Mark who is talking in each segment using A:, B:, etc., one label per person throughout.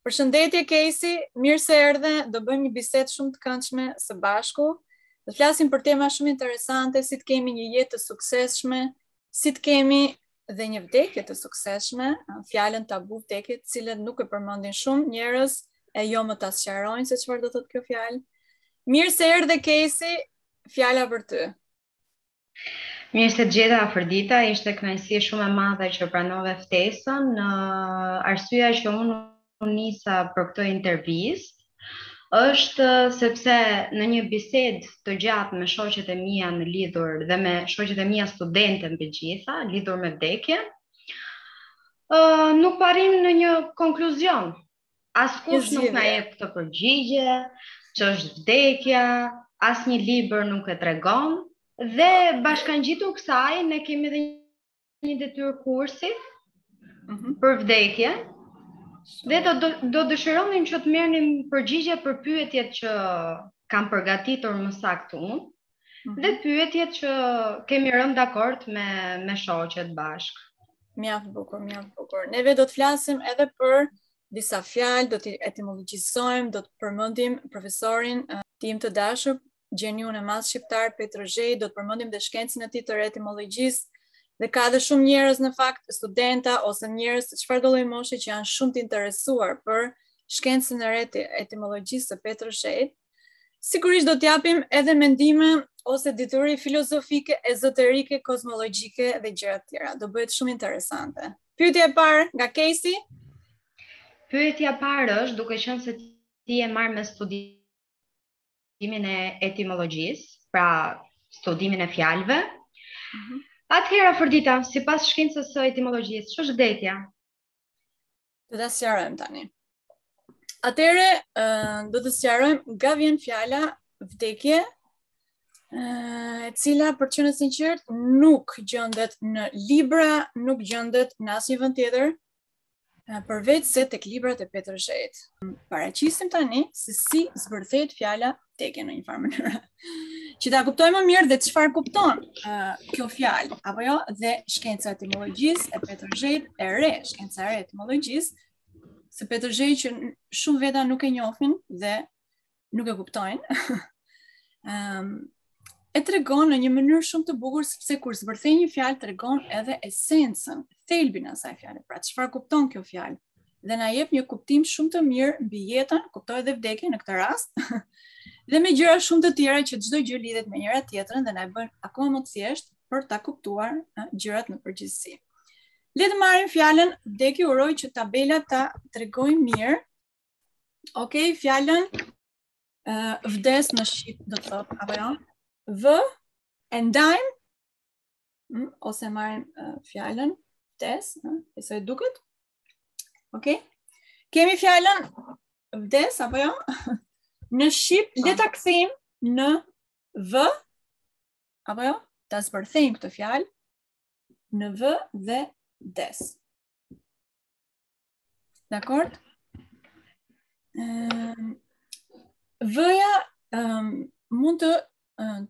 A: Përshëndetje Kejsi, mirë se erdhe, do bëjmë një bisedë shumë të këndshme së bashku. Do flasim për tema shumë interesante, si të kemi një jetë të sukseshme, si të kemi dhe një vdekje të sukseshme, fjalën tabu vdekje, të cilën nuk e përmendin shumë njerëz, e jo më ta sqarojnë se çfarë do thotë kjo fjalë. Mirë se erdhe Kejsi, fjala për ty.
B: Mirë se të gjeta Afërdita, ishte kënaqësi shumë e madhe që pranove ftesën. Arsyeja që unë u nisa për këtë intervistë është sepse në një bisedë të gjatë me shoqet e mia lidhur dhe me shoqet e mia studente mbi të gjitha, lidhur me vdekjen, nuk po arrijmë në një konkluzion Askush nuk na jep këtë përgjigje, ç'është vdekja, asnjë libër nuk e tregon, dhe bashkëngjitur kësaj, ne kemi dhe një detyrë kursi mm -hmm. për vdekjen, dhe do, do, do dëshironim që të merrnim përgjigje për pyetjet që kam përgatitur më saktë unë, -hmm. dhe pyetjet që kemi rënë dakord me me shoqet bashkë.
A: Mjaft bukur, mjaft bukur. Neve do të flasim edhe për disa fjalë, do t'i etimologjizojmë, do të përmendim profesorin uh, tim të dashur, gjeniun e madh shqiptar Petro Zheji, do të përmendim dhe shkencën e tij të re të etimologjisë dhe ka edhe shumë njerëz në fakt studenta ose njerëz të çfarëdolloj moshe që janë shumë të interesuar për shkencën e re të etimologjisë së Petro Zhejit. Sigurisht do të japim edhe mendime ose dituri filozofike, ezoterike, kozmologjike dhe gjëra të tjera. Do bëhet shumë interesante. Pyetja e parë nga Kejsi.
B: Pyetja e parë është duke qenë se ti je marrë me studimin e etimologjisë, pra studimin e fjalëve. Mm -hmm. Atëherë Afërdita, sipas shkencës së etimologjisë, ç'është vdekja?
A: Do ta sqarojmë tani. Atëherë do të sqarojmë nga vjen fjala vdekje, e cila për të qenë e sinqertë nuk gjendet në libra, nuk gjendet në asnjë vend tjetër përveç se tek librat e Petro Zhejit. Paraqisim tani se si zbërthehet fjala vdekje në një farë mënyrë. Që ta kuptojmë më mirë dhe çfarë kupton uh, kjo fjalë, apo jo, dhe shkenca e etimologjisë e Petro Zhejit e re, shkenca e re e etimologjisë së Petro Zhejit që shumë veta nuk e njohin dhe nuk e kuptojnë. um, e tregon në një mënyrë shumë të bukur sepse kur zbërthen një fjalë tregon edhe esencën, thelbin e asaj fjale. Pra çfarë kupton kjo fjalë? dhe na jep një kuptim shumë të mirë mbi jetën, kuptohet edhe vdekjen në këtë rast. dhe me gjëra shumë të tjera që çdo gjë lidhet me njëra tjetrën dhe na e bën akoma më të thjeshtë për ta kuptuar gjërat në përgjithësi. Le të marrim fjalën vdekje uroj që tabela ta tregojë mirë. Ok, fjalën uh, vdes në shqip do të thotë apo jo? V and dime mm, ose marrim uh, fjalën vdes, mm, besoj duket. Ok? Kemi fjalën vdes apo jo? në shqip po. le ta kthejmë në v apo jo? Ta zbërthejmë këtë fjalë në v dhe des. Dakord? Ehm, vëja ehm, mund të ehm,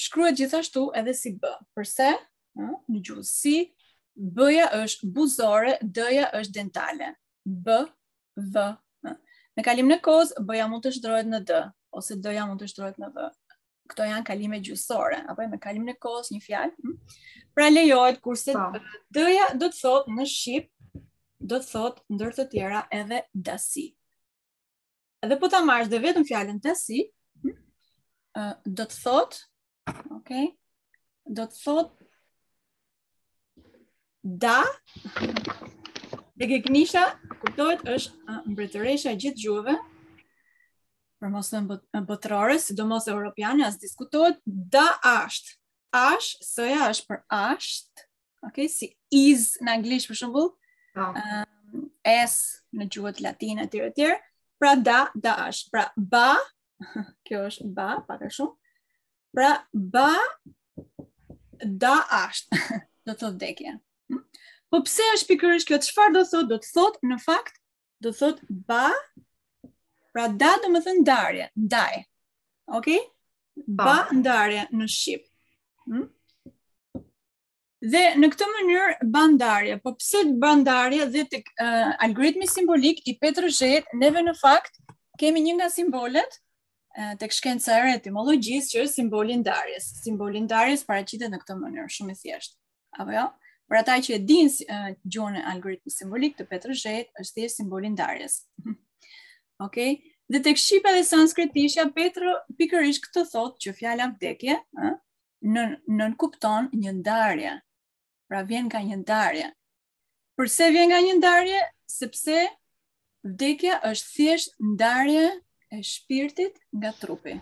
A: Shkruhet gjithashtu edhe si bë. Përse? Ë, në gjuhësi B-ja është buzore, D-ja është dentale. B, V. Me kalimin e kohës, B-ja mund të shndërrohet në D, ose D-ja mund të shndërrohet në V. Këto janë kalime gjuhësore, apo me kalimin e kohës, një fjalë. Hm? Pra lejohet, kurse po. D-ja do të thot në Shqip, do të thot ndër të tjera edhe dasi. Dhe po ta marrësh dhe vetëm fjalën dasi, do të thot, ok, do të thot, da, dhe gegnishtja, kuptohet, është mbretëresha e gjithë gjuhëve, për mos thënë botërore, sidomos europiane, as diskutohet, da asht, asht, sëja është për asht, Ok, si is në anglisht për shembull. Po. es në gjuhët latine etj etj. Pra da, da asht. Pra ba, kjo është ba, pak a shumë. Pra ba da asht. do të thotë vdekje. Hm? Po pse është pikërisht kjo? Çfarë do thotë? Do të thotë në fakt do thot ba, pra da domethënë ndarje, ndaj. Ok? Ba, ba ndarje në Shqip. Hmm? Dhe në këtë mënyrë ba ndarje, po pse ba ndarje dhe te uh, algoritmi simbolik i Petro Zheit, neve në fakt kemi një nga simbolet uh, tek shkenca e re e etimologjisë që është simboli i ndarjes. Simboli i ndarjes paraqitet në këtë mënyrë, shumë i thjeshtë. apo jo? Për ata që e dinë uh, gjuhën e algoritmit simbolik të Petro Zheit, është thjesht simboli i ndarjes. Okej. Okay? Dhe tek shqipa dhe sanskritishtja Petro pikërisht këtë thotë që fjala vdekje, ë, nën nënkupton një ndarje. Pra vjen nga një ndarje. Përse vjen nga një ndarje? Sepse vdekja është thjesht ndarje e shpirtit nga trupi.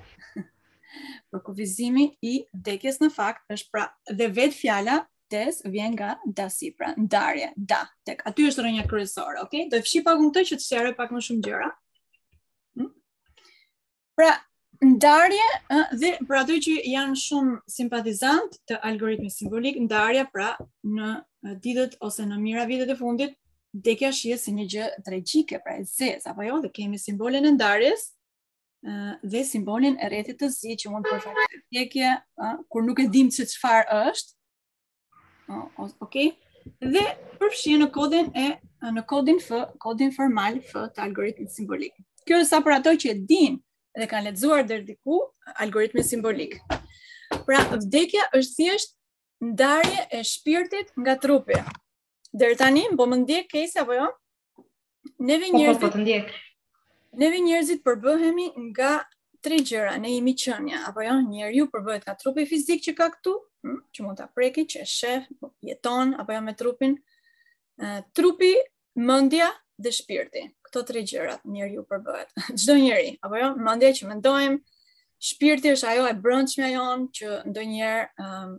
A: Përkufizimi i vdekjes në fakt është pra dhe vet fjala des vjen nga dasi, pra ndarje, da. Tek aty është rrënja kryesore, okay? Do ta fshij pak këtë që të sqaroj pak më shumë gjëra. Hm? Pra, ndarje ë dhe për ato që janë shumë simpatizantë të algoritmit simbolik, ndarja pra në ditët ose në mijëra vitet e fundit, vdekja shihet si një gjë tragjike, pra e zez, apo jo, dhe kemi simbolin e ndarjes dhe simbolin e rrethit të zi që mund të përfaqësojë vdekje, kur nuk e dimë se çfarë është, ok, dhe përfshihen në kodin e në kodin F, kodin formal F të algoritmit simbolik. Kjo është sa për ato që e dinë dhe kanë lexuar deri diku algoritmin simbolik. Pra, vdekja është thjesht ndarje e shpirtit nga trupi. Deri tani po më ndjek Kejsi apo jo? Neve njerëzit.
B: Po, po, po të ndjek.
A: Neve njerëzit përbëhemi nga tre gjëra, ne jemi qenia, apo jo? Njeriu përbëhet nga trupi fizik që ka këtu, hm, që mund ta prekësh, që e sheh, po jeton apo jo me trupin. Uh, trupi, mendja dhe shpirti. Këto tre gjërat njeriu përbëhet. Çdo njeri, apo jo? Mendja që mendojmë, shpirti është ajo e brendshmja jonë që ndonjëherë um,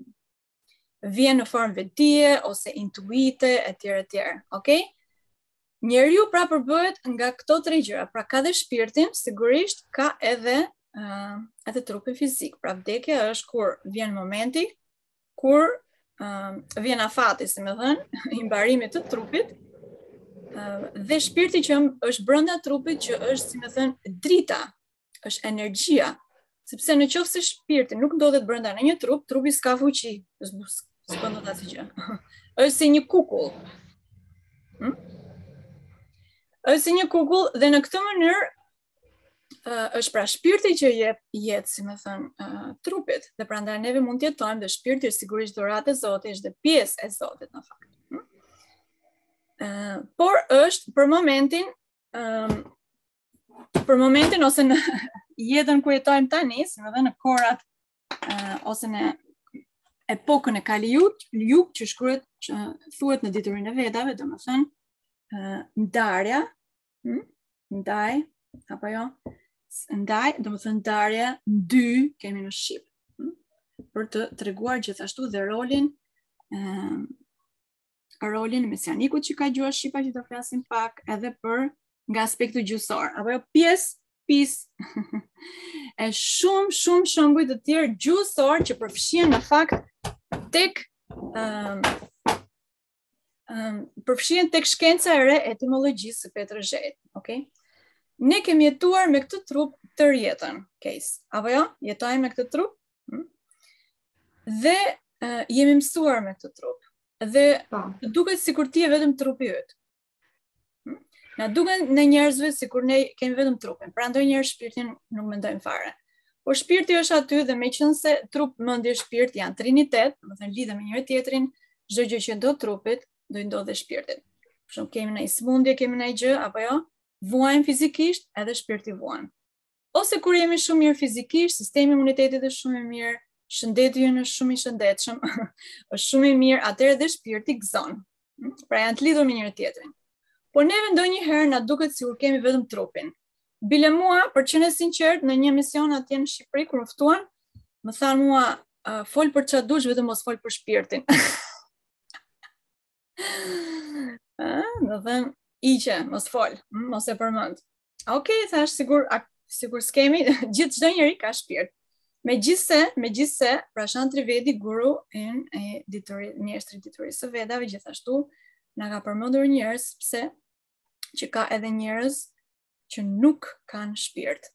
A: vjen në formë vetëdije ose intuite etj etj. Okej? Njeriu pra përbëhet nga këto tre gjëra, pra ka dhe shpirtin, sigurisht ka edhe ë uh, edhe trupin fizik. Pra vdekja është kur vjen momenti kur uh, vjen afati, si me thënë, i mbarimit të trupit. Uh, dhe shpirti që është brenda trupit që është, si me thënë, drita është energjia, sepse në qoftë se shpirti nuk ndodhet brenda në një trup, trupi s'ka fuqi, s'bën dot asgjë. është si një kukull. Hmm? është si një kukull dhe në këtë mënyrë uh, është pra shpirti që jep jetë, si me thënë, uh, trupit. Dhe pra ndaj neve mund të jetojmë dhe shpirti është sigurisht dhuratë e Zotit, është dhe pjesë e Zotit në fakt. Hmm? Uh, por është për momentin Um, për momentin ose në jetën ku jetojmë tani, si me dhe në korat uh, ose në epokën e Kali Jug, Jug që shkruhet që thuhet në diturinë e Vedave, domethënë, uh, ndarja, hm? ndaj, apo jo, ndaj, domethënë, ndarja, në dy, kemi në shqip, hm? për të treguar gjithashtu dhe rolin uh, rolin mesianik që ka gjuha shqipe që do flasim pak edhe për nga aspekti gjuhësor, apo jo pjesë pis e shumë, shumë shembuj të tjerë gjuhësorë që përfshihen në fakt tek um, um, përfshihen tek shkenca e re e etimologjisë së Petro Zhejit, ok? Ne kemi jetuar me këtë trup tërë jetën, që jemi, apo jo? Jetojmë me këtë trup? Hmm? Dhe uh, jemi mësuar me këtë trup. Dhe po. të duket sikur ti je vetëm trupi yt. Hm? Na duket ne njerëzve sikur ne kemi vetëm trupin, pra ndonjëherë shpirtin nuk mendojmë fare. Por shpirti është aty dhe meqenëse trup, mendje, shpirt janë trinitet, domethënë lidhen me njëri-tjetrin, çdo gjë që ndodh trupit, do i ndodhë shpirtit. Për shembull, kemi ndonjë sëmundje, kemi ndonjë gjë apo jo? Vuajmë fizikisht, edhe shpirti vuan. Ose kur jemi shumë mirë fizikisht, sistemi i imunitetit është shumë i mirë, shëndeti ynë është shumë i shëndetshëm, është shumë i mirë, atëherë dhe shpirti gëzon. Pra janë të lidhur me njëri-tjetrin. Por neve ndonjëherë na duket sikur kemi vetëm trupin. Bile mua, për të qenë e sinqertë, në një emision atje në Shqipëri kur u ftuam, më thanë mua, uh, fol për ça të dush, vetëm mos fol për shpirtin. Domethënë, hiç, mos fol, mm, mos e përmend. Okej, okay, thashë sikur, a, sikur s'kemi, gjithë çdo njeri ka shpirt. Megjithëse, megjithëse, Prashant Trivedi guru im, mjeshtri i diturisë së Vedave, gjithashtu, na ka përmendur njerëz, pse që ka edhe njerëz që nuk kanë shpirt.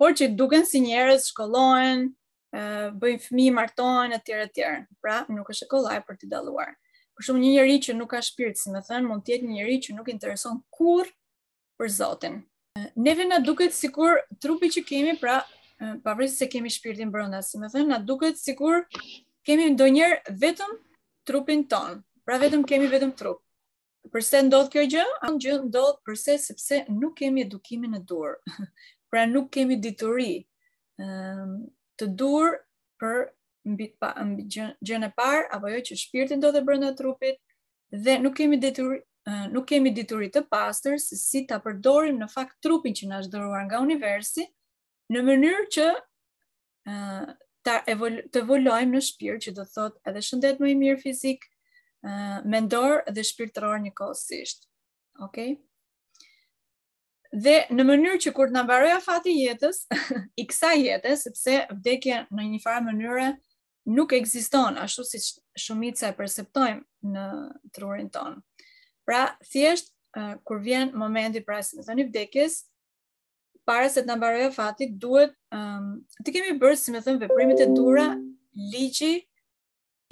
A: Por që duken si njerëz, shkollohen, bëjnë fëmijë, martohen etj etj. Pra, nuk është e kollaj për t'i dalluar. Për shembull një njeri që nuk ka shpirt, si me thënë, mund të jetë një njeri që nuk interesohet kurrë për Zotin. Neve na duket sikur trupi që kemi, pra, pavarësisht se kemi shpirtin brenda, si me thënë, na duket sikur kemi ndonjëherë vetëm trupin tonë. Pra vetëm kemi vetëm trup. Përse ndodh kjo gjë? Kjo gjë ndodh përse sepse nuk kemi edukimin e duhur. pra nuk kemi dituri um, të duhur për mbi, pa, mbi gjënë e parë, apo jo që shpirti ndodhet brenda trupit, dhe nuk kemi dituri, uh, nuk kemi dituri të pastër se si ta përdorim në fakt trupin që na është dhuruar nga universi në mënyrë që ta evol të evoluojmë në shpirt që do të thotë edhe shëndet më i mirë fizik, uh, mendor dhe shpirtëror njëkohësisht. Okej. Okay? Dhe në mënyrë që kur të na mbarojë afati i jetës, i kësaj jete, sepse vdekja në njëfarë mënyre nuk ekziston ashtu siç shumica e perceptojmë në trurin tonë. Pra, thjesht uh, kur vjen momenti pra si i thoni vdekjes, para se të na mbarojë fati, duhet um, të kemi bërë, si me thënë, veprimet e duhura, ligji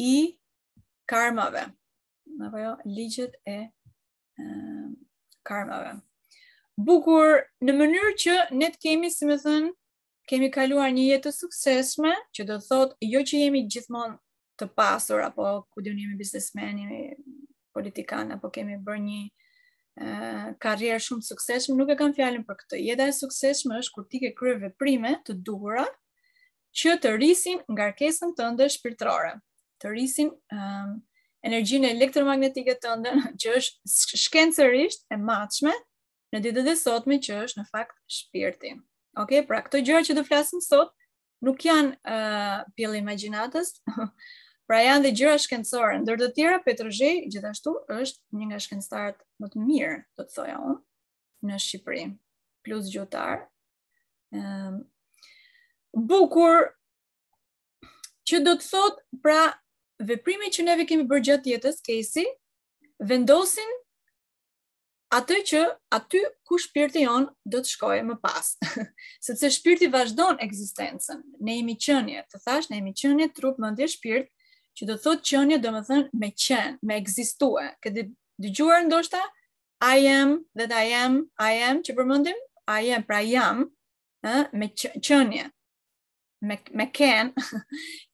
A: i karmave. Apo jo, ligjet e um, karmave. Bukur, në mënyrë që ne të kemi, si me thënë, kemi kaluar një jetë të suksesshme, që do të thotë jo që jemi gjithmonë të pasur apo ku di unë jemi biznesmen, jemi politikan apo kemi bërë një karrierë shumë të suksesshme, nuk e kam fjalën për këtë. Jeta e suksesshme është kur ti ke kryer veprime të duhura që të rrisin ngarkesën tënde shpirtërore, të rrisin um, energjinë elektromagnetike tënde, që është shkencërisht e matshme në ditët e sotme që është në fakt shpirti. Ok, pra këto gjëra që do flasim sot nuk janë uh, pjellë e imagjinatës, pra janë dhe gjëra shkencore, ndër të tjera Petro Zheji gjithashtu është një nga shkencëtarët më të mirë, do të thoja unë, në Shqipëri, plus gjuhëtar. Um, bukur, që do të thotë, pra veprime që neve kemi bërë gjatë jetës, Casey, vendosin atë që aty ku shpirti jonë do të shkojë më pas. Sepse shpirti vazhdon ekzistencën. Ne jemi qenie, të thashë, ne jemi qenie, trup, mendje, shpirt, që do të thotë qenie domethënë me qenë, me ekzistue. Ke dëgjuar ndoshta I am that I am, I am që përmendim, I am pra jam, ë, me qenie. me me ken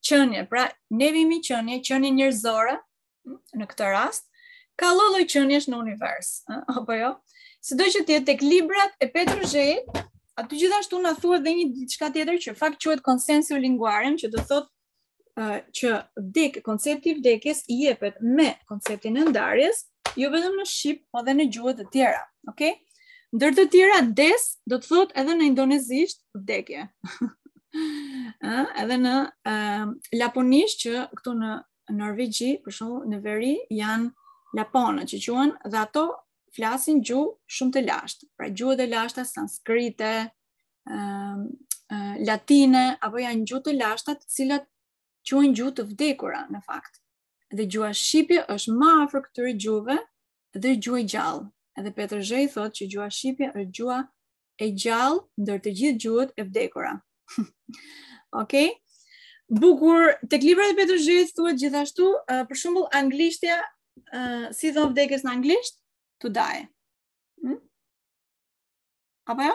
A: qenie, pra neve jemi qenie, qenie njerëzore në këtë rast, ka lloj-lloj qeniesh në univers, apo jo? Sido që të jetë tek librat e Petro Zhejit, aty gjithashtu na thuhet edhe një diçka tjetër që fakt quhet consensio linguarum, që do thotë uh, që vdek koncepti i vdekjes i jepet me konceptin e ndarjes, jo vetëm në shqip, po edhe në gjuhë të tjera, okay? Ndër të tjera des do të thotë edhe në indonezisht vdekje. Ë, edhe në uh, laponisht që këtu në Norvegji, për shembull, në veri janë laponët që quhen dhe ato flasin gjuhë shumë të lashtë. Pra gjuhët e lashta sanskrite, ë uh, uh, latine apo janë gjuhë të lashta të cilat quhen gjuhë të vdekura në fakt. dhe gjuha shqipe është ma afër këtyre gjuhëve dhe është gjuhë e gjallë. Edhe Petro Zheji thotë që gjuha shqipe është gjuha e gjallë ndër të gjithë gjuhët e vdekura. Okej? Bukur, tek librat e Petro Zhejit thuhet gjithashtu, uh, për shembull anglishtja uh, si i thonë vdekjes në anglisht, to die. Hmm? Apo jo?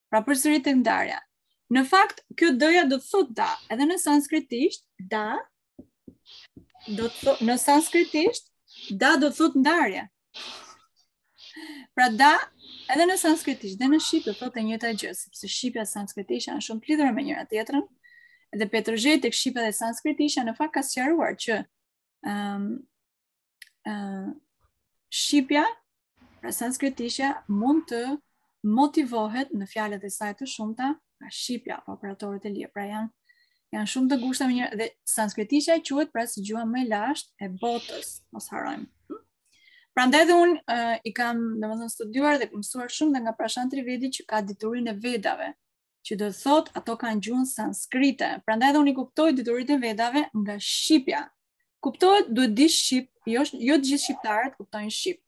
A: Pra përsëri tek ndarja. Në fakt, kjo dë-ja do të thot da, edhe në sanskritisht, da, do të thot, në sanskritisht, da do të thot ndarje. Pra da, edhe në sanskritisht, dhe në shqip do thot e njëta gjë, sepse shqipja e sanskritishtja janë shumë të lidhura me njëra-tjetrën, edhe Petro Zheji tek shqipja dhe sanskritishtja në fakt ka sqaruar që um, uh, shqipja, pra sanskritishtja, mund të motivohet në fjalët e saj të shumta nga shqipja apo operatorët e lirë. Pra janë janë shumë të ngushta me një dhe sanskritishtja quhet pra si gjuha më e lashtë e botës, mos harrojmë. Hm? Prandaj dhe unë uh, i kam domethënë studiuar dhe mësuar shumë dhe nga Prashant Trivedi që ka diturinë e Vedave. që do të thotë ato kanë gjuhën sanskrite. Prandaj edhe unë i kuptoj dituritë e vedave nga shqipja. Kuptohet duhet di shqip, jo jo të gjithë shqiptarët kuptojnë shqip.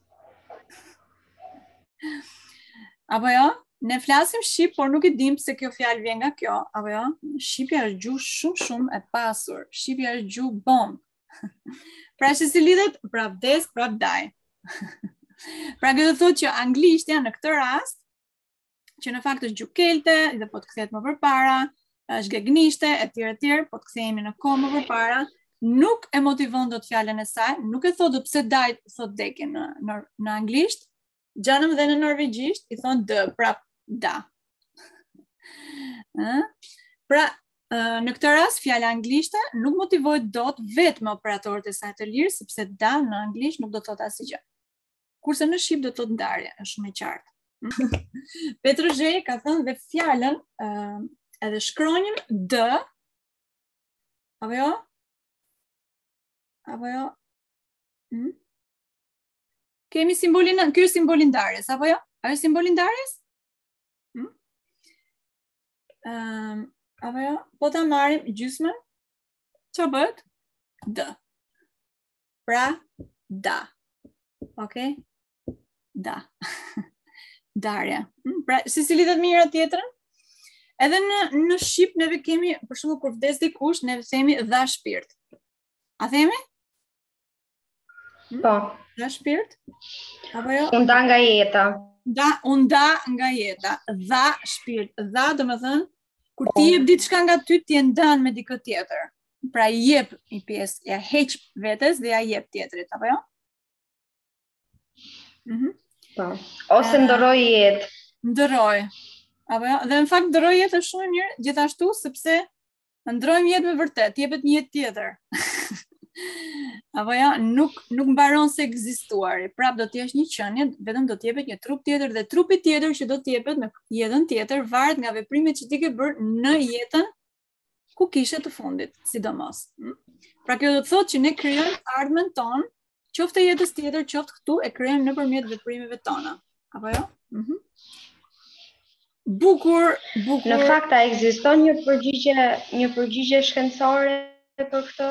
A: Apo jo? Ne flasim shqip, por nuk e dimë se kjo fjalë vjen nga kjo, apo jo? Shqipja është gjuhë shumë shumë e pasur. Shqipja është gjuhë bombë. pra që si lidhet, pra vdes, pra die. pra do të thotë që anglishtja në këtë rast, që në fakt është gjuhë kelte dhe po të kthehet më përpara, është gegnishte e tjerë e tjerë, po të kthehemi në kohë më përpara, nuk e motivon dot fjalën e saj, nuk e thotë pse die do thotë vdekje në në, në anglisht, gjithashtu dhe në norvegjisht i thonë dë, pra da. Ëh? Pra, në këtë rast fjala anglishte nuk motivohet dot vetë me operatorët e saj të lirë, sepse da në anglisht nuk do të thotë asgjë. Kurse në shqip do të thotë ndarje, është shumë e qartë. Petro Zheji ka thënë dhe fjalën uh, edhe shkronjën D apo jo? Apo jo? Hmm? Kemi simbolin, kjo është simboli i ndarjes, apo jo? A është simboli ndarjes? Hmm? Um, apo jo? Po ta marrim gjysmën? Ça bëhet? D. Pra, da. Ok? Da. Ndarja. Hmm, pra, si si lidhet me njëra-tjetrën? Edhe në, në shqip neve kemi, për shembull kur vdes dikush, neve themi dha shpirt. A themi? Hmm?
B: Po.
A: Dha shpirt? Apo jo?
B: U nda nga jeta.
A: Da, u nda nga jeta. Dha shpirt. Dha, domethënë, kur ti jep diçka nga ty, ti e ndan me dikë tjetër. pra i jep një pjesë, ja heq vetes dhe ja jep tjetrit, apo jo?
B: Mhm. Mm po. Ose uh, ndërroj jetë.
A: Ndërroj. Apo jo? Dhe në fakt ndërroj jetë është shumë mirë gjithashtu sepse ndrojmë jetë me vërtet, të jepet një jetë tjetër. Apo ja, jo? nuk nuk mbaron se ekzistuari. Prap do të jesh një qenie, vetëm do të jepet një trup tjetër dhe trupi tjetër që do të të jepet në jetën tjetër varet nga veprimet që ti ke bërë në jetën që kishe të fundit, sidomos. Hm? Pra kjo do të thotë që ne krijojmë ardhmen tonë, qoftë e jetës tjetër, qoftë këtu e krijojmë nëpërmjet veprimeve tona. Apo jo? Mhm. Mm bukur, bukur.
B: Në fakt a ekziston një përgjigje, një përgjigje shkencore për këtë?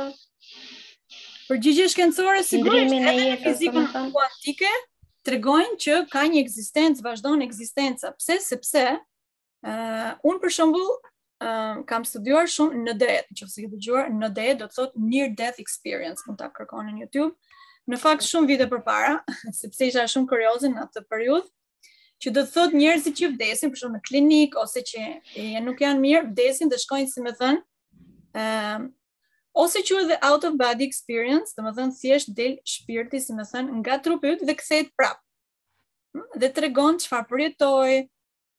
A: Përgjigje shkencore sigurisht edhe në jetës, fizikën kuantike tregojnë që ka një ekzistencë, vazhdon ekzistenca. Pse? Sepse Uh, unë për shembull uh, kam studiuar shumë NDE-t, në qoftë se ke dëgjuar, NDE do të thotë near death experience, mund ta kërkoni në YouTube. Në fakt shumë vite përpara, sepse isha shumë kurioze në atë periudhë, që do të thotë njerëzit që vdesin për shembull në klinikë ose që janë nuk janë mirë, vdesin dhe shkojnë si më thën, ë uh, ose quhet dhe out of body experience, domethënë thjesht del shpirti si më thën nga trupi yt dhe kthehet prap. Hm, dhe tregon çfarë përjetoi,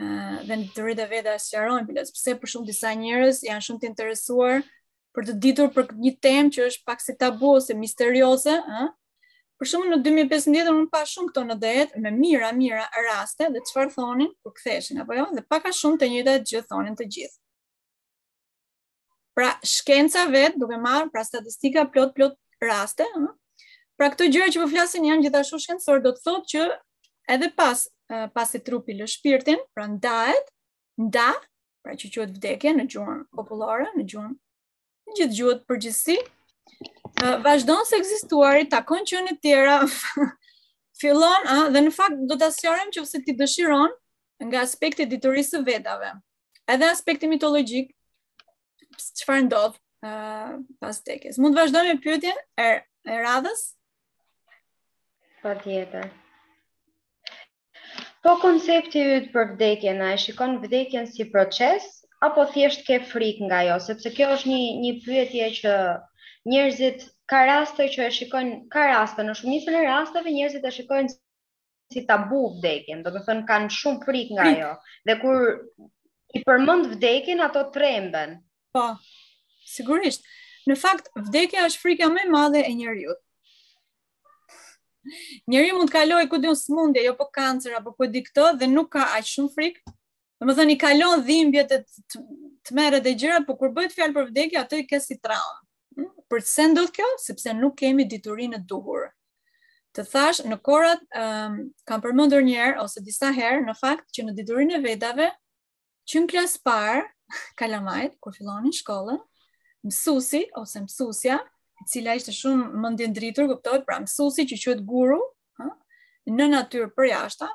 A: uh, dhe në të vërtetë Vedat sqarojnë plot pse për shembull disa njerëz janë shumë të interesuar për të ditur për një temë që është pak si tabu ose misterioze, uh, Për shembull në 2015 unë pashë shumë këto NDE-t me mijëra mijëra raste dhe çfarë thonin kur ktheshin apo jo dhe pak a shumë të njëjtat gjëra thonin të gjithë. Pra, shkenca vetë, duke marrë, pra statistika plot, plot raste, ëh, pra këto gjëra që po flasim janë gjithashtu shkencore, do të thotë që edhe pas uh, pasi trupi lë shpirtin, pra ndahet, nda, pra që quhet vdekje në gjuhën popullore, në gjuhën në gjithë gjuhët në përgjithësi, uh, vazhdon se ekzistuari, takon qenie të tjera, fillon, a, dhe në fakt do ta sqarojmë në qoftë se ti dëshiron nga aspekti i diturisë së Vedave. edhe aspekti mitologjik, çfarë ndodh uh, pas vdekjes. Mund të vazhdojmë me pyetjen e, e radhës?
B: Patjetër. Po koncepti yt për vdekjen, a e shikon vdekjen si proces apo thjesht ke frikë nga ajo, sepse kjo është një një pyetje që njerëzit ka raste që e shikojnë, ka raste në shumicën e rasteve njerëzit e shikojnë si tabu vdekjen, domethënë kanë shumë frikë nga ajo. Dhe kur i përmend vdekjen, ato tremben.
A: Po. Sigurisht. Në fakt, vdekja është frika më e madhe e njeriut. Njeriu mund të kalojë ku di unë sëmundje, jo po kancer apo ku di këto dhe nuk ka aq shumë frikë. Domethënë i kalon dhimbjet e tmerret e gjërat, po kur bëhet fjalë për vdekje, ato i ke si traumë. Hm? Përse ndodh kjo? Sepse nuk kemi diturinë e duhur. Të thashë, në kohërat um, kam përmendur njëherë, ose disa herë, në fakt që në diturinë e vedave, që në klasë të parë, kalamajtë, kur fillonin shkollën, mësusi, ose mësusja, e cila ishte shumë mendjendritur, kuptohet, pra mësusi që quhet guru, ha? në natyrë përjashta,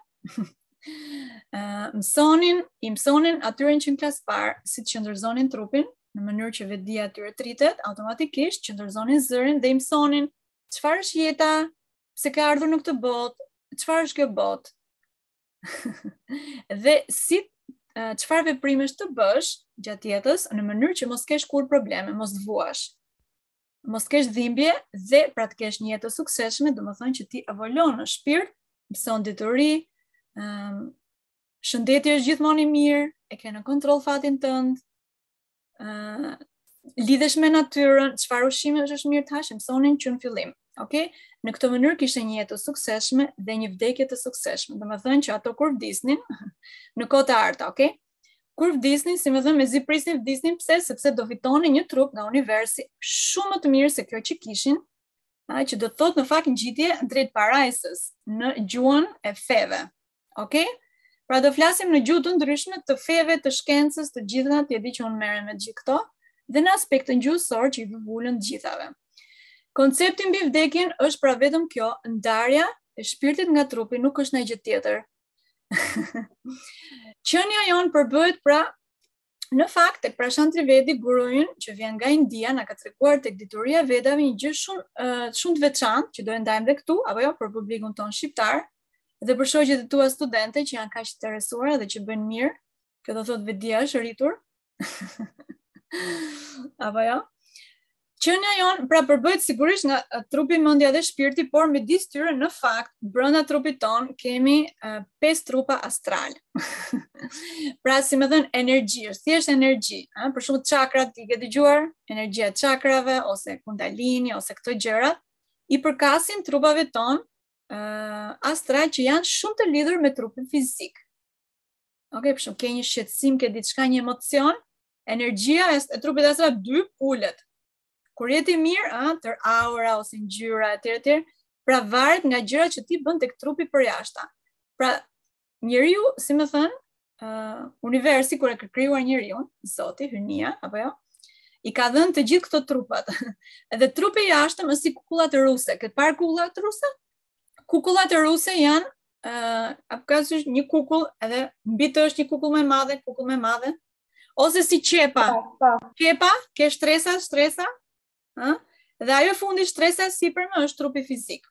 A: mësonin, i mësonin atyre që në klasë të parë, si të qendërzonin trupin, në mënyrë që vetëdija e tyre të rritet, automatikisht qendërzonin zërin dhe i mësonin çfarë është jeta, pse ke ardhur në këtë botë, çfarë është kjo botë, dhe si çfarë veprimesh të bësh gjatë jetës, në mënyrë që mos kesh kurrë probleme, mos vuash. mos kesh dhimbje dhe pra të kesh një jetë të suksesshme, domethënë që ti evoluon në shpirt, mëson dituri, ëm ehm, um, shëndeti është gjithmonë i mirë, e ke në kontroll fatin tënd. ë uh, ehm, lidhesh me natyrën, çfarë ushqimesh është mirë të hash, mësonin që në fillim. Ok, në këtë mënyrë kishte një jetë të suksesshme dhe një vdekje të suksesshme. Domethënë që ato kur vdisnin në kohët e arta, ok? Kur vdisnin, si me thënë, mezi prisnin të vdisnin, pse? Sepse do fitonin një trup nga universi shumë më të mirë se ky që kishin, a, që do të thotë në fakt ngjitje drejt parajsës, në gjuhën e feve. Ok? Pra do flasim në gjuhë të ndryshme të feve, të shkencës, të gjitha, ti e di që unë merrem me gjithë këto, dhe në aspektin gjuhësor që i vë vulën të gjithave. Koncepti mbi vdekjen është pra vetëm kjo, ndarja e shpirtit nga trupi nuk është ndonjë gjë tjetër, Qenia jonë përbëhet pra Në fakt, tek Prashant Trivedi, guruja që vjen nga India, na ka treguar tek dituria e vedave një gjë shumë uh, shumë të veçantë që do e ndajmë dhe këtu, apo jo për publikun tonë shqiptar dhe për shoqet e tua studente që janë kaq të interesuara dhe që bëjnë mirë. Kjo do thotë vedia është rritur Apo jo? Qenia jonë, pra përbëhet sigurisht nga trupi, mendja dhe shpirti, por midis tyre në fakt, brenda trupit tonë kemi uh, pesë trupa astralë. pra si me thënë energji, është thjesht energji, eh? për shembull çakrat i ke dëgjuar, energjia e çakrave, ose kundalini, ose këto gjërat, i përkasin trupave tonë uh, astralë që janë shumë të lidhur me trupin fizik. Ok, për shembull, ke një shqetsim, ke diçka një emocion, energjia e, e trupit astral ty ulet. Kur jeti mirë, a, tër aura ose ngjyra, e tërë, tërë, pra varet nga ngjyra që ti bën tek trupi përjashta. Pra, njeriu, si me thënë, uh, universi kur e ka krijuar njeriun, Zoti, hyjnia apo jo? I ka dhënë të gjithë këto trupat. Edhe trupi i jashtëm është si kukullat ruse. Ke parë kukullat ruse? kukullat e ruse janë uh, apo ka është një kukull edhe mbi të është një kukull më e madhe, kukull më e madhe. Ose si qepa. Qepa, ke shtresa, shtresa. Ë? Dhe ajo e fundit shtresa e sipërme është trupi fizik.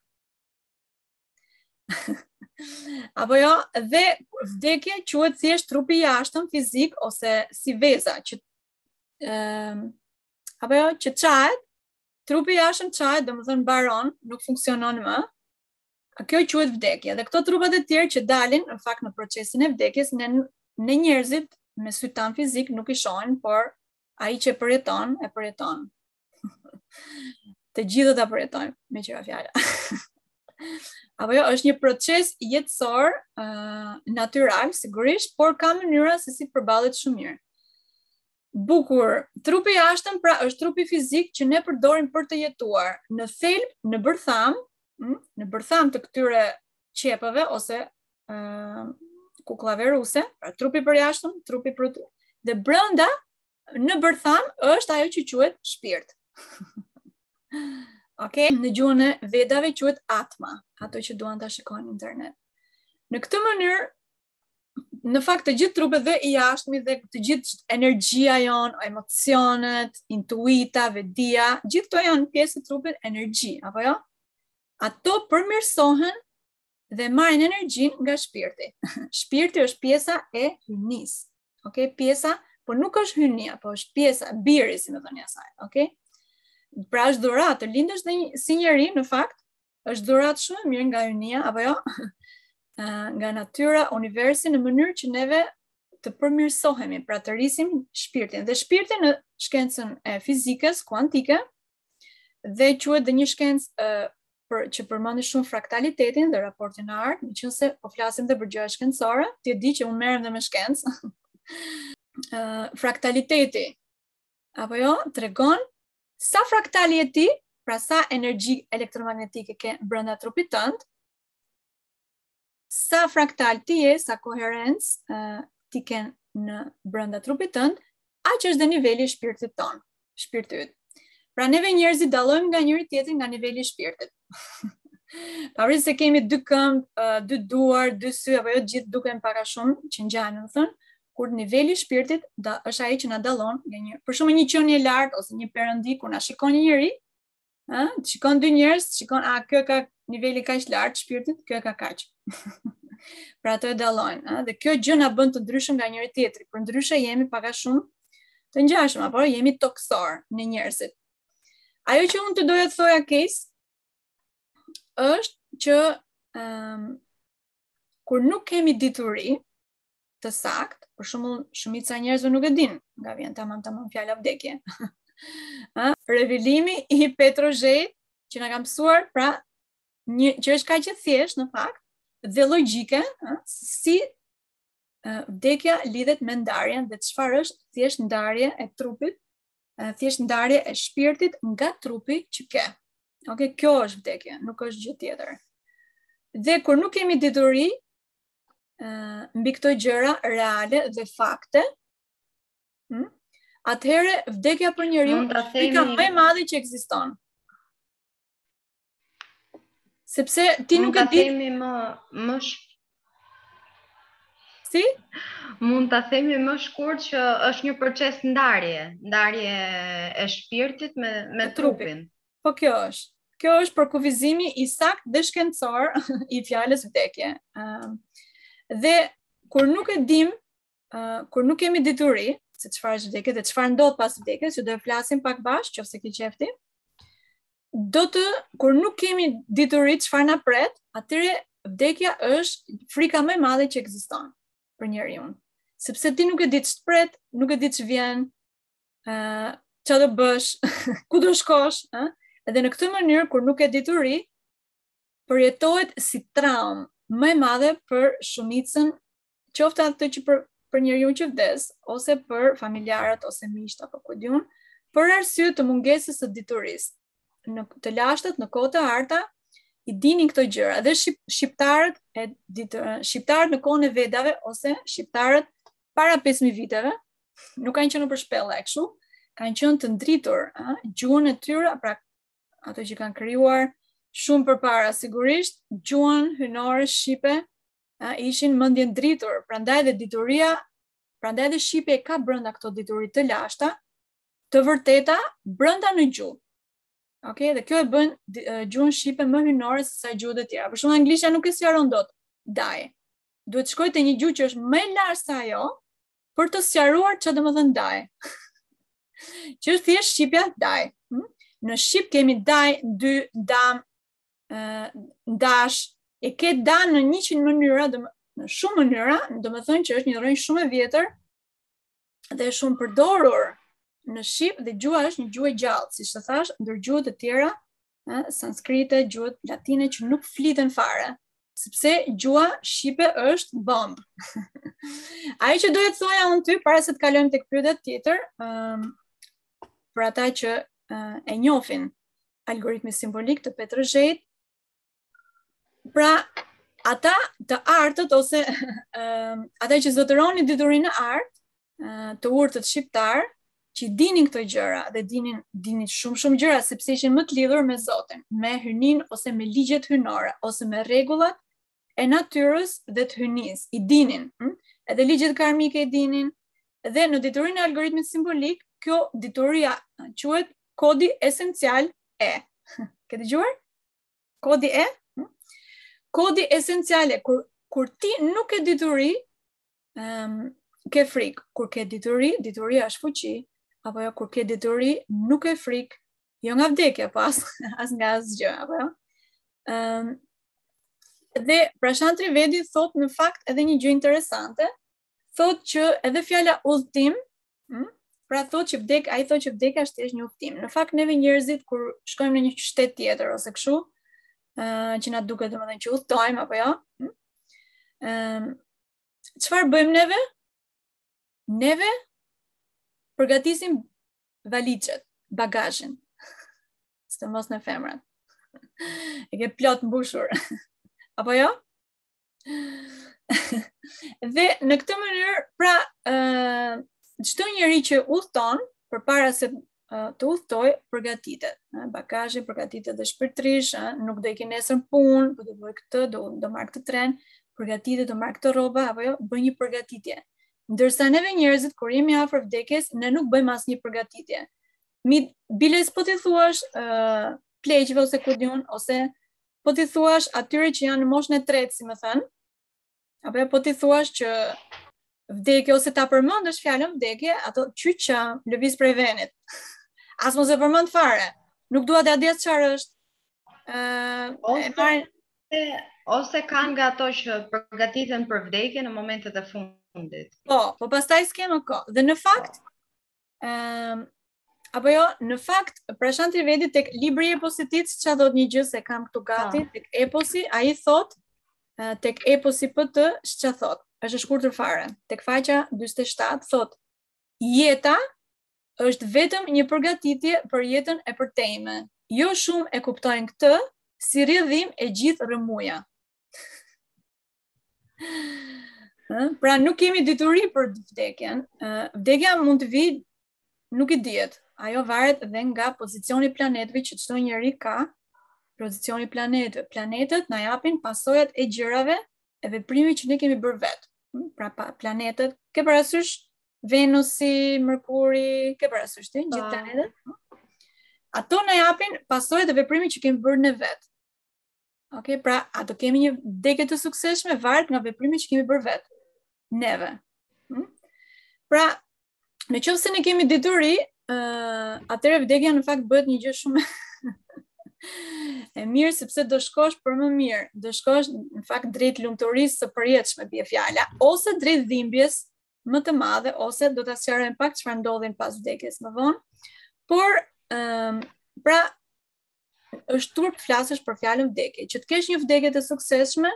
A: Apo jo, dhe vdekja quhet si është trupi i jashtëm fizik ose si veza që ë uh, apo jo që çahet Trupi i jashtëm çahet, domethënë mbaron, nuk funksionon më. Kjo quhet vdekje. Dhe këto trupat e tjerë që dalin në fakt në procesin e vdekjes ne ne njerëzit me sytë tanë fizik nuk i shohin, por ai që e përjeton, e përjeton. të gjithë do ta përjetojmë meqë ra fjala. Apo jo, është një proces jetësor, uh, natyral, sigurisht, por ka mënyra se si përballet shumë mirë. Bukur. Trupi i jashtëm pra është trupi fizik që ne përdorim për të jetuar. Në thelb, në bërthamë, hm, në bërthamë të këtyre qepëve ose ë uh, kukullave ruse, pra trupi i jashtëm, trupi për të... dhe brenda në bërthamë është ajo që quhet shpirt. Ok, në gjuhën e vedave quhet atma, ato që duan ta shikojnë në internet. Në këtë mënyrë në fakt të gjithë trupat dhe i jashtëmi dhe të gjithë energjia jonë, emocionet, intuita, vetëdija, gjithë këto janë pjesë të trupit energji, apo jo? Ato përmirësohen dhe marrin energjinë nga shpirti. Shpirti është pjesa e hyjnisë. Okej, okay? pjesa, por nuk është hyjnia, po është pjesa e birit, si me thënë asaj, okej? Okay? Pra është dhuratë, të lindësh dhe si njeri në fakt, Është dhuratë shumë e mirë nga hyjnia apo jo? nga natyra, universi në mënyrë që neve të përmirësohemi, pra të rrisim shpirtin. Dhe shpirti në shkencën e fizikës kuantike dhe quhet dhe një shkencë për që përmend shumë fraktalitetin dhe raportin e artë, meqense po flasim dhe për gjëra shkencore, ti e di që unë merrem dhe me shkencë. Ë fraktaliteti apo jo tregon Sa fraktal je ti, pra sa energji elektromagnetike ke brënda trupit tënd, sa fraktal ti je, sa koherencë uh, ti ke në brënda trupit tënd, aq është dhe niveli i shpirtit tënd, shpirtit. Pra neve njerëzit dallojmë nga njëri-tjetri nga niveli i shpirtit. Pavarësisht se kemi dy këmbë, uh, dy duar, dy sy apo jo gjithë duken pak a shumë që ngjajnë, do të thënë, por niveli i shpirtit da, është ai që na dallon nga një, për shembull një qenie e lartë ose një perëndi kur na shikon një njeri, ë, shikon dy njerëz, shikon a kjo ka nivelin kaq të lartë të shpirtit, kjo ka kaq. pra ato e dallojnë, ë, dhe kjo gjë na bën të ndryshëm nga njëri tjetri, por ndryshe jemi pak a shumë të ngjashëm apo jemi tokësorë ne njerëzit. Ajo që unë doja të thoja Kejsi, është që um, kur nuk kemi dituri të saktë, për shembull shumica e njerëzve nuk e din nga vjen tamam tamam fjala vdekje. Revelimi i Petro Zhejit, që na ka mësuar, pra, një, që është kaq e thjeshtë në fakt, dhe logjike, a, si vdekja lidhet me ndarjen dhe çfarë është thjesht ndarje e trupit thjesht ndarje e shpirtit nga trupi që ke. Ok, kjo është vdekje, nuk është gjë tjetër. Dhe kur nuk kemi dituri, mbi këto gjëra reale dhe fakte, hm? atëhere vdekja për njeriun është frika më e madhe që ekziston. Sepse ti nuk e di.
B: Mund ta themi më më shkurt.
A: Si?
B: Mund ta themi më shkurt që është një proces ndarje, ndarje e shpirtit me me trupin.
A: Po kjo është. Kjo është përkufizimi i saktë dhe shkencor i fjalës vdekje. Ëm. Ehm, dhe kur nuk e dim uh, kur nuk kemi dituri, se çfarë është vdekja dhe çfarë ndodh pas vdekjes, që do e flasim pak bashkë, qoftë se ke qejf ti, do të, kur nuk kemi dituri çfarë na pret, atëhere vdekja është frika më e madhe që ekziston për njeriun. Sepse ti nuk e di ç'të pret, nuk e di ç'vjen, uh, ça do bësh, ku do shkosh, uh? edhe në këtë mënyrë, kur nuk ke dituri, përjetohet si trauma më e madhe për shumicën qoftë atë që për për njeriu që vdes ose për familjarët ose miqtë apo ku di unë, për arsye të mungesës së diturisë. Ëm të lashtët në kohë të arta i dinin këto gjëra dhe shqip, shqiptarët e ditë, shqiptarët në kohën e vedave ose shqiptarët para 5000 viteve nuk kanë qenë nëpër shpella e kështu, kanë qenë të ndritur, ë, gjuhën e tyre, pra ato që kanë krijuar shumë përpara sigurisht, gjuhën hynore shqipe a, ishin mendjen dritur, prandaj dhe dituria, prandaj dhe shqipja e ka brenda këto dituri të lashta, të vërteta brenda në gjuhë. Ok, dhe kjo e bën gjuhën shqipe më hyjnore sesa gjuhët e tjera. Për shembull anglishtja nuk e sqaron dot daj. Duhet shkojë te një gjuhë që është më e lashtë se ajo, për të sqaruar çfarë domethënë daj, që është thjesht shqipja daj. Hm? Në shqip kemi daj, dy, dam, ndash e ke da në 100 mënyra, dhe në shumë mënyra, domethënë që është një rrënjë shumë e vjetër dhe shumë e përdorur në shqip dhe gjuha është një gjuhë e gjallë, siç të thashë, ndër gjuhët e tjera, ë sanskrite, gjuhët latine që nuk fliten fare, sepse gjuha shqipe është bombë. Ajo që doja të thoja unë ty para se të kalojmë tek pyetja tjetër, ë për ata që e njohin algoritmin simbolik të Petro Zhejit. Pra, ata të artët ose uh, ata që zotëronin diturinë e artë, uh, të urtët shqiptarë, që i dinin këto gjëra dhe dinin dinin shumë shumë gjëra sepse ishin më të lidhur me Zotin, me hyjninë ose me ligjet hyjnore ose me rregullat e natyrës dhe të hyjnisë, i dinin, hm? edhe ligjet karmike i dinin, dhe në diturinë e algoritmit simbolik, kjo dituri quhet kodi esencial E. Ke dëgjuar? Kodi E? Hm? Kodi esencial E, kur, kur ti nuk ke dituri, Um, ke frikë, kur ke dituri, dituria është fuqi, apo jo, kur ke dituri, nuk ke frikë, jo nga vdekja, po as, as nga asgjë, apo jo. Um, dhe Prashant Trivedi thotë në fakt edhe një gjë interesante, thotë që edhe fjala udhëtim, Hmm? Pra thotë që vdek, ai thotë që vdekja është thjesht një udhëtim. Në fakt neve njerëzit kur shkojmë në një qytet tjetër ose kështu, ë uh, që na duket domethënë që udhëtojmë apo jo. Ëm hmm? uh, çfarë bëjmë neve? Neve përgatisim valixhet, bagazhin. Sidomos ne femrat. E ke plot mbushur. apo jo? dhe në këtë mënyrë, pra, uh, çdo njeri që udhëton, përpara se të udhëtojë, përgatitet. Bagazhin, përgatitet dhe shpirtërisht, nuk do iki nesër në punë, do të bëj këtë, do, do marr këtë tren, përgatitet, do marr këto rroba, apo jo, bën një përgatitje. Ndërsa neve njerëzit, kur jemi afër vdekjes, ne nuk bëjmë asnjë përgatitje. Biles po t'i thuash, uh, pleqve ose ku di unë, ose po t'i thuash atyre që janë në moshën e tretë, si me thënë, apo po t'i thuash që vdekje ose ta përmendësh fjalën vdekje, ato qyqa lëviz prej venit. As mos e përmend fare. Nuk dua të di çfarë është. Ë,
B: uh, e marr ose kanë nga ato që përgatiten për vdekje në momentet e fundit.
A: Po, po pastaj s'ke më kohë. Dhe në fakt, Ehm, apo jo, në fakt, Prashant Trivedi tek libri Eposi PT, ça thot një gjë se kam këtu gati, ah. tek Eposi, ai thot tek Eposi PT, ça thot. Është e shkurtër fare. Tek faqja 47 thot jeta është vetëm një përgatitje për jetën e përtejme. Jo shumë e kuptojnë këtë si rrjedhim e gjithë rrëmuja. Pra nuk kemi dituri për vdekjen. Vdekja mund të vijë nuk i dihet. Ajo varet dhe nga pozicioni i planetëve që çdo njeri ka. Pozicioni i planetëve, planetët na japin pasojat e gjërave e veprimeve që ne kemi bërë vet. Hm, pra pa, planetët, ke parasysh Venusi, Merkuri, ke parasysh ti gjithë planetët? Ato na japin pasojat e veprimeve që kemi bërë ne vet. Ok, pra, a do kemi një vdekje të suksesshme varet nga veprimet që kemi bërë vetë? Neve. Hmm? Pra, në qoftë se ne kemi dituri, uh, atëherë vdekja në fakt bëhet një gjë shumë e mirë, sepse do shkosh për më mirë, do shkosh në fakt drejt lumturisë së përjetshme, bie fjala, ose drejt dhimbjes më të madhe ose do ta sqarojmë pak çfarë ndodh pas vdekjes më vonë. Por ëm ehm, pra është turp të flasësh për fjalën vdekje. Që të kesh një vdekje të suksesshme,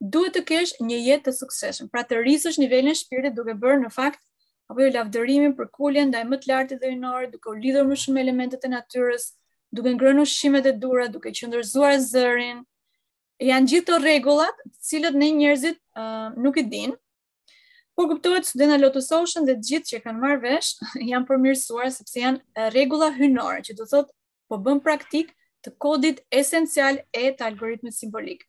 A: duhet të kesh një jetë të suksesshme. Pra të rrisësh nivelin e shpirtit duke bërë në fakt apo jo lavdërimin përkuljen ndaj më të lartit hyjnor, duke u lidhur më shumë me elementet e natyrës, duke ngrënë ushqimet e duhura, duke qendërzuar zërin. Janë gjithë këto rregullat, të cilat ne njerëzit uh, nuk i dinë, Por kuptohet studentët e Lotus Ocean dhe të gjithë që e kanë marrë vesh janë përmirësuar sepse janë rregulla hyjnore, që do thotë po bën praktik të kodit esencial e të algoritmit simbolik.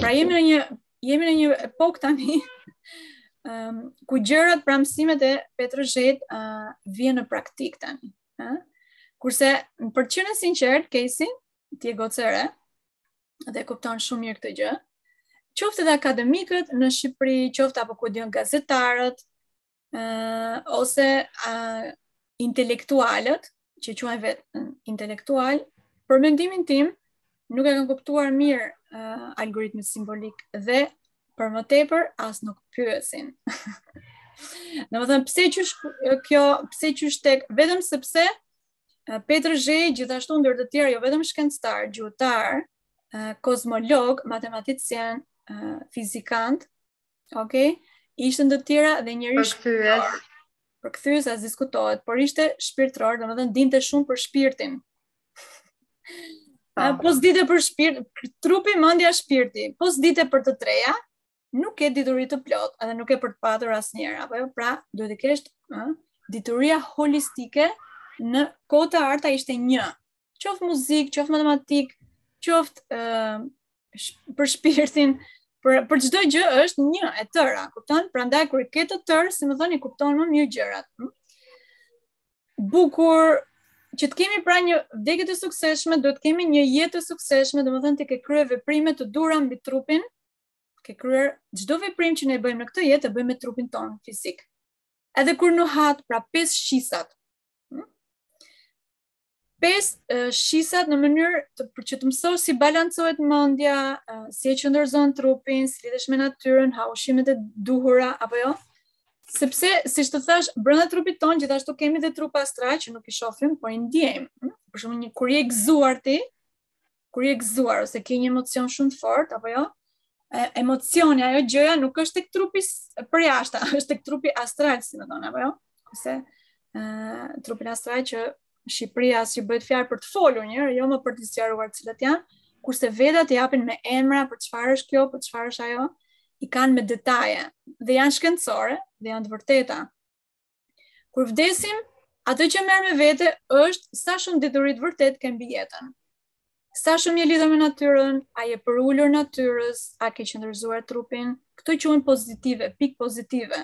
A: Pra jemi në një jemi në një epokë tani um, ku gjërat pra mësimet e Petro Zhejit uh, vijnë në praktik tani, ë? Kurse për të qenë sinqert, Kejsi, ti je gocë e re, dhe e kupton shumë mirë këtë gjë. Qoftë edhe akademikët në Shqipëri, qoftë apo ku di unë gazetarët, ë ose a, intelektualët, që quajnë veten intelektual, për mendimin tim, nuk e kanë kuptuar mirë uh, algoritmin simbolik dhe për më tepër as nuk pyesin. Domethënë, pse qysh kjo, pse qysh tek, vetëm sepse Petro Zheji, gjithashtu ndër të tjera, jo vetëm shkencëtar, gjuhëtar, kozmolog, matematicien, fizikant, ok, ishte ndër të tjera dhe
B: njeri
A: shkthyes, përkthyes as diskutohet, por ishte shpirtëror, domethënë dinte shumë për shpirtin. Po, po s'dite për shpirt, trupi, mëndja, shpirti, po s'dite për të treja, nuk ke dituri të plotë, edhe nuk ke për të patur asnjëherë, apo jo? Pra, duhet të kesh, ë, dituria holistike në kohë të arta ishte një. Qoftë muzikë, qoftë matematikë, qoftë ë uh, për shpirtin, për për çdo gjë është një e tëra, kupton? Prandaj kur ke të tërë, si me thënë, kupton më mirë gjërat. Hm? Bukur, që të kemi pra një vdekje të suksesshme, duhet të kemi një jetë të suksesshme, domethënë ti ke kryer veprime të duhura mbi trupin, Ke kryer çdo veprim që ne bëjmë në këtë jetë, e bëjmë me trupin tonë fizik. Edhe kur nuhat, pra pesë shqisat. Hm? Pesë uh, shqisat në mënyrë të për që të mësosh si balancohet mendja, uh, si e qëndërzon trupin, si lidhesh me natyrën, ha ushqimet e duhura apo jo? Sepse, siç të thashë, brënda trupit tonë, gjithashtu kemi dhe trupa astralë që nuk i shofim, por i ndjejmë. Hm? Për shembull kur je e gëzuar ti, kur je gëzuar ose ke një emocion shumë të fortë apo jo, emocioni ajo gjëja nuk është tek trupi përjashta, është tek trupi astral, si me thënë, apo jo? Ose ë trupi astral që Shqipëria as që bëhet fjalë për të folur një herë, jo më për të sqaruar cilat janë, kurse Vedat i japin me emra për çfarë është kjo, për çfarë është ajo, i kanë me detaje dhe janë shkencore dhe janë të vërteta. Kur vdesim, atë që merr me vete është sa shumë dituri të vërtetë ke mbi jetën. Sa shumë je lidhur me natyrën, a je përulur natyrës, a ke qëndërzuar trupin, këto quhen pozitive, pikë pozitive.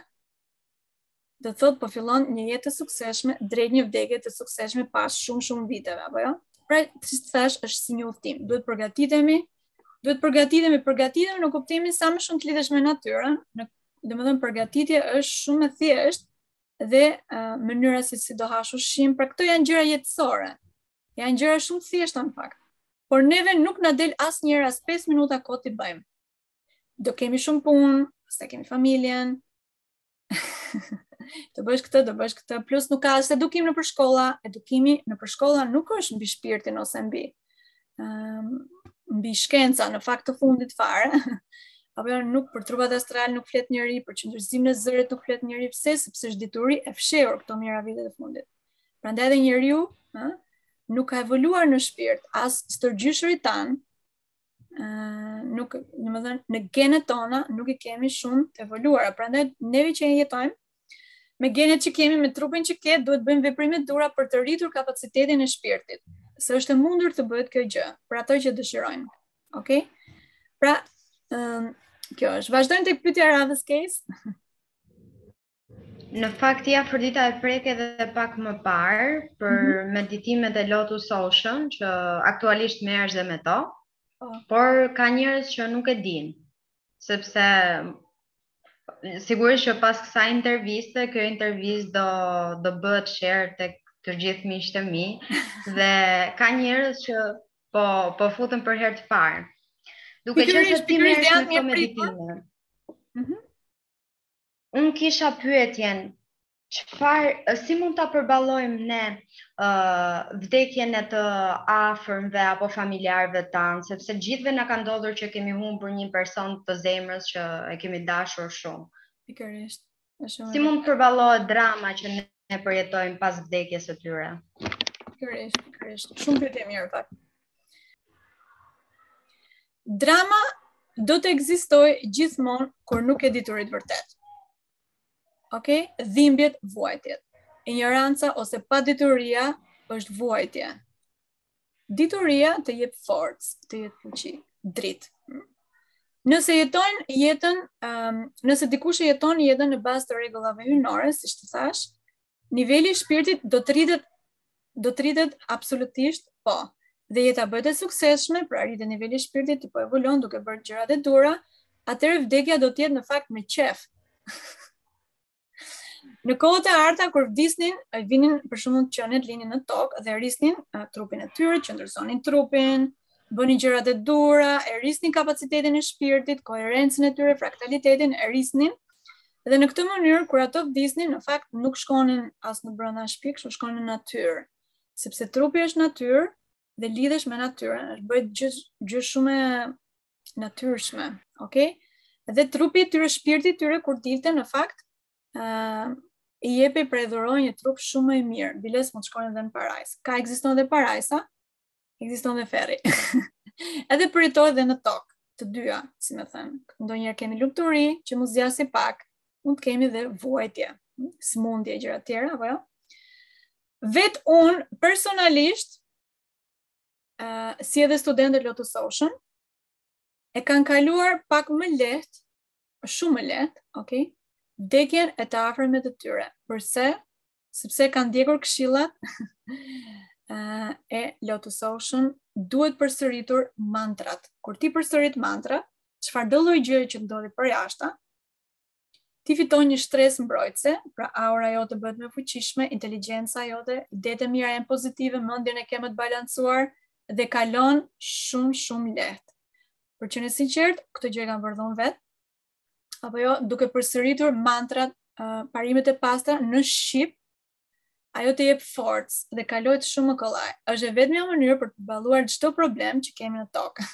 A: Do të thotë po fillon një jetë të suksesshme drejt një vdekje të suksesshme pas shumë shumë viteve, apo jo? Pra, si thashë, është si një udhëtim. Duhet përgatitemi, duhet përgatitemi, përgatitemi në kuptimin sa më shumë të lidhesh me natyrën, në domethënë përgatitja është shumë e thjeshtë dhe uh, mënyra se si do hash ushqim, pra këto janë gjëra jetësore, janë gjëra shumë të thjeshta në fakt, por neve nuk na del asnjëherë as 5 minuta kohë t'i bëjmë. Do kemi shumë punë, se kemi familjen, të bësh këtë, të bësh këtë, plus nuk ka as edukim nëpër shkolla, edukimi nëpër shkolla nuk është mbi shpirtin ose mbi um, mbi shkenca në fakt të fundit fare. Apo jo, nuk për trupat astralë nuk flet njeri, për qëndërzimin e zërit nuk flet njeri, pse sepse është dituri e fshehur këto mijëra vite të fundit. Prandaj edhe njeriu, ë, nuk ka evoluar në shpirt, as stërgjyshërit tanë, ë, nuk, domethënë në genet tona nuk i kemi shumë të evoluara. Prandaj neve që jetojmë, Me genet që kemi, me trupin që ketë, duhet të bëjmë veprimet e duhura për të rritur kapacitetin e shpirtit. Se është e mundur të bëhet kjo gjë, për ato që dëshirojmë. Ok? Pra, um, kjo është. Vazhdojmë te pyetja e radhës Kejsi.
B: Në fakt Afërdita e preke dhe pak më parë për mm -hmm. meditimet e Lotus Ocean që aktualisht merresh dhe me to. Oh. Por ka njerëz që nuk e dinë. sepse sigurisht që pas kësaj interviste, kjo intervist do, do bëhet share tek të gjithë miqtë e mi, dhe ka njerëz që po, po futën për herë të parë. Duke qenë se ti me është në komeditime. Mm -hmm. Unë kisha pyetjen, Çfarë, si mund ta përballojmë ne ë vdekjen e të afërmve apo familjarëve tanë, sepse gjithëve na ka ndodhur që kemi humbur një person të zemrës që e kemi dashur shumë.
A: Pikërisht.
B: Si mund të përballohet drama që ne, ne përjetojmë pas vdekjes së tyre?
A: Pikërisht, pikërisht. Shumë pyetje e mirë pak. Drama do të ekzistojë gjithmonë kur nuk e di të vërtetën. Ok, dhimbjet vuajtjet. Injoranca ose padituria është vuajtje. Dituria të jep forcë, të jep fuqi, dritë. Nëse jeton jetën, um, nëse dikush e jeton jetën në bazë të rregullave hyjnore, siç të thashë, Niveli i shpirtit do të rritet do të rritet absolutisht po. Dhe jeta bëhet e suksesshme, pra rritet niveli i shpirtit, ti po evolon duke bërë gjërat e duhura, atëherë vdekja do të jetë në fakt me qejf. Në kohët e arta kur vdisnin, vinin për shembull që lindnin në tokë dhe e rrisnin trupin e tyre, qendërzonin trupin, bënin gjërat e duhura, e rrisnin kapacitetin e shpirtit, koherencën e tyre, fraktalitetin, e rrisnin Dhe në këtë mënyrë, kur ato vdisnin, në fakt nuk shkonin as në brenda shpi, kështu shkonin në natyrë. Sepse trupi është natyrë dhe lidhesh me natyrën, është bëhet gjë, gjë shumë e natyrshme, ok? Dhe trupi i tyre, shpirti i tyre, kur dilte, në fakt, uh, i jepej pra i dhurohej një trup shumë më i mirë, biles mund të shkonin dhe në parajsë. Ka ekziston dhe parajsa, Ekziston dhe ferri. Edhe e përjeton dhe në tokë, të dyja, si me thënë. Ndonjëherë kemi lumturi, që mund të zgjasi pak, mund të kemi dhe vuajtje, hm, sëmundje, gjëra të tjera, apo jo? Vetë unë, personalisht, uh, si edhe studentët e Lotus Ocean, e kanë kaluar pak më lehtë, shumë më lehtë, okay? Vdekjen e të afërmve të tyre. Përse? sepse kanë ndjekur këshillat e Lotus Ocean, duhet përsëritur mantrat. Kur ti përsërit mantra, çfarëdo lloj gjëje që ndodhi përjashta, ti fiton një shtresë mbrojtëse, pra aura jote bëhet më e fuqishme, inteligjenca jote, idetë e mira janë pozitive, mendjen e kemë të balancuar dhe kalon shumë, shumë lehtë. Për të qenë e sinqertë, këtë gjë e kam vërtetuar vetë, apo jo, duke përsëritur mantrat, uh, parimet e pastra në shqip, ajo të jep forcë dhe kalohet shumë më kollaj. Është e vetmja mënyrë për të përballuar çdo problem që kemi në tokë.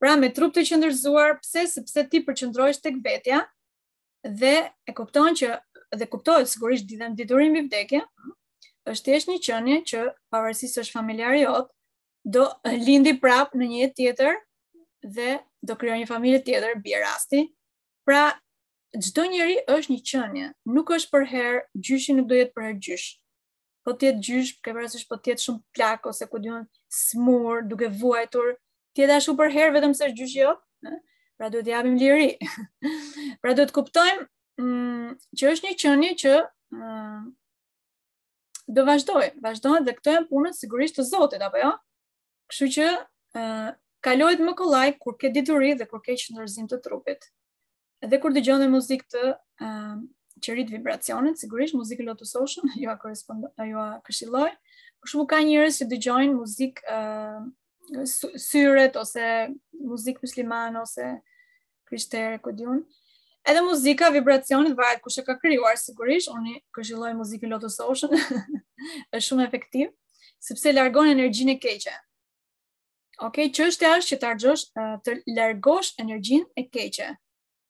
A: pra me trup të qendërzuar, pse sepse ti përqendrohesh tek vetja dhe e kupton që dhe kuptohet sigurisht dhe dituri mbi vdekje, është thjesht një qenie që pavarësisht se është familjari jot, do lindi prap në një jetë tjetër dhe do krijojë një familje tjetër, bie rasti. Pra, çdo njeri është një qenie, nuk është përherë, gjyshi nuk do jetë përherë gjysh. Po të jetë gjysh, ke parasysh po të jetë shumë plak ose ku di unë sëmurë, duke vuajtur, të jetë ashtu përherë vetëm se është gjyshi jot, pra duhet t'i japim liri. pra duhet të kuptojmë mm, që është një qenie që mm, do vazhdojë, vazhdohet dhe këto janë punët sigurisht të Zotit apo jo? Kështu që ë uh, kalohet më kollaj kur ke dituri dhe kur ke qendërzim të trupit. Edhe kur dëgjon dhe muzikë të ë uh, që rrit vibracionet, sigurisht muzikë Lotus Ocean jua korrespond jua këshilloj. Për shembull ka njerëz që dëgjojnë muzikë ë uh, syret ose muzikë muslimane ose krishtere, ku di unë. Edhe muzika, vibracionet, varet kush e ka krijuar sigurisht, unë këshilloj muzikën Lotus Ocean, është shumë efektive, sepse largon energjinë e keqe. Ok, çështja është që të argjosh, të largosh energjinë e keqe,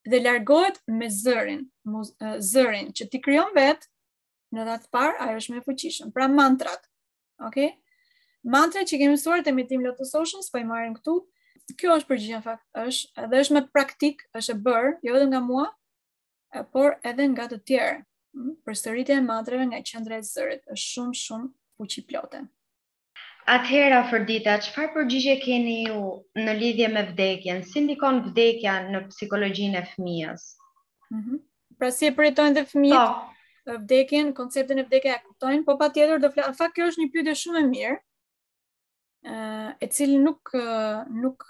A: dhe largohet me zërin, muz, zërin, që ti krijon vetë, në radhë të parë, ajo është më e fuqishme, pra mantrat, Ok? Mantrat që kemi mësuar te emisioni Lotus Ocean, s'po i marrim këtu, kjo është përgjigja në fakt, është edhe është me praktikë, është e bërë, jo vetëm nga mua, por edhe nga të tjerë. Hmm? Përsëritja e mantrave nga qendra e zërit është shumë shumë fuqiplote.
B: Atëherë Afërdita, çfarë përgjigje keni ju në lidhje me vdekjen? Si ndikon vdekja në psikologjinë e fëmijës?
A: Mhm. Mm Pra si e përjetojnë dhe fëmijët? Po. Eh, vdekjen, konceptin e vdekjes e kuptojnë, po patjetër do flas. Fakt kjo është një pyetje shumë e mirë. ë eh, e cila nuk eh, nuk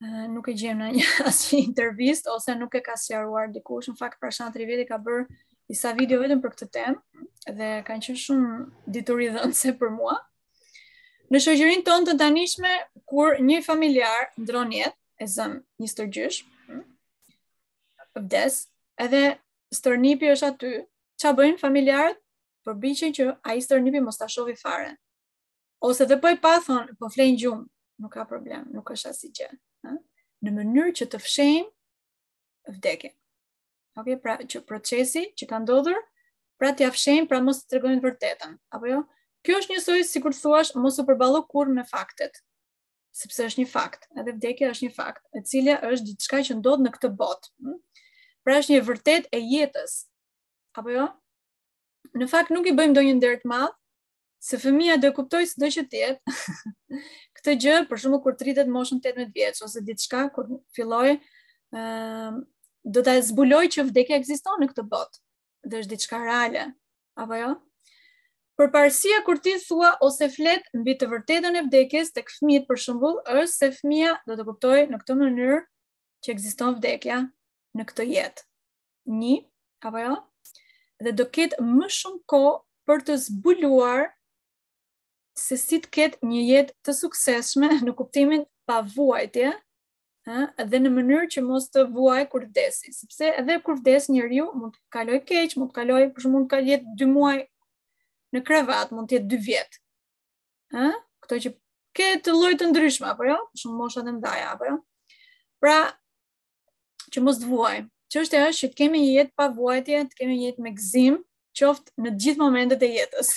A: nuk e gjejmë në një asnjë intervistë ose nuk e ka sqaruar dikush. Në fakt Prashant Trivedi ka bërë disa video vetëm për këtë temë dhe kanë qenë shumë dituridhënëse për mua. Në shoqërinë tonë të tanishme kur një familjar ndërron jetë e zëmë një stërgjysh, Vdes, edhe stërnipi është aty, ça bëjnë familjarët, përpiqen që ai stërnipi mos ta shohi fare. Ose dhe po e pa, thonë, po flen gjumë, nuk ka problem, nuk është asnjë gjë. Në mënyrë që të fshehin vdekjen. Ok, pra që procesi që ka ndodhur, pra t'ia fshehin, pra mos të tregojnë vërtetën, apo jo? Kjo është njësoj, sikur të thuash, mos u përballo kurrë me faktet. sepse është një fakt, edhe vdekja është një fakt, e cila është diçka që ndodh në këtë botë. Hm? Pra është një e vërtetë e jetës. Apo jo? Në fakt nuk i bëjmë ndonjë nder të madh, se fëmija do e kuptojë sido që të jetë, këtë gjë, për shembull kur të rritet moshën 18 vjeç, ose diçka, kur fillojë, uh, do ta zbulojë që vdekja ekziston në këtë botë. dhe është diçka reale, apo jo? Përparësia kur ti thua ose flet mbi të vërtetën e vdekjes tek fëmijët për shembull, është se fëmija do të kuptojë në këtë mënyrë që ekziston vdekja në këtë jetë. Një, apo jo? Dhe do ketë më shumë kohë për të zbuluar se si të ketë një jetë të suksesshme në kuptimin pa vuajtje, ha, dhe në mënyrë që mos të vuajë kur vdesë, sepse edhe kur vdes njeriu mund të kalojë keq, mund të kalojë për shembull të jetë 2 muaj në krevat, mund të jetë 2 vjet. Ha? Këto që ke të llojeve të ndryshme apo jo? Për shembull moshat e mëdha apo jo? Pra që mos të vuajë. Çështja është që të kemi një jetë pa vuajtje, të kemi një jetë me gëzim, qoftë në të gjithë momentet e jetës.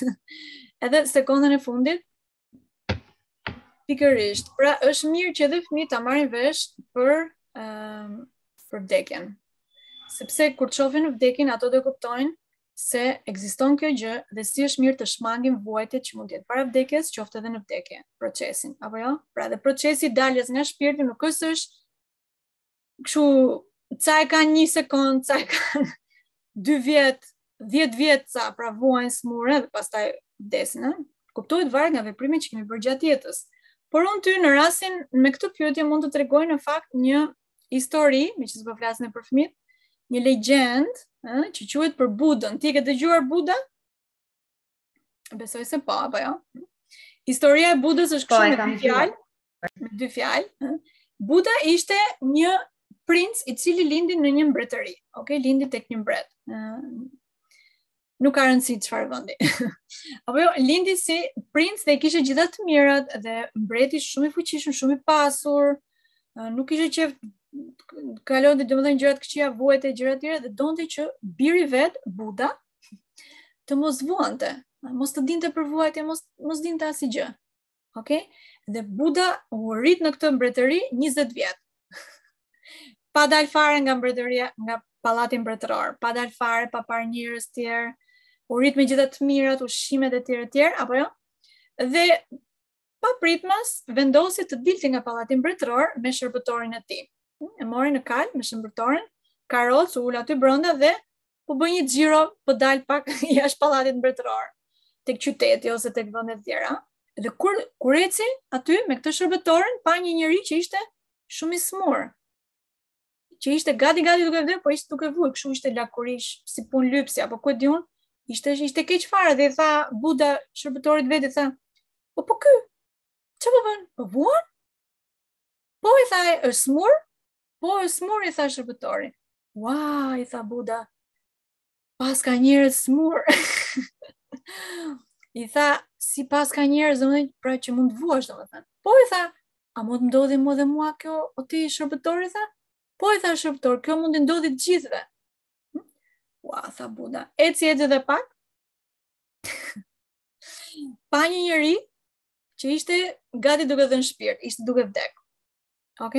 A: edhe sekondën e fundit, Pikërisht. Pra është mirë që edhe fëmijët ta marrin vesh për ë ehm, për vdekjen. Sepse kur të shohin vdekjen ato do e kuptojnë se ekziston kjo gjë dhe si është mirë të shmangim vuajtjet që mund të jetë para vdekjes, qoftë edhe në vdekje, procesin, apo jo? Pra dhe procesi i daljes nga shpirti nuk është se është kështu ca e kanë një sekond, ca e kanë dy vjet, 10 vjet ca pra vuajnë sëmurë dhe pastaj vdesin, ëh. Kuptohet varet nga veprimet që kemi bërë gjatë jetës. Por unë ty në rastin me këtë pyetje mund të tregoj në fakt një histori, meqenëse po flasim për fëmijët, një legjendë, ëh, që quhet për Budën. Ti e ke dëgjuar Budën? Besoj se po, apo jo. Historia e Budës është
B: po,
A: kështu me dy fjalë. me dy fjalë, Buda ishte një princ i cili lindi në një mbretëri. Okej, okay? lindi tek një mbret. Nuk ka rëndësi çfarë vendi. Apo jo, lindi si princ dhe kishte të gjitha të mirat dhe mbreti shumë i fuqishëm, shumë i pasur, nuk kishte qejf të kalonte domethënë gjëra të këqija vuajtje gjëra të tjera dhe donte që biri i vet Buda të mos vuante, mos të dinte për vuajtje, mos mos dinte asgjë. Ok? Dhe Buda u rrit në këtë mbretëri 20 vjet. pa dal fare nga mbretëria, nga pallati mbretëror, pa dal fare, pa parë njerëz të tjerë, u rrit me gjitha të mirat, ushqimet e tjera të tjera, apo jo? Dhe papritmas vendosi të dilte nga pallati mbretëror me shërbëtorin e tij. E mori në kal me shërbëtorin, karrocë, u ul aty brenda dhe po bën një xhiro, po dal pak jashtë pallatit mbretëror, tek qyteti ose tek vende të tjera. Dhe kur kur eci aty me këtë shërbëtorin, pa një njeri që ishte shumë i smur. Që ishte gati gati duke vënë, po ishte duke vujt, kështu ishte lakurish, si pun lypsi apo ku e di un, ishte ishte keq fare dhe i tha Buda shërbëtorit vet i tha, "Po po ky, çfarë po bën? Po vuan?" Po i tha, "Është smur, Po, i smur i tha shërbëtori. Ua, i tha Buda, paska njerëz smur. I tha, si paska njerëz, dhe pra që mund të vuash, domethënë Po, i tha, a mund të ndodhi mu dhe mua kjo, o ti shërbëtori, tha? Po, i tha shërbëtori, kjo mund të ndodhi të gjithve. Hm? Ua, tha Buda, eci edhe pak, pa një njeri që ishte gati duke dhënë shpirt, ishte duke vdek. Ok?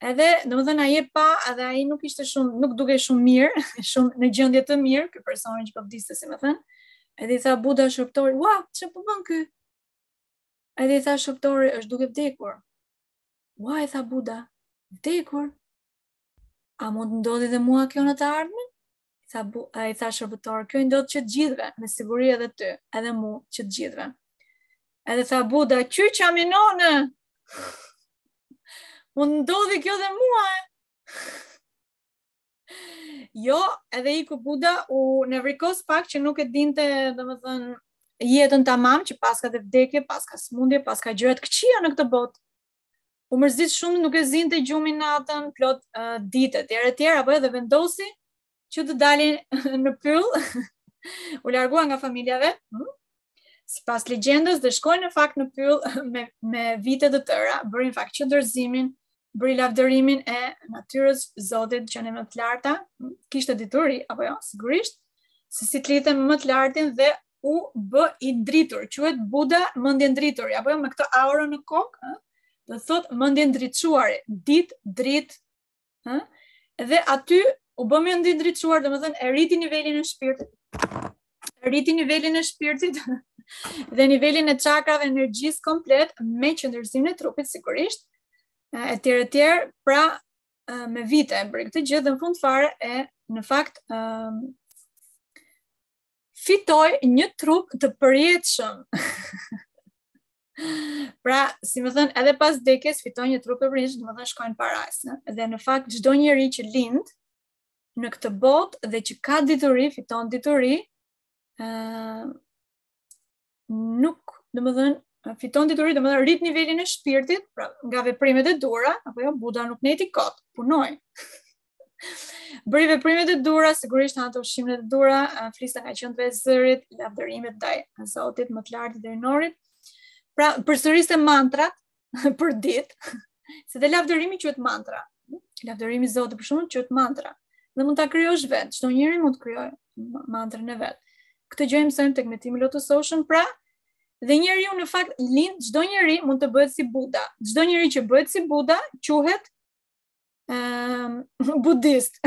A: Edhe, domethënë, ai e pa, edhe ai nuk ishte shumë, nuk dukej shumë mirë, shumë në gjendje të mirë, ky personi që po vdiste, po si më thënë, edhe i tha Buda shërbtorit, ua, çë po bën ky? Edhe i tha shërbtori, është duke vdekur. Ua, i tha Buda, vdekur? A mund të ndodhi dhe mua kjo në të ardhmen? tha bu, a, i tha shërbëtori, kjo i ndodh që të gjithve, me siguri edhe ty, edhe mu, që të gjithve. Edhe tha Buda, qyqja mi nonë, mund të ndodhi kjo dhe mua, e. Jo, edhe iku Buda, u nevrikos pak që nuk e dinte, domethënë, jetën tamam, që paska dhe vdekje, paska smundje, paska gjëra të këqija në këtë botë. u mërzit shumë nuk e zinte gjumi natën, plot uh, ditë etj etj apo jo edhe vendosi që të dali në pyll. u largua nga familja vet. Hm? Sipas legjendës dhe shkoi në fakt në pyll me me vite të tëra, bëri në fakt qëndërzimin, bëri lavdërimin e natyrës Zotit qenieve më të larta, hm? kishte dituri apo jo, sigurisht se si të lutej më të lartit dhe u bë i ndritur, quhet Buda mendjendritur, apo jo me këtë aurën në kokë, ë? Do thot mendjendriçuar, dit drit, ë? Dhe aty u bë mendjendriçuar, domethënë e rriti nivelin e shpirtit. E rriti nivelin e shpirtit dhe nivelin e çakrave energjisë komplet me qëndërzimin e trupit sigurisht. E tjera e tjera, pra me vite e bëri këtë gjë dhe në fund fare e në fakt fitoi një trup të përjetshëm. pra, si më thënë, edhe pas vdekjes fitoi një trup të përjetshëm, domethënë shkoi në parajsë. Dhe në fakt, çdo njeri që lind në këtë botë dhe që ka dituri, fiton dituri, uh, nuk, domethënë, fiton dituri, domethënë, rrit nivelin e shpirtit, pra, nga veprimet e duhura, apo jo, Buda nuk ndejti kot, punoi. Bëri veprimet e duhura, sigurisht hante ushqimet e duhura, fliste nga qendra e zërit, lavdërimet ndaj Zotit më të lartë dhe hyjnorit. Pra, përsëriste mantrat, për ditë, se dhe lavdërimi quhet mantra. Lavdërimi i Zotit për shembull quhet mantra. Dhe mund ta krijosh vetë, çdo njeri mund të krijojë mantrën e vet. Këtë gjë e mësojmë tek meditimi Lotus Ocean, pra dhe njeriu në fakt lind, çdo njeri mund të bëhet si Buda. Çdo njeri që bëhet si Buda quhet Ehm, um, budist.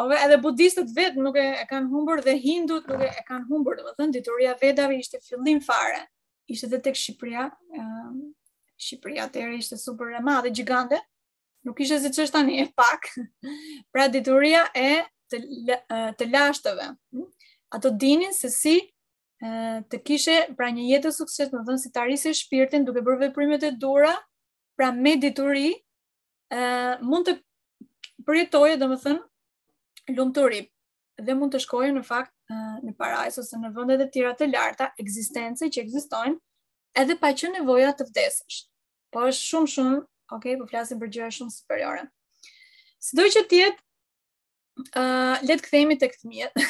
A: Ore, edhe budistët vetë nuk e, e kanë humbur dhe hindut nuk e, e kanë humbur, domethënë, dituria e vedave ishte në fillim fare, ishte dhe tek Shqipëria, um, Shqipëria atëherë ishte super e madhe, gjigante, nuk ishte siç është tani e pak, pra dituria e të, të lashtëve, hm? ato dinin se si të kishe pra një jetë të suksesshme, domethënë si ta rrisje shpirtin duke bërë veprimet e duhura, Pra me dituri ë mund të përjetoje domethënë lumturi dhe mund të shkoje në fakt në parajsë ose në vende të tjera të larta ekzistence që ekzistojnë edhe pa qenë nevoja të vdesësh. Po është shumë shumë, ok, po flasim për gjëra shumë superiore. Sido që të jetë uh, le të kthehemi tek fëmijët.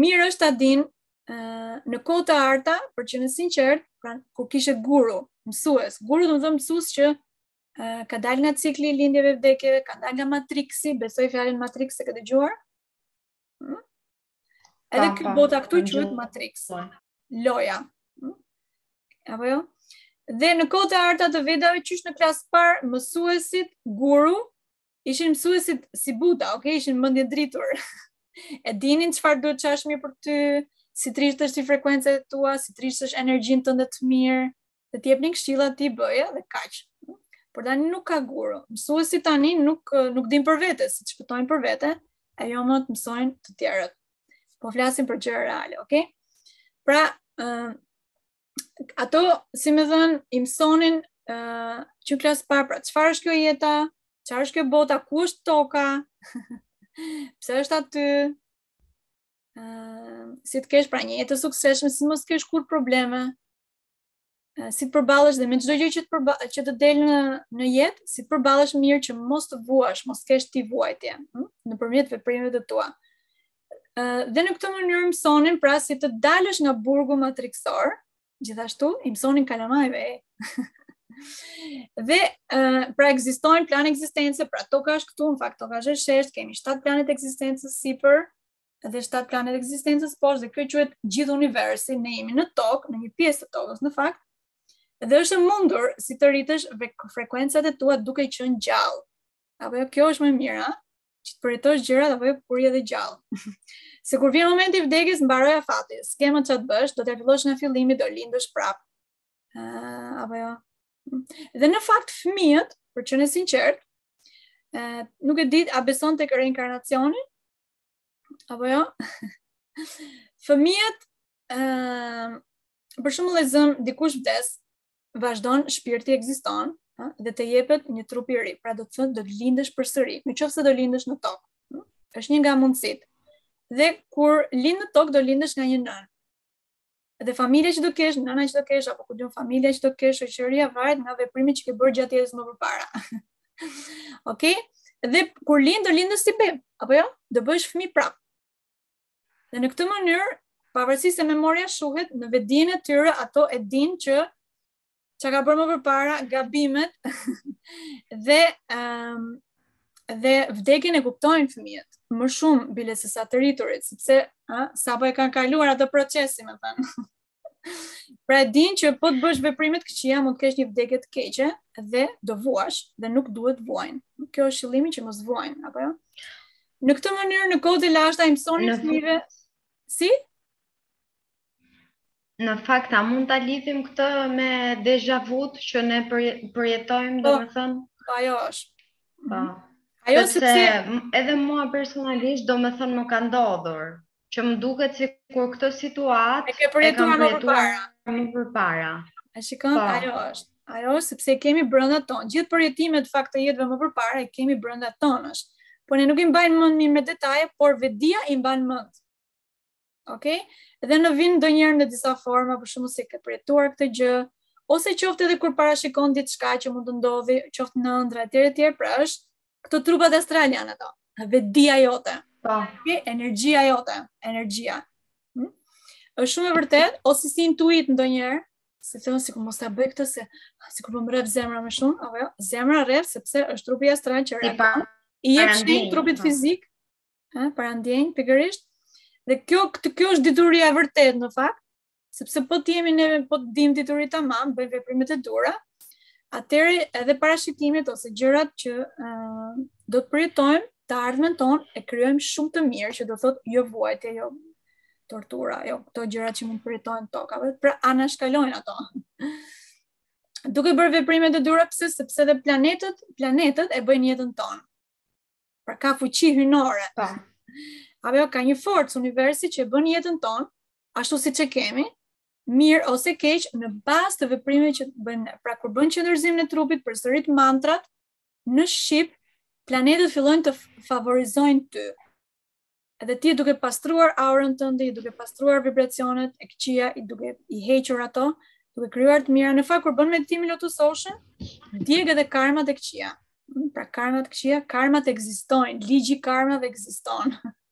A: Mirë është ta dinë uh, në kohë të arta, për që në sinqert, pra kur kishte guru, mësues, guru do të thotë mësues që uh, ka dalë nga cikli i lindjeve, vdekjeve, ka dalë nga matriksi, besoj fjalën matriks e ke dëgjuar. Hmm? Edhe kjo bota këtu quhet matriks. Po. Loja. Hmm? Apo jo? Dhe në kohë të arta të vedave, qysh në klasë parë, mësuesit, guru, Ishin mësuesit si Buda, ok, ishin mendjendritur. e dinin çfarë duhet, ça është mirë për ty, si t'i rrisësh ti frekuencat e tua, si ta rrisësh energjinë tënde të mirë, dhe t'jepnin këshilla, ti i bëje dhe kaq. Por tani nuk ka guru. Mësuesit tani nuk, nuk dinë për vete, si të shpëtojnë për vete, e jo më të mësojnë të tjerët. Po flasim për gjëra reale, ok? Pra, ato, si me thënë, i mësonin uh, që në klasë parë, pra, çfarë është kjo jeta, çfarë është kjo bota, ku është toka, pse është aty, uh, si të kesh pra një jetë të suksesshme, si mos t'kesh kurrë probleme, uh, si të përballesh dhe me çdo gjë që të, që të del në, në jetë, si të përballesh mirë që mos të vuash, mos t'kesh ti vuajtje, hm? nëpërmjet veprimeve të tua. dhe në këtë mënyrë i mësonin pra si të dalësh nga burgu matriksor, gjithashtu i mësonin kalamajve. dhe uh, pra ekzistojnë plane ekzistence, pra toka është këtu, në fakt toka është e sheshtë, kemi 7 planet e ekzistencës sipër dhe 7 planet e ekzistencës poshtë dhe kjo quhet gjithë universi, ne jemi në tokë, në një pjesë të tokës në fakt. Dhe është e mundur si të rritësh frekuencat e tua duke qenë gjallë. Apo jo, kjo është më e mira, që të përjetosh gjërat apo jo kur je edhe gjallë. Se kur vjen momenti i vdekjes mbaroi afati. S'ke më ça të bësh, do t'ia fillosh nga fillimi do lindësh prap. Uh, apo jo. Dhe në fakt fëmijët, për të qenë i sinqertë, uh, nuk e di a beson tek reinkarnacioni. Apo jo. fëmijët ë uh, për shembull e zëmë dikush vdes, vazhdon shpirti ekziston dhe të jepet një trup i ri, pra do të thotë do të lindësh përsëri, në qoftë se do lindësh në tokë. Hm? Është një nga mundësitë. Dhe kur lind në tokë do lindësh nga një nënë. Dhe familja që do të kesh, nëna që do të kesh apo ku di unë familja që do të kesh, shoqëria varet nga veprimi që ke bërë gjatë jetës më përpara. Okej? Dhe kur lind do lindësh si bebë, apo jo? Do bëhesh fëmijë prapë. Dhe në këtë mënyrë, pavarësisht se memoria shuhet, në vetëdijen e tyre ato e dinë që ça ka bërë më përpara, gabimet dhe ëm um, dhe vdekjen e kuptojnë fëmijët më shumë bile se sa të rriturit, sepse ë sapo e kanë kaluar atë procesin, me thënë. Pra e din që po të bësh veprime të këqija mund të kesh një vdekje të keqe dhe do vuash dhe nuk duhet të vuajnë. Kjo është qëllimi që mos vuajnë, apo jo? Në këtë mënyrë në kohë të lashta i mësonin fëmijëve. Si?
B: Në fakt a mund ta lidhim këtë me deja vu që ne përjetojmë, po, domethënë?
A: Po, ajo është.
B: Po. Mhm. Ajo sepse edhe mua personalisht domethënë më ka ndodhur. që më duket sikur këtë situatë
A: e, e kam përjetuar më përpara.
B: Më përpara.
A: A shikon, po. Po. ajo është. Ajo është sepse i kemi brenda tonë. Gjithë përjetimet në fakt të jetëve më përpara i kemi brenda tonë. Por ne nuk i mbajmë mend mirë me detaje, por vetëdija i mban mend. Okej? Dhe na vijnë ndonjëherë në disa forma, për shembull se ke përjetuar këtë gjë, ose qoftë edhe kur parashikon diçka që mund të ndodhi, qoftë në ëndrra etj etj, pra është Këto trupat astral janë ato. Vetëdija jote. Po. Okay? Energjia jote, energjia. Hm? Është shumë e vërtetë, ose si intuitë ndonjëherë, se thonë sikur mos ta bëj këtë se sikur po më rreh zemra më shumë, apo jo, zemra rreh sepse është trupi astral që rreh. I jep shenjë trupit po. fizik, ha, parandjenjë pikërisht. Dhe kjo këtë kjo është dituria e vërtetë në fakt, Sepse po të jemi ne po të dimë dituri tamam, bëjmë veprimet e duhura, atëherë edhe parashikimet ose gjërat që uh, do të përjetojmë të ardhmen tonë e krijojmë shumë të mirë që do të thotë jo vuajtje, jo tortura, jo këto gjëra që mund të përjetojnë tokave, pra anashkalojmë ato. Duke bërë veprimet e duhura pse sepse dhe planetët, planetët e bëjnë jetën tonë. Pra ka fuqi hyjnore. Po. Apo jo, ka një forcë universi që e bën jetën tonë, ashtu siç e kemi, mirë ose keq në bazë të veprimeve që bëjmë ne. Pra kur bën qendërzimin e trupit përsërit mantrat në shqip, planetet fillojnë të favorizojnë ty. Edhe ti duke pastruar aurën tënde, duke pastruar vibracionet e këqija, i duke i hequr ato, duke krijuar të mira. Në fakt kur bën meditimin Lotus Ocean, djeg edhe karmat e këqija. Pra karmat e këqija, karmat ekzistojnë, ligji i karmave ekziston.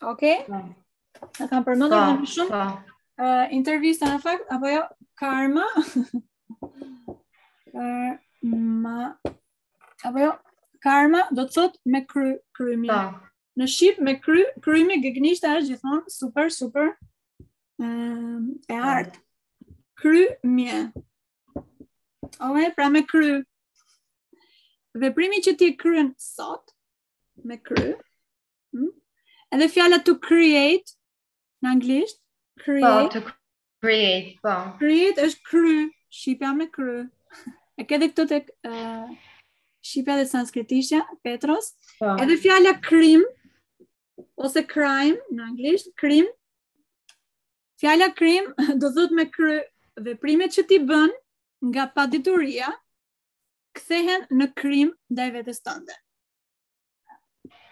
A: Ok? Po. E kam përmendur po, në shumë po. intervista në fakt, apo jo, karma. karma. Apo jo, karma do të thotë me kry, krymje. Po. Në shqip me kry, krymje gegnishtja është gjithmonë super, super um, e artë. Krymje. Ove, pra me kry. Veprimi që ti kryen sot, me kry, Hmm? Edhe fjala to create në anglisht, po, create.
B: Po, to create, po.
A: Create është kry, shqipja me kry. E ke dhe këtë tek uh, shqipja dhe sanskritishtja, Petros. Po. Edhe fjala krim, ose crime në anglisht, krim. Fjala krim do të thotë me kry veprimet që ti bën nga padituria, kthehen në krim ndaj vetes tënde.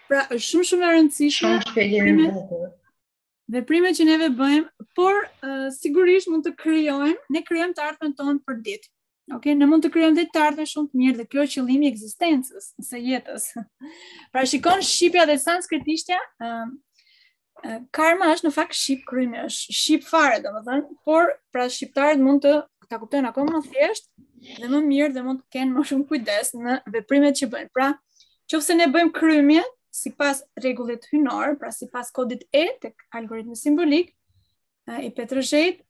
A: Pra, është shumë shumë e rëndësishme.
B: Shumë shpjegim i bukur.
A: Veprimet që neve bëjmë, por uh, sigurisht mund të krijojmë, ne krijojmë të ardhmen tonë për ditë. Ok, ne mund të krijojmë vetë të ardhmen shumë të mirë dhe ky është qëllimi i ekzistencës së jetës. pra shikon shqipja dhe sanskritishtja, uh, Karma është në fakt shqip krymje, është shqip fare, domethënë, por pra shqiptarët mund ta kuptojnë akoma më thjesht dhe më mirë dhe mund të kenë më shumë kujdes në veprimet që bëjnë. Pra, qoftë se ne bëjmë krymje sipas rregullit hyjnor, pra sipas kodit E tek algoritmi simbolik, i Petro Zhejit,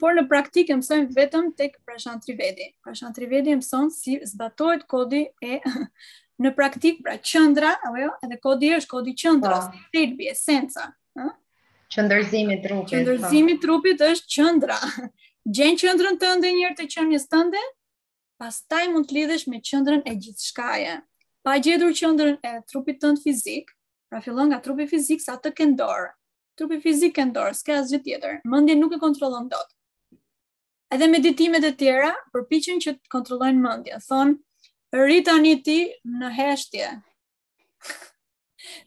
A: por në praktikë mësojmë vetëm tek Prashant Trivedi. Prashant Trivedi mëson si zbatohet kodi E në praktikë, pra qendra, apo jo, edhe kodi është kodi i qendrës, po. thelbi, esenca, ë?
B: Qendërzimi i trupit.
A: Qendërzimi i po. trupit është qendra. Gjen qendrën tënde një herë të qenies tënde, pastaj mund të lidhesh me qendrën e gjithçkaje. Pa gjetur qendrën e trupit tënd fizik, pra fillon nga trupi fizik shtatëkëndor. Trupi fizik e ke në dorë, s'ke asgjë tjetër. Mendjen nuk e kontrollon dot. Edhe meditimet e tjera përpiqen që të kontrollojnë mendjen. Thon, rri tani ti në heshtje.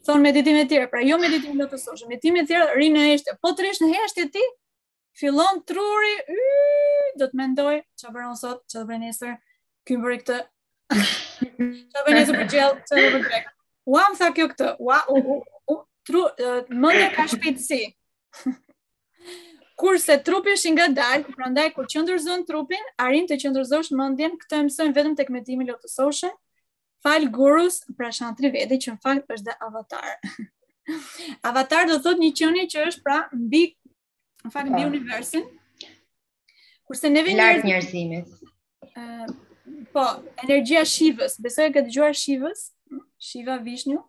A: Thon meditime të tjera, pra jo meditimi Lotus OM, meditime të tjera rri në heshtje. Po të rrish në heshtje ti, fillon truri, yy, do të mendoj, çfarë bëra unë sot, ç'do bëj nesër, kam bërë këtë, ç'do bëj nesër për gjellë, ç'do bëj për gjellë. Ua, më tha kjo këtë, ua, u, u, u, tru, mendja ka shpejtësi. Kurse trupi është ngadalë, prandaj, kur qendërzon trupin, arrin të qendërzosh mendjen, këtë e mëson vetëm tek meditimi Lotus OM, falë gurusë, Prashant Trivedi, që në fakt është dhe avatar. avatar do thotë një qenie që është pra mbi Në fakt mbi po. universin. Kurse neve
B: njerëz njerëzimit.
A: Ëh, po, energjia Shivës, besoj e ke dëgjuar Shivës, Shiva Vishnu,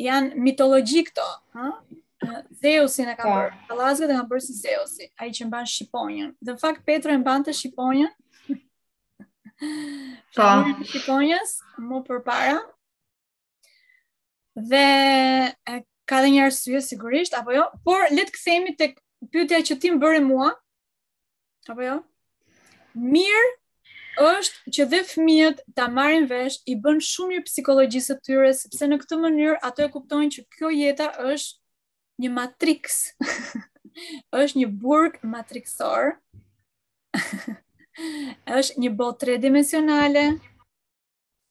A: janë mitologji këto, ha? Zeusin e kanë po. bërë, pellazgët e kanë bërë si Zeusi, ai që mban shqiponjën. Dhe në fakt Petro e mbante shqiponjën.
B: Po.
A: Shqiponjës mu përpara. Dhe e, ka dhe një arsye sigurisht apo jo, por le të kthehemi tek pyetja që ti më bëre mua. Apo jo? Mirë është që dhe fëmijët ta marrin vesh, i bën shumë mirë psikologjisë së tyre sepse në këtë mënyrë ato e kuptojnë që kjo jeta është një matrix. është një burg matrixor. është një botë tridimensionale.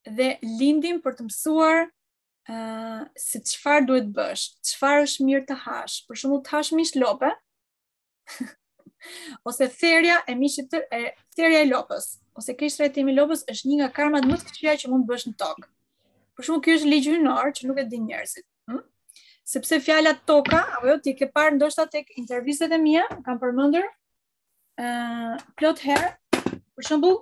A: dhe lindim për të mësuar uh, se çfarë duhet të bësh, çfarë është mirë të hash, për shembull të hash mish lope, ose therja e mishit të, e therja e lopës, ose keqtrajtimi i lopës është një nga karmat më të këqija që mund të bësh në tokë. Për shembull ky është ligj hyjnor që nuk e din njerëzit. Hm? Sepse fjala toka, apo jo, ti e ke parë ndoshta tek intervistat e mia, kam përmendur ë uh, plot herë. Për shembull,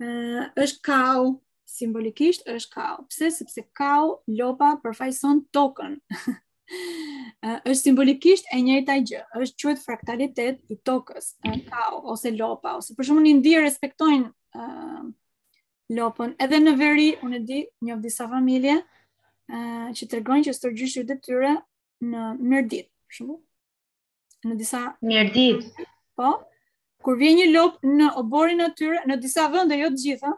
A: Uh, është kau, simbolikisht është kau. Pse? Sepse kau, lopa, përfaqëson tokën. uh, është simbolikisht e njëjta gjë, është quhet fraktalitet i tokës, uh, kau, ose lopa, ose për shembull në Indi respektojnë uh, lopën. Edhe në veri, unë e di, njoh disa familje, uh, që tregojnë që stërgjyshërit e tyre në Mirditë, për shembull. në disa
B: Mirditë.
A: Po. Kur vjen një lopë në oborrin e tyre, në disa vende jo të gjitha.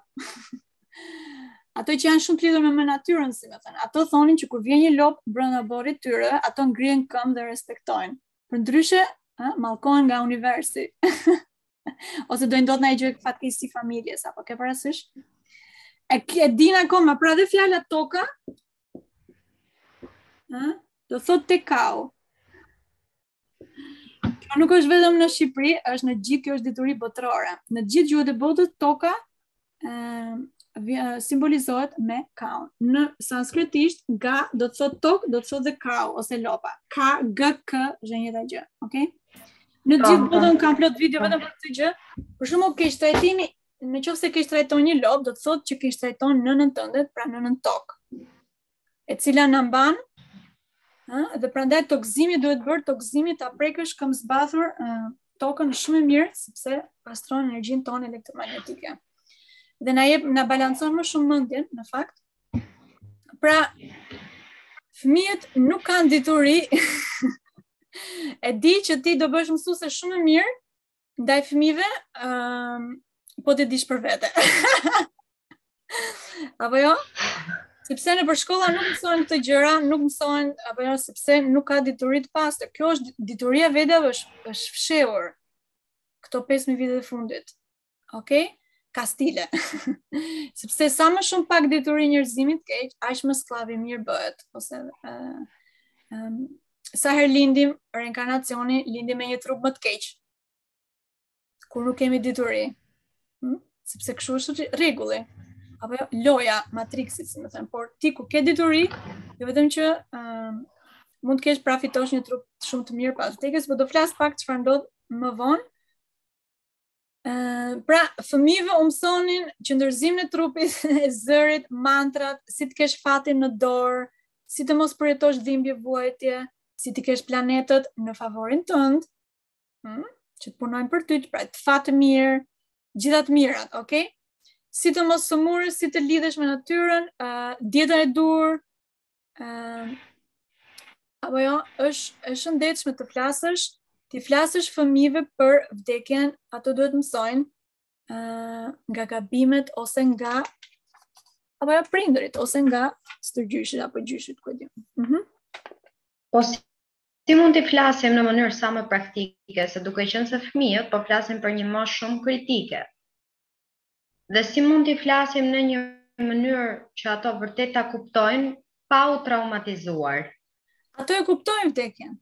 A: ato që janë shumë të lidhur me, me natyrën, si me thënë. Ato thonin që kur vjen një lopë brenda oborrit të tyre, ato ngrihen në këmbë dhe respektojnë. Përndryshe, ë, mallkohen nga universi. Ose do i ndodhë ndonjë gjë fatkeqësi familjes apo ke parasysh? E, e dinë akoma, pra dhe fjala toka? Ë? Do të thotë kau. Kjo nuk është vetëm në Shqipëri, është në gjithë kjo është dituri botërore. Në gjithë gjuhët e botës toka simbolizohet me kaun. Në sanskritisht ga do të thotë tokë, do të thotë dhe kau ose lopa. Ka, g, k është një gjë, okay? Në gjithë botën kam plot video vetëm për këtë gjë. Për shembull, keqtrajtimi, në qoftë se keqtrajton një lopë, do të thotë që keqtrajton nënën tënde, pra nënën tokë. e cila na mban ë dhe prandaj tokëzimi duhet bërë tokëzimi ta prekësh këmbëzbathur tokën shumë e mirë sepse pastron energjinë tonë elektromagnetike. Dhe na jep na balancon më shumë mendjen në fakt. Pra fëmijët nuk kanë dituri. e di që ti do bëhesh mësuese shumë e mirë, Ndaj fëmijëve, ë um, po të dish për vete. apo jo? Sepse nëpër shkolla nuk mësohen këto gjëra, nuk mësohen apo jo sepse nuk ka dituri të pastër. Kjo është dituria e Vedave, është fshehur këto 5000 vitet e fundit. Okej? Kastile. sepse sa më shumë pak dituri njerëzimi të ketë, aq më skllav i mirë bëhet ose ë uh, um, sa herë lindim, reinkarnacioni, lindim me një trup më të keq. Kur nuk kemi dituri. Hm? Sepse kështu është rregulli. Apo jo, loja e matrixit, si me thënë, por ti kur ke dituri, jo vetëm që uh, mund të kesh pra të fitosh një trup shumë të mirë pas vdekjes, por do flas pak çfarë ndodh më vonë. pra, fëmijëve u mësonin qendërzimin e trupit, e zërit, mantrat, si të kesh fatin në dorë, si të mos përjetosh dhimbje vuajtje, si t'i kesh planetët në favorin tënd, hmm? që të punojnë për ty, pra të fat të mirë, gjithë të mirat, ok? Si të mos sëmuresh, si të lidhesh me natyrën, uh, dietën e dur, Uh, apo jo, është e shëndetshme të flasësh, t'i flasësh fëmijëve për vdekjen, ato duhet të mësojnë ë uh, nga gabimet ose nga apo jo, prindërit ose nga stërgjyshit apo gjyshit ku di. Mhm. Mm
B: po si, si mund t'i flasim në mënyrë sa më praktike, se duke qenë se fëmijët po flasim për një moshë shumë kritike. Dhe si mund t'i flasim në një mënyrë që ato vërtet ta kuptojnë pa u traumatizuar?
A: Ato e kuptojnë vdekjen.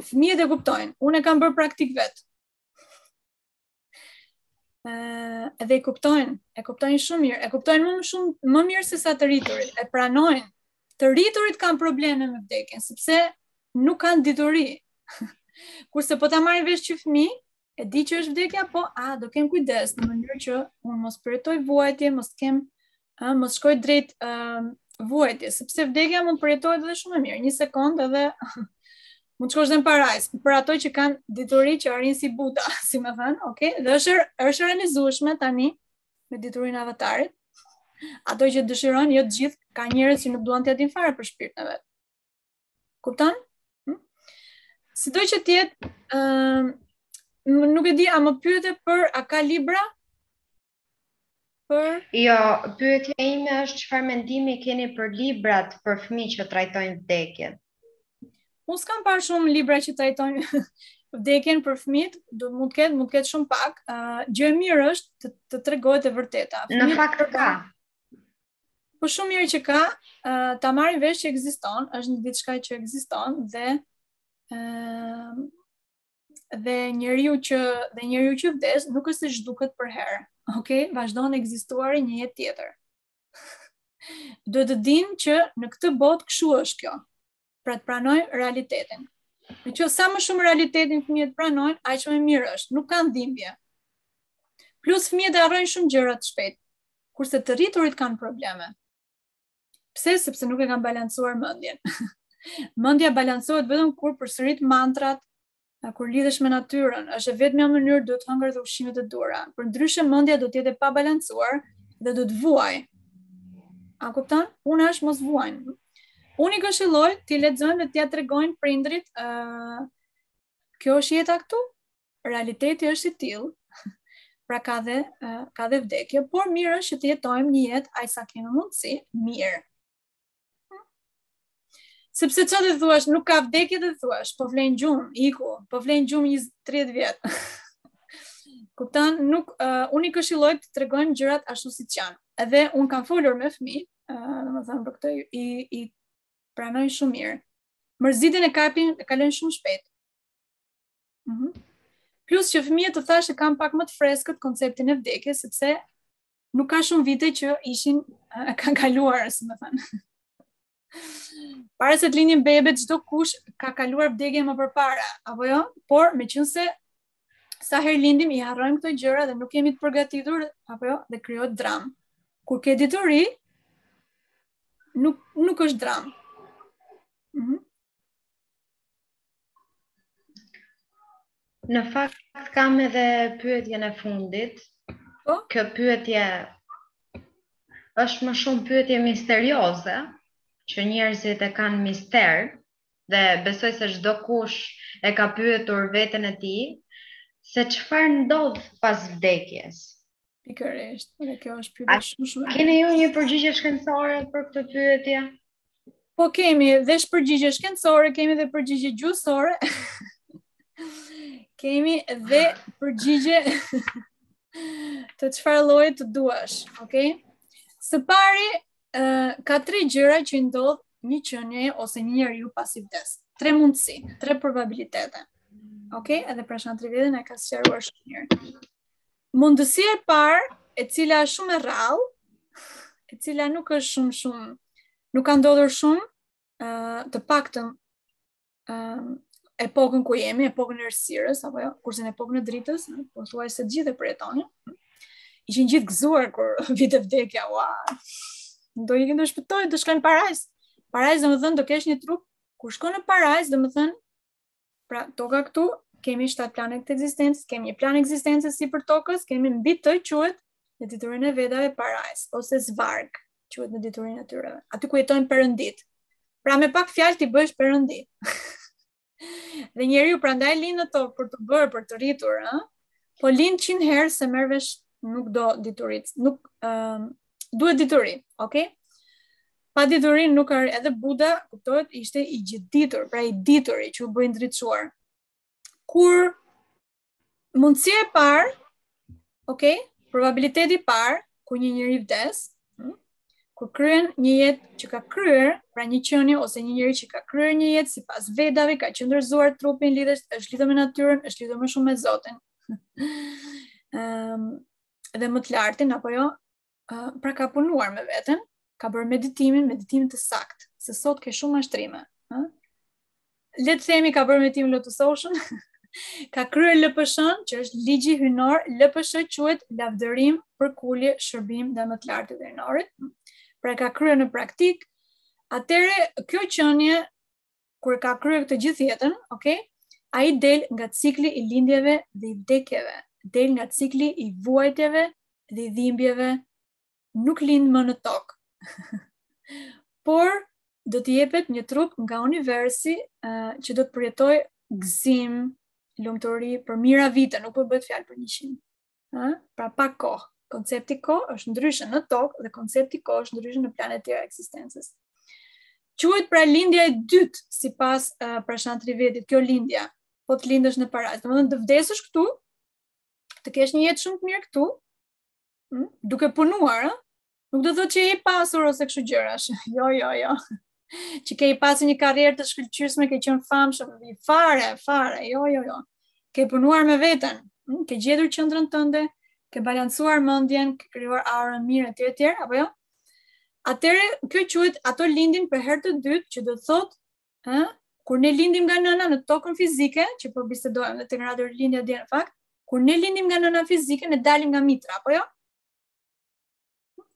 A: Fëmijët e kuptojnë. Unë e kam bërë praktikë vetë. Ë, edhe e kuptojnë, e kuptojnë shumë mirë, e kuptojnë më shumë më mirë se sa të rriturit, e pranojnë. Të rriturit kanë probleme me vdekjen, sepse nuk kanë dituri. Kurse po ta marrin vesh që fëmijë, E di që është vdekja, po a do kem kujdes në mënyrë që unë mos përjetoj vuajtje, mos kem ë mos shkoj drejt ë vuajtje, sepse vdekja mund përjetohet edhe shumë mirë, një sekond edhe mund të shkosh në parajs, për ato që kanë dituri që arrin si Buda, si me thënë, okay? Dhe është e realizueshme tani me diturinë e avatarit. Ato që dëshirojnë, jo të gjithë, ka njerëz që nuk duan t'ia dinë fare për shpirtin e vet. Kupton? Hm? Sido që të jetë, uh, nuk e di, a më pyete për a ka libra? Për...
B: Jo, pyetja ime është çfarë mendimi keni për librat për fëmijë që trajtojnë vdekjen?
A: Unë s'kam parë shumë libra që trajtojnë vdekjen për fëmijët, do mund të ketë, mund të ketë shumë pak. Uh, gjë e mirë është të, të tregohet e vërteta.
B: Fëmijët, Në fakt ka.
A: Po shumë mirë që ka, uh, ta marrin vesh që ekziston, është një diçka që ekziston dhe ë uh, dhe njeriu që dhe njeriu që vdes nuk është se zhduket përherë. Okej, okay? vazhdon të ekzistuar një jetë tjetër. Duhet të dinë që në këtë botë kshu është kjo. pra të pranojnë realitetin. Në qoftë sa më shumë realitetin fëmijët pranojnë, aq më mirë është, nuk kanë dhimbje. Plus fëmijët i harrojnë shumë gjërat shpejt, kurse të rriturit kanë probleme. Pse? Sepse nuk e kanë balancuar mendjen. mendja balancohet vetëm kur përsërit mantrat, A kur lidhesh me natyrën, është e vetmja mënyrë duhet hëngër dhe ushqime të duhura. Përndryshe mendja do të jetë e pabalancuar dhe do të vuajë. A kupton? Puna është mos vuajnë. Unë i këshilloj t'i lexojnë dhe t'ia tregojnë prindrit, ë uh, kjo është jeta këtu. Realiteti është i tillë. Pra ka dhe uh, ka dhe vdekje, por mirë është që të jetojmë një jetë aq sa kemi mundësi, mirë. Sepse çfarë të thuash, nuk ka vdekje të thuash, po fle në gjumë, iku, po fle në gjumë 20-30 vjet. Kupton, nuk uh, unë i këshilloj të tregojnë gjërat ashtu siç janë. Edhe un kam folur me fëmijë, uh, domethënë për këtë i i pranojnë shumë mirë. Mërzinë e kapin, e kalojnë shumë shpejt. Mhm. Mm Plus që fëmijët të thashë kanë pak më të freskët konceptin e vdekjes, sepse nuk ka shumë vite që ishin uh, kanë kaluar, si me thënë. Para se të lindnin bebet, çdokush ka kaluar vdekjen më përpara, apo jo? Por meqenëse sa herë lindim i harrojmë këto gjëra dhe nuk jemi të përgatitur, apo jo, dhe krijohet dramë. Kur ke dituri, nuk nuk është dramë. Mhm.
B: Mm Në fakt kam edhe pyetjen e fundit. Po? Kjo pyetje është më shumë pyetje misterioze që njerëzit e kanë mister dhe besoj se çdokush e ka pyetur veten e tij se çfarë ndodh pas vdekjes.
A: Pikërisht, dhe kjo është pyetje shumë shumë.
B: Keni ju një përgjigje shkencore për këtë pyetje?
A: Po kemi dhe përgjigje shkencore, kemi dhe përgjigje gjuhësore. kemi dhe përgjigje të çfarë lloji të duash, okay? Së pari, uh, ka tre gjëra që i ndodh një qenie ose një njeriu pasi vdes. Tre mundësi, tre probabilitete. Okej, okay? edhe për shantri vjedhën e ka sqaruar shumë mirë. Mundësia e parë, e cila është shumë e rrallë, e cila nuk është shumë shumë, nuk ka ndodhur shumë, ë uh, të paktën ë uh, epokën ku jemi, epokën e errësirës, apo jo, kurse në epokën e dritës, pothuajse gjithë e përjetonin, ishin gjithë gëzuar kur vinte vdekja, ua, do i këndë shpëtoj, do shkojnë parajs, parajs domethënë, do kesh një trup, kur shkon në parajs domethënë, Pra, toka këtu, kemi shtatë plane të ekzistencës, kemi një plan ekzistence sipër tokës, kemi mbi të quhet në diturin e vedave parajs, ose svarg, quhet në diturin e tyre. Aty ku jetojnë perënditë. Pra me pak fjalë ti bëhesh perëndi. dhe njeriu prandaj lind në tokë për t'u bërë, për t'u rritur, ha? po lind njëqind herë se merr vesh nuk do dituri, nuk uh, duhet dituri, oke? Okay? Pa dituri nuk arrin edhe Buda, kuptohet, ishte i gjithëditur, pra i dituri që u bë i ndriçuar. Kur mundësia e parë, ok, probabiliteti i parë, kur një njeri vdes, hm, kur kryen një jetë që ka kryer, pra një qenie ose një njeri që ka kryer një jetë, sipas vedave, ka qendërzuar trupin lidhës, është lidhur me natyrën, është lidhur më shumë me zotin. um, dhe më të lartin, apo jo, Uh, pra ka punuar me veten, ka bërë meditimin, meditimin të saktë, se sot ke shumë mashtrime. Ëh? Le të themi ka bërë meditimin Lotus Ocean, ka kryer LPSH-n, që është ligji hyjnor, LPSH quhet lavdërim përkulje shërbim ndaj më të lartit, hyjnorit. Pra e ka kryer në praktikë. Atëherë kjo qenie kur e ka kryer këtë gjithë jetën, ok, ai del nga cikli i lindjeve dhe i vdekjeve, del nga cikli i vuajtjeve dhe i dhimbjeve, nuk lind më në tokë. Por, do të jepet një trup nga universi uh, që do të përjetojë gëzim, lumturi, për mijëra vite, nuk për po bëhet fjalë për njëqind. Ha? Pra pa kohë. Koncepti kohë është ndryshe në tokë dhe koncepti kohë është ndryshe në planet e tjera të ekzistencës. Quhet pra lindja e dytë sipas uh, Prashant Trivedit, kjo lindja, po të lindësh në parajsë. Domethënë të vdesësh këtu, të kesh një jetë shumë të mirë këtu, hm? duke punuar, ha? Nuk do të thotë që je i pasur ose kështu gjërash. Jo, jo, jo. Që ke pasur një karrierë të shkëlqyeshme, ke qenë famshëm, i fare, fare. Jo, jo, jo. Ke punuar me veten, hm, ke gjetur qendrën tënde, ke balancuar mendjen, ke krijuar aurën mirë etj etj, apo jo? Atëre kjo quhet ato lindin për herë të dytë, që do të thotë, ë, kur ne lindim nga nëna në tokën fizike, që po bisedojmë ne tek radio lindja dhe në fakt, kur ne lindim nga nëna fizike, ne dalim nga mitra, apo jo?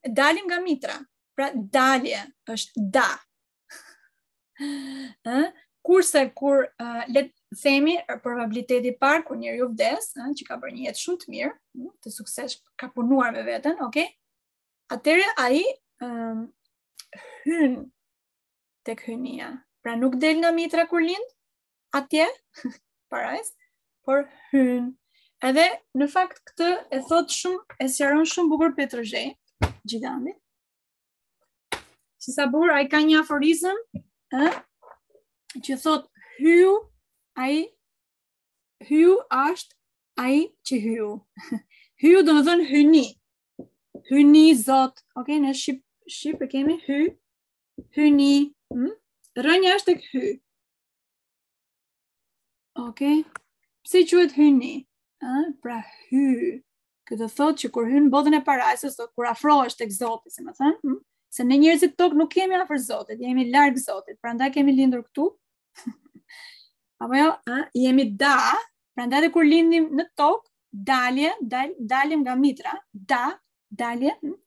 A: dalim nga mitra. Pra dalje është da. Ë, kurse kur uh, le të themi probabiliteti i parë kur njeriu vdes, ë, që ka bërë një jetë shumë të mirë, të suksesshme, ka punuar me veten, okay? Atëherë ai um, hyn tek hyjnia. Pra nuk del nga mitra kur lind, atje, parajsë, por hyn. Edhe në fakt këtë e thotë shumë e sqaron shumë bukur Petro Zheji, Gjidani. Si sa bukur ai ka një aforizëm, ë, që thotë hyu ai hyu është ai që hyu. Hyu domethënë hyjni. Hyjni zot, okay, në shqip shqip e kemi hy hyjni. Hm? Rrënja është tek hy. Ok. Pse quhet hyjni? Ë, pra hy. Kjo do të thotë që kur hyn në botën e parajsës, do kur afrohesh tek Zoti, si më thën, hm? se ne njerëzit në tokë nuk jemi afër Zotit, jemi larg Zotit, prandaj kemi lindur këtu. Apo jo, ë, jemi da, prandaj edhe kur lindim në tokë, dalje, dal, dalim nga mitra, da, dalje. Hm?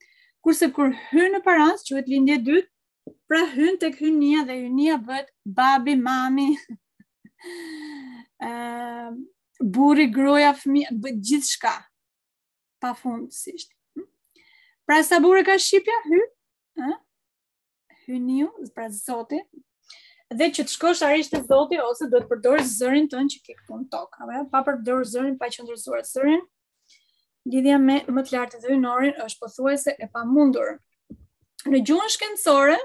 A: Kurse kur hyn në parajsë, quhet lindje e dytë, Pra hyn tek hyjnia dhe hyjnia bëhet babi, mami. Ëm burri, gruaja, fëmija, bëhet gjithçka. Pafundësisht. Pra sa bukur e ka shqipja hy? Ë? Hyu, pra zoti. Dhe që të shkosh realisht te zoti ose do të përdorësh zërin tënd që ke këtu në tokë, pa përdorë zërin pa qendërzuar zërin, Lidhja me më të lartin dhe hyjnoren është pothuajse e pamundur. Në gjuhën shkencore,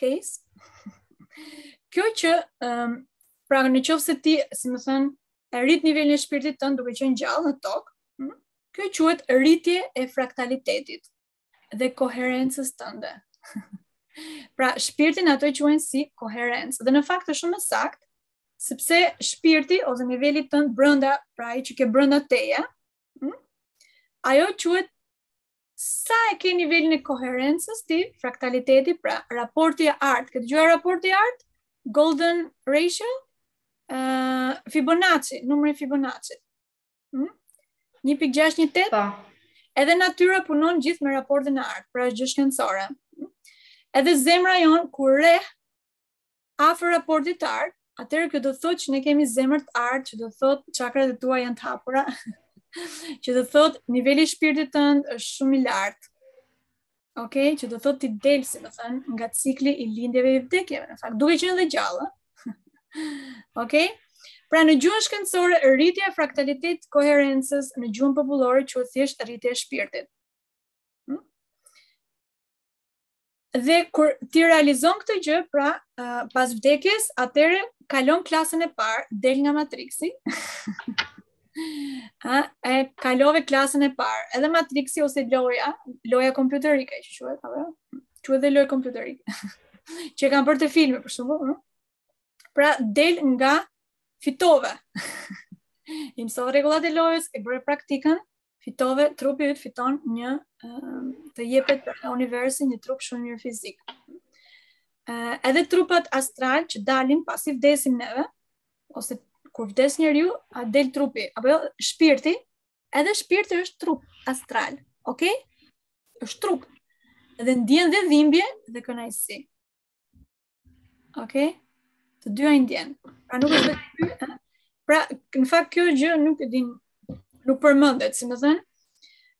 A: case, kjo që um, pra në qoftë se ti, si me thënë, e rrit nivelin e shpirtit tënd duke qenë gjallë në tokë, hm, kjo quhet rritje e fraktalitetit. dhe koherencës tënde. pra, shpirtin ato e quajnë si koherencë. Dhe në fakt është shumë e saktë, sepse shpirti ose niveli yt brenda, pra ai që ke brenda teje, hm? ajo quhet sa e ke nivelin e koherencës ti, fraktaliteti, pra raporti i artë. Ke dëgjuar raporti i artë, golden ratio, uh, Fibonacci, numri i Fibonaccit. Hm? 1.618?
B: Po.
A: Edhe natyra punon gjithë me raportin e artë, pra është gjë shkencore. Hm? Edhe zemra jonë, kur rreh afër raportit të artë, atëherë kjo do të thotë që ne kemi zemër të artë, që do të thotë çakrat e tua janë të hapura, që do të thotë niveli i shpirtit tënd është shumë i lartë. Ok, që do thotë ti del, si me thënë, nga cikli i lindjeve e vdekjeve, në fakt, duke qenë dhe gjallë. ok? Pra në gjuhën shkencore, rritja e fraktalitet koherencës në gjuhën popullore quhet thjesht rritja e shpirtit. Hm? Dhe kur ti realizon këtë gjë, pra uh, pas vdekjes, atëherë kalon klasën e parë, del nga matriksi. A, e kalove klasën e parë, edhe matriksi ose loja, loja kompjuterike, që shuhet, a vërë? Që edhe lojë kompjuterike. që e kanë bërë te filmat, për shembull, në? Pra, del nga fitove. I mësove regullat e lojës, e bëre praktikën, Fitove, trupi yt fiton një të jepet nga universi një trup shumë i mirë fizik. Ë edhe trupat astral që dalin pasi vdesim neve ose kur vdes njeriu, a del trupi apo jo shpirti, edhe shpirti është trup astral, ok? Është trup. Dhe ndjen dhe dhimbje dhe kënaqësi. Okej. Okay. Të dyja i ndjen. Pra nuk është vetë Pra, në fakt kjo gjë nuk e din nuk përmendet, si me thënë.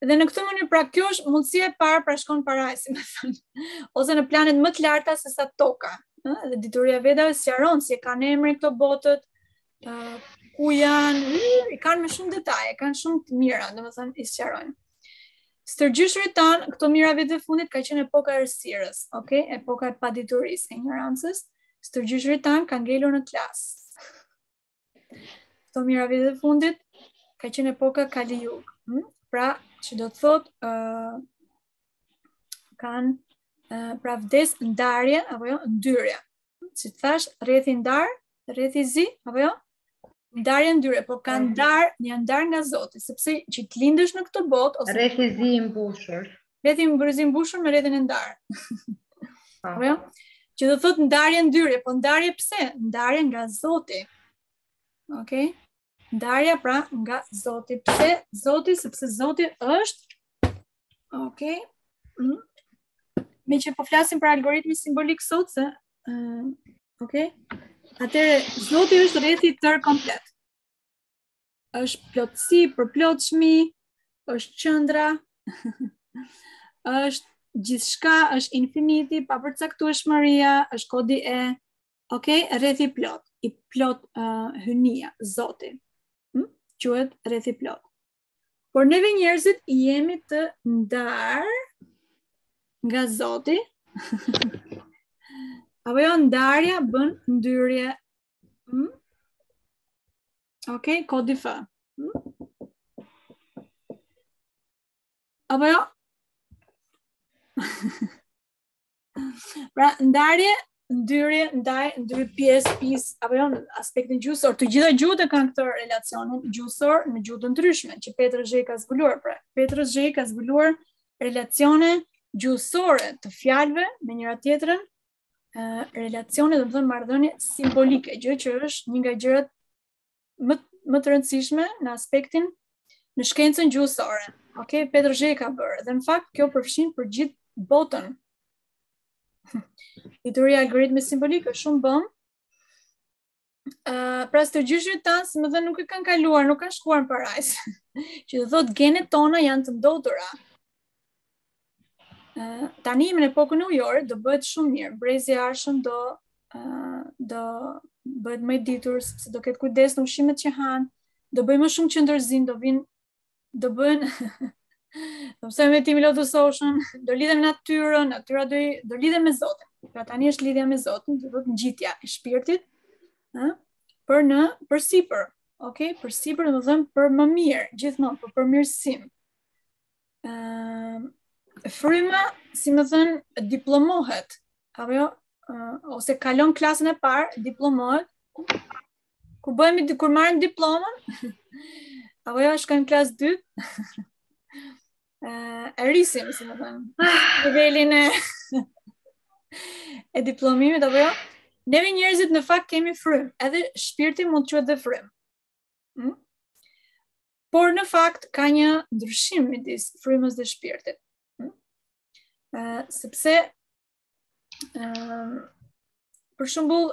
A: Dhe në këtë mënyrë pra kjo është mundësia e parë pra shkon parajsë, si me thënë. Ose në planet më të larta se sa toka, ëh, dhe dituria e Vedave sqaron si e kanë emrin këto botët, Uh, ku janë, i kanë me shumë detaje, kanë shumë të mira, domethënë, i sqarojnë. Stërgjyshërit tanë, këto mijëra vitet e fundit, ka qenë epoka e errësirës, okay? epoka e paditurisë, e injorancës, stërgjyshërit tanë kanë ngelur në klasë. Këto mijëra vitet e fundit, ka qenë epoka kali jug, hm? pra, që do të thotë, uh, kanë, uh, pra vdes ndarje, apo jo, ndyrje, si të thashë, rrethi i ndarë, Rrethi i zi, apo jo? Ndarje ndyrje, po ka ndarë, një ndarë nga Zoti, sepse që të lindësh në këtë botë ose
B: rrethi i zi i mbushur.
A: Rrethi i mbushur, mbushur me rrethin e ndarë.
B: Po.
A: apo jo? Që do thotë ndarje ndyrje, po ndarje pse? Ndarje nga Zoti. Okej? Ndarja pra nga Zoti. Pse Zoti? Sepse Zoti është Okej. Mm. Meqë po flasim për algoritmin simbolik sot, se Uh, ok. Atëherë, Zoti është rrethi i tërë komplet. është plotësi, përplotshmi, është qendra, është gjithçka, është infiniti, papërcaktueshmëria, është kodi E, ok, rrethi i plotë, i plotë uh, hyjnia, Zoti, hm? quhet rrethi i plotë. Por neve njerëzit jemi të ndarë nga Zoti. Apo jo ndarja bën ndyrje. Hmm? Ok, kodi F. Hmm? Apo jo? Pra, ndarje, ndyrje, ndaj, ndyrje, pjesë, pis, apo jo, në aspektin gjuhësor, të gjitha gjuhët e kanë këtë relacionin gjuhësor në gjuhë të ndryshme, që Petro Zheji ka zbuluar, pra, Petro Zheji ka zbuluar relacione gjuhësore të fjalëve me njëra-tjetrën, relacione, domethënë, marrëdhënie simbolike, gjë që është një nga gjërat më më të rëndësishme në aspektin në shkencën gjuhësore. Ok, Petro Zheji ka bërë dhe në fakt kjo përfshin për gjithë botën. Dituria e algoritmit simbolik, shumë bombë. Uh, pra stërgjyshët tanë të mëdhenj nuk e kanë kaluar, nuk kanë shkuar në parajsë. që do të thotë genet tona janë të ndotura. Uh, tani jemi në epokën e Ujorit, do bëhet shumë mirë. Brezi i ardhshëm do uh, do bëhet më i ditur sepse do ketë kujdes në ushqimet që han, do bëjë më shumë qendrëzim, do vijnë do bëhen do pse me timi Lotus Ocean, do lidhen me natyrën, natyra do do lidhen me Zotin. Pra tani është lidhja me Zotin, do thotë ngjitja e shpirtit, ë, për në për sipër. Okej, okay? për sipër do të them për më mirë, gjithmonë për përmirësim. Ëh, fryma, si me thënë, diplomohet. Apo jo? Uh, ose kalon klasën e parë, diplomohet. Kur bëhemi kur marrim diplomën, apo jo, shkojmë klasë të dytë. Ëh, e rrisim, si me thënë. Nivelin e e diplomimit apo jo? Neve njerëzit në fakt kemi frymë, edhe shpirti mund të quhet dhe frymë. Hm? Por në fakt ka një ndryshim midis frymës dhe shpirtit. Ëh, hm? sepse ëh për shembull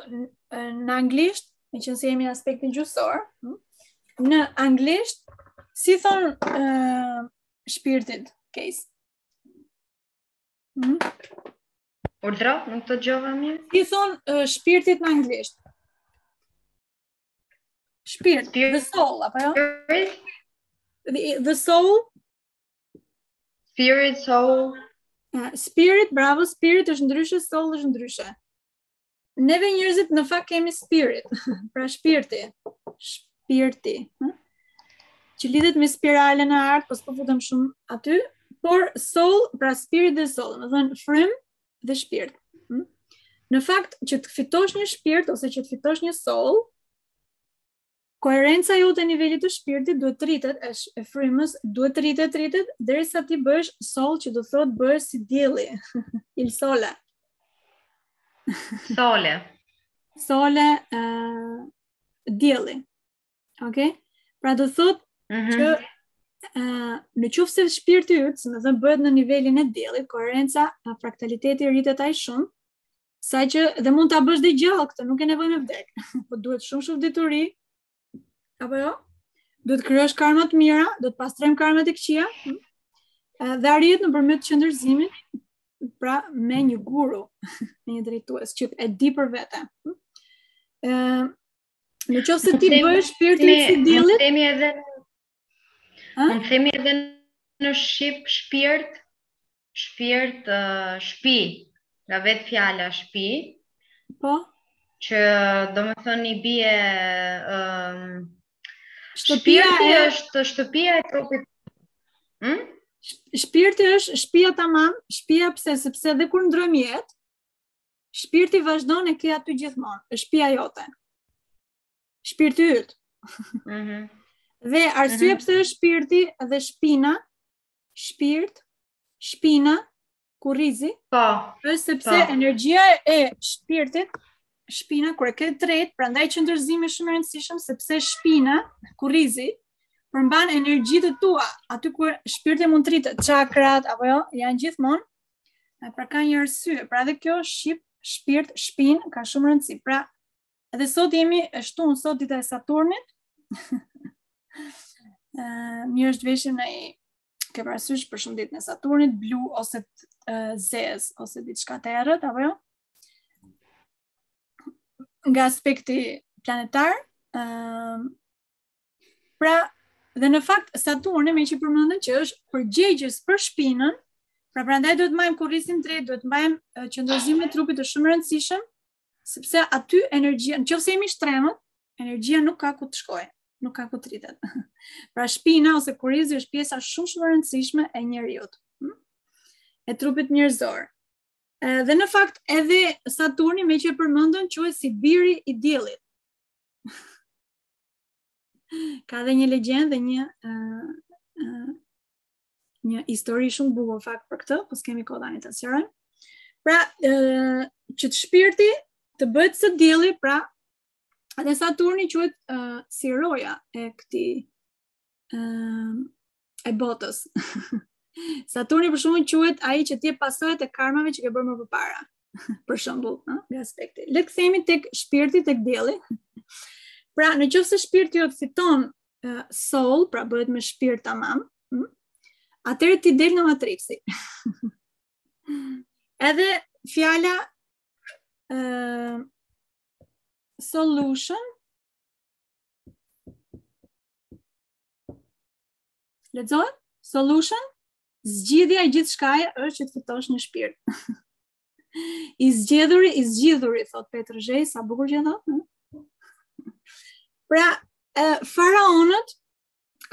A: në anglisht, meqenëse jemi në aspektin gjuhësor, hm? në anglisht si thon ëh shpirtit case. Ëh. Hm?
B: Urdhra, nuk të dëgjova mirë.
A: Si thon shpirtit në anglisht? Shpirt, the soul, apo jo?
B: Spirit?
A: The, the soul?
B: Spirit, soul?
A: Ah, spirit, bravo, spirit është ndryshe, soul është ndryshe. Neve njërzit në fakt kemi spirit, pra shpirti, shpirti, hm? që lidhet me spiralen e artë, po s'po futem shumë aty, por soul, pra spirit dhe soul, domethënë frymë, dhe shpirt. Hm? Në fakt, që të fitosh një shpirt ose që të fitosh një soul, koherenca jote e nivelit të shpirtit duhet të rritet, e, sh, e frymës duhet të rritet, rritet, derisa ti bëhesh sol që do thot bëhesh si dielli, il sole.
B: Sole.
A: Sole, uh, dielli. Ok? Pra do thot
B: mm -hmm.
A: që uh, në qoftë se shpirti yt, domethënë bëhet në nivelin e diellit, koherenca, a fraktaliteti rritet aq shumë, saqë dhe mund ta bësh dhe gjallë këtë, nuk ke nevojë me vdek, po duhet shumë shumë dituri, apo jo? Duhet të krijosh karma të mira, duhet të pastrosh karmat e këqia, dhe arrihet nëpërmjet qendërzimit, pra me një guru, me një drejtues, që e di për vete. Në qoftë se ti
B: e
A: bën shpirtin si
B: dielli, themi edhe Mund të themi edhe në shqip shpirt, shpirt uh, shpi, nga vet fjala shpi.
A: Po.
B: Që domethënë i bie ë um,
A: shtëpia e...
B: është shtëpia e trupit. Hm?
A: Shpirti është shpia tamam, shpia pse sepse dhe kur ndërrojmë jetë, Shpirti vazhdon e ke aty gjithmonë, është shpia jote. Shpirti yt.
B: Mhm.
A: Mm dhe arsye
B: mm -hmm.
A: pse është shpirti dhe shpina, shpirt, shpina, kurrizi.
B: Po.
A: Është sepse pa.
B: Po.
A: energjia e shpirtit shpina kur e ke drejt, prandaj qendërzimi është shumë i rëndësishëm sepse shpina, kurrizi, përmban energjitë e tua. Aty ku shpirti mund të rritet, çakrat apo jo, janë gjithmonë A pra ka një arsye, pra edhe kjo shqip, shpirt, shpin, ka shumë rëndësi. Pra, edhe sot jemi e shtunë sot dita e Saturnit, mirë është të veshim, e ke parasysh për shembull ditën e Saturnit, blu ose të zezë, ose diçka të erët, apo jo? Nga aspekti planetar, uh, Pra, dhe në fakt Saturni meqë e përmendëm që është përgjegjës për shpinën, pra prandaj duhet të mbajmë kurrizin drejt, duhet të mbajmë qëndrimin e trupit është shumë rëndësishëm, sepse aty energjia, nëse jemi shtrembër, energjia nuk ka ku të shkojë, nuk ka ku të rritet. Pra shpina ose kurrizi është pjesa shumë shumë e rëndësishme e njeriut. Hm? E trupit njerëzor. Dhe në fakt edhe Saturni meqë e përmendëm quhet si biri i diellit. Ka dhe një legjendë dhe një uh, uh, një histori shumë bukur në fakt për këtë, po s'kemi kohë tani ta sqarojmë. Pra, ë uh, që të shpirti të bëhet si dielli, pra edhe Saturni quhet uh, si roja e këtij ë uh, e botës. Saturni për shembull quhet ai që të jep pasojat e karmave që ke bërë më përpara. Për shembull, ëh, nga aspekti. Le të themi tek shpirti, tek dielli. Pra, në qoftë se shpirti jot fiton uh, soul, pra bëhet me shpirt tamam, ëh, hm, atëherë ti del nga matrixi. Edhe fjala ëh uh, solution Lexohet. Solution zgjidhja e gjithçkaje është që të fitosh një shpirt. I zgjedhuri, i zgjidhuri, thotë Petro Zheji, sa bukur që e thotë. Hm? Pra, faraonët,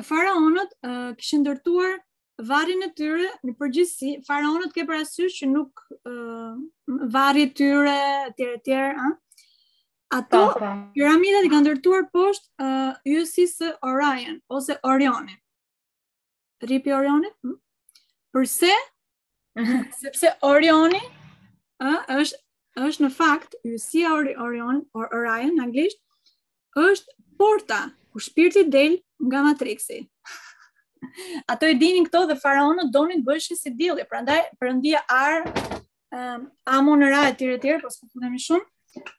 A: faraonët kishin ndërtuar varrin e tyre në përgjithësi, faraonët ke parasysh që nuk uh, varri e tyre etj etj, ëh. Ato
B: pa, pa.
A: piramidat i kanë ndërtuar poshtë uh, yjësisë së Orion ose Orionit. Rripi Orionit? Hm? Përse? Mhm. Sepse Orioni ë uh, është është në fakt yjësia Ori Orion or Orion në anglisht është porta ku shpirti del nga matriksi. Ato e dinin këto dhe faraonët donin të bëheshin si dielli, prandaj perëndia Ar um, Amon Ra e tjera e tjera, po s'kuptojmë shumë,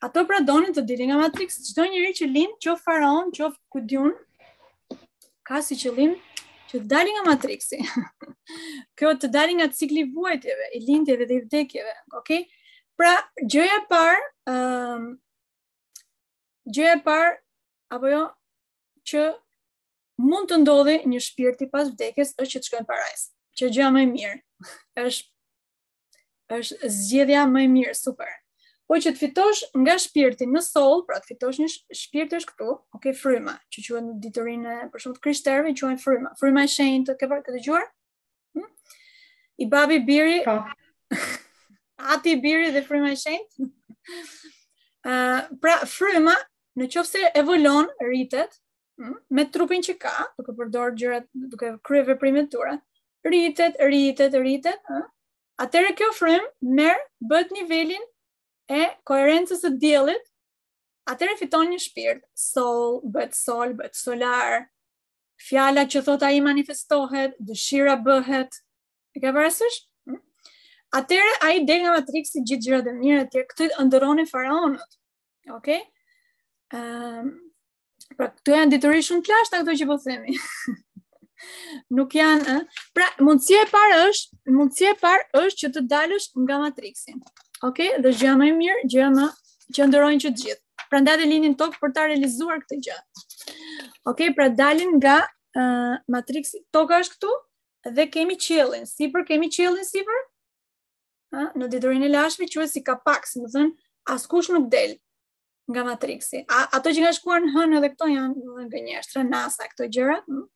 A: ato pra donin të dilin nga Matrix, çdo njeri që lind, qoftë faraon, qoftë kushdo, ka si qëllim që të dali nga Matrixi. Kjo të dali nga cikli i vuajtjeve, i lindjeve dhe i vdekjeve, ok? Pra, gjëja e parë, um, gjëja e parë, apo jo, që mund të ndodhi një shpirti pas vdekjes është që të shkojë në parajsë, që gjëja më e mirë është është zgjidhja më e mirë, super. Po që të fitosh nga shpirti në soul, pra të fitosh një shpirt është këtu, ok, fryma, që quhet në fjalorin e, për shembull, të krishterëve, quhet fryma. Fryma e shenjtë, e ke dëgjuar? Hm? I babi, i biri, pa.
B: Po.
A: Ati, biri dhe fryma e shenjtë? Uh, pra, fryma, në qoftë se evoluon, rritet, mm, me trupin që ka, duke përdorë gjërat, duke kryer veprime të tëra, rritet, rritet, rritet, ë? Atëherë kjo frymë merr bëhet në nivelin e koherencës së diellit, atëherë fiton një shpirt, sol, bëhet sol, bëhet solar. Fjala që thotë ai manifestohet, dëshira bëhet. E ke parasysh? Hm? Atëherë ai del nga matriksi gjithë gjërat e mira të këtu ëndërronin faraonët. Okej? Okay? Ehm, um, Pra, këto janë dituri shumë të lashta këto që po themi. Nuk janë, ë. Pra, mundësia e parë është, mundësia e parë është që të dalësh nga matriksi. Okej, okay? dhe gjëja më e mirë, gjëja më që ëndërrojnë që të gjithë. Prandaj dhe lindim në tokë për ta realizuar këtë gjë. Okej, okay? pra dalin nga uh, matriksi. Toka është këtu dhe kemi qiellin. Sipër kemi qiellin sipër. Ë, në diturinë e lashtë quhet si kapak, si me thënë, askush nuk del. nga matriksi. A, ato që kanë shkuar në hënë edhe këto janë gënjeshtra, NASA, këto gjërat. Hm?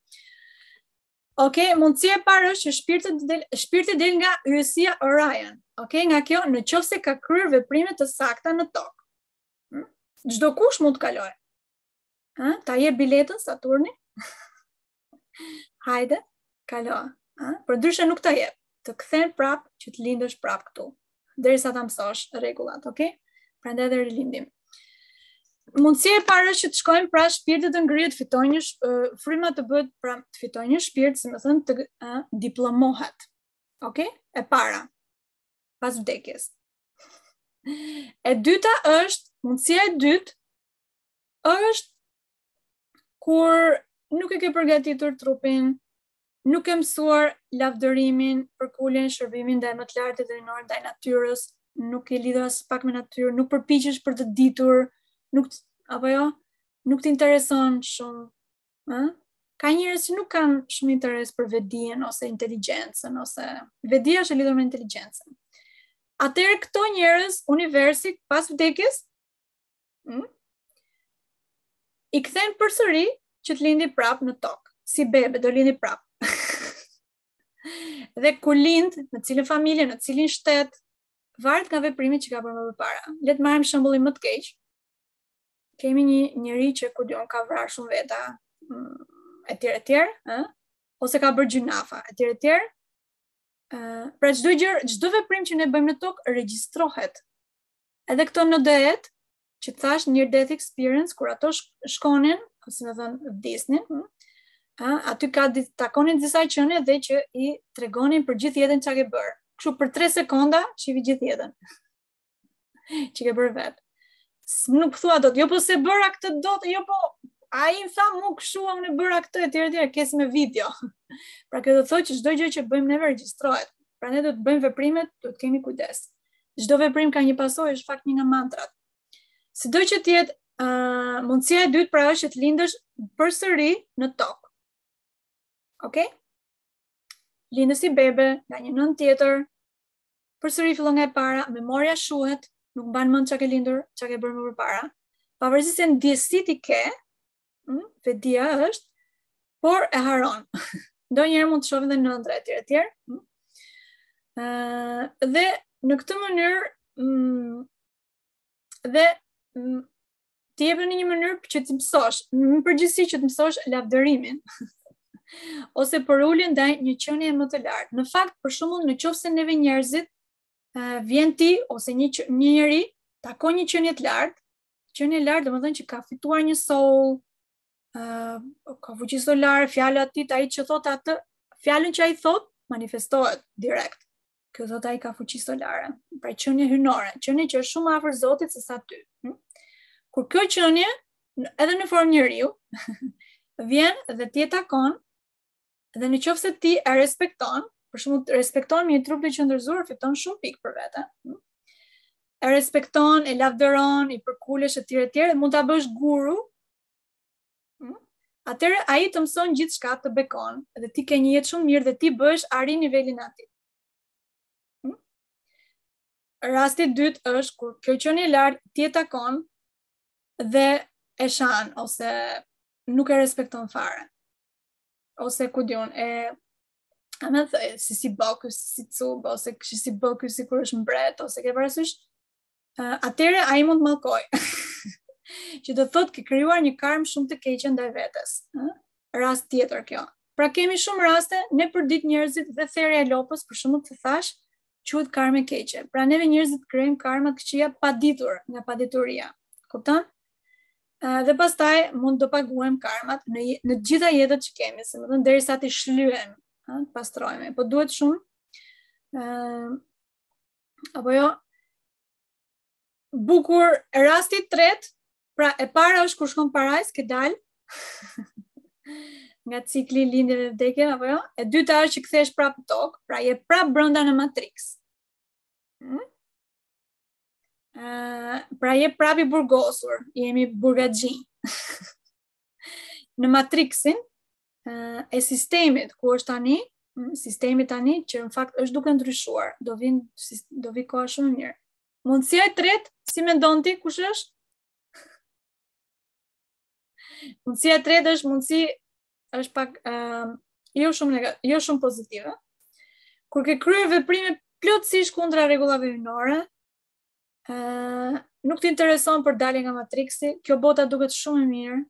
A: Ok, mundësia e parë është që shpirti del, shpirti del nga yjesia Orion. Ok, nga kjo, në qoftë se ka kryer veprime të sakta në tokë. Hm? Çdokush mund të kalojë. Ha? Ta jep biletën, Saturni? Hajde, kalo. Ha? Përndryshe nuk ta jep. Të kthen prap që të lindësh prap këtu. Derisa t'i mësosh rregullat, oke? Okay? Prandaj dhe rilindim. Mundësia e parë është që të shkojmë pra shpirti të ngrihet, të fitojë një fryma të bëhet pra të fitojë një shpirt, si me thënë të a, diplomohet. Oke? Okay? E para. Pas vdekjes. E dyta është, mundësia e dytë është kur nuk e ke përgatitur trupin, nuk ke mësuar lavdërimin përkuljen, shërbimin ndaj më të lartit, nderimin ndaj natyrës, nuk je lidhur aspak me natyrë, nuk përpiqesh për të ditur, nuk apo jo, nuk të intereson shumë, ë? Ka njerëz që nuk kanë shumë interes për vetëdijen ose inteligjencën ose vetëdija është e lidhur me inteligjencën. Atëherë këto njerëz universi pas vdekjes Mm? I kthen përsëri që të lindin prap në tokë, si bebe do lindin prap. dhe ku lind, në cilën familje, në cilin shtet, varet nga veprimi që ka bërë më përpara. Le të marrim shembullin më të keq. Kemi një njeri që ku di unë ka vrarë shumë veta, mm, etj etj, ë, ose ka bërë gjynafa, etj etj. ë Pra çdo gjë, çdo veprim që ne bëjmë në tokë regjistrohet. Edhe këto në death, që të thashë near death experience, kur ato shkonin, si me thënë, vdisnin, hm, a, aty ka dit, takonin disa qenie dhe që i tregonin për gjithë jetën që ke bërë. Kështu për tre sekonda, që i vi gjithë jetën. që ke bërë vetë. Së nuk thua dot, jo po s'e bëra këtë dot, jo po, ai më tha mu kështu, ama unë bëra këtë e tjera e tjera, ke si me video. pra kjo të thotë që çdo gjë që bëjmë neve regjistrohet. Pra ne do të bëjmë veprimet, do të kemi kujdes. Çdo veprim ka një pasojë, është fakt një nga mantrat. Sido që të jetë, uh, mundësia e dytë pra është që të lindesh përsëri në tokë. Okej? Lind si bebe nga një nënë tjetër, përsëri fillon nga e para, memoria shuhet, nuk mban mend çka ke lindur, çka ke bërë më përpara. Pavarësisht se ndjesitë i ke, Mm, vetëdija është, por e harron. Ndonjëherë mund të shohim dhe në ëndrra, e tjera, e tjera. Mm. Uh, dhe në këtë mënyrë, mm, dhe mm, të jepet një mënyrë që të mësosh, në përgjithësi që të mësosh lavdërimin. ose përuljen ndaj një qenie më të lartë. Në fakt, për shembull, në qoftë se neve njerëzit uh, vjen ti ose një një njeri takon një qenie të lartë, Qenie e lartë, domethënë që ka fituar një soul, ë uh, ka fuqi solare, fjala e tij, ai që thotë atë, fjalën që ai thotë manifestohet direkt. Kjo thotë ai ka fuqi solare. Pra qenie hyjnore, qenie që është shumë më afër Zotit se sa ty. Hm? Kur kjo qenie edhe në formë njeriu vjen dhe ti e takon Dhe në qoftë se ti e respekton, për shembull e respekton me një trup të qëndërzuar, fiton shumë pikë për veten. Hm? E respekton, e lavdëron, i përkulesh e tjera e tjera, mund ta bësh guru, hm? atëherë ai të mëson gjithçka të bekon, dhe ti ke një jetë shumë të mirë dhe ti bëhesh, arrin nivelin e tij. Hm? Rasti i dytë është kur kjo qenie e lartë ti e takon dhe e shan ose nuk e respekton fare. ose ku di unë, e, domethënë, sillesh si bëku, si si cub, ose kështu si bëku, sikur është mbret, ose ke parasysh, uh, atëherë ai mund të mallkojë. që do thotë ke krijuar një karmë shumë të keqe ndaj vetes. Ëh? Rast tjetër kjo. Pra kemi shumë raste ne përditë njerëzit dhe therja e lopës për shembull të thashë quhet karmë e keqe. Pra neve njerëzit krijojmë karma të këqija pa ditur nga padituria. Kupton? dhe pastaj mund të paguajmë karmat në në të gjitha jetët që kemi, si me thënë derisa t'i shlyejmë, ha, t'i pastrojmë, po duhet shumë, uh, apo jo, bukur rasti i tretë, pra e para është kur shkon në parajsë, ke dalë, nga cikli i lindjeve dhe vdekjeve, apo jo, e dyta është që kthehesh prapë në tokë, pra je prapë brënda në matriks. Hmm? Uh, pra je prapë i burgosur, jemi burgaxhi. në matriksin uh, e sistemit ku është tani, sistemi tani që në fakt është duke ndryshuar, do vin do vi koha shumë mirë. Mundësia e tretë, si mendon ti kush është? Mundësia e tretë është mundësi është pak uh, jo shumë jo shumë pozitive. Kur ke kryer veprime plotësisht kundra rregullave hyjnore, ë uh, nuk të intereson për dalje nga Matrixi, kjo bota duket shumë e mirë.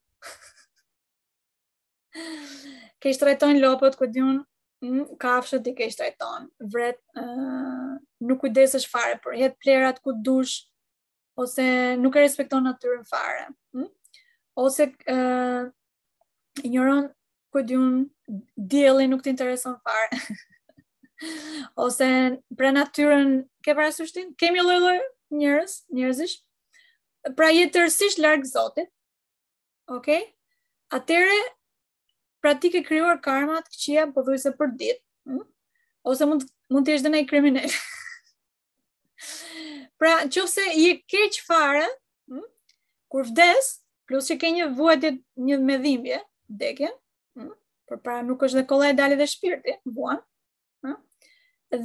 A: keqtrajton lopët, ku di unë, mm, kafshët i keqtrajton, vret, uh, nuk kujdesesh fare, për hedh plehrat ku do ti, ose nuk e respekton natyrën fare. Hm? Ose ë uh, injoron ku di unë, dielli nuk të intereson fare. ose pra natyrën ke parasysh ti? Kemi lloj-lloj njerëz, njerëzish. Pra je tërësisht larg Zotit. Okej? Okay? Atëre pra ti ke krijuar karma të këqija pothuajse për ditë, hm? ose mund mund të jesh dhe një kriminel. pra, në qoftë se je keq fare, hm, kur vdes, plus që ke një vuajtje një me dhimbje, vdekjen, hm, por pra nuk është dhe kollaj të dalë dhe shpirti, vuan, hm,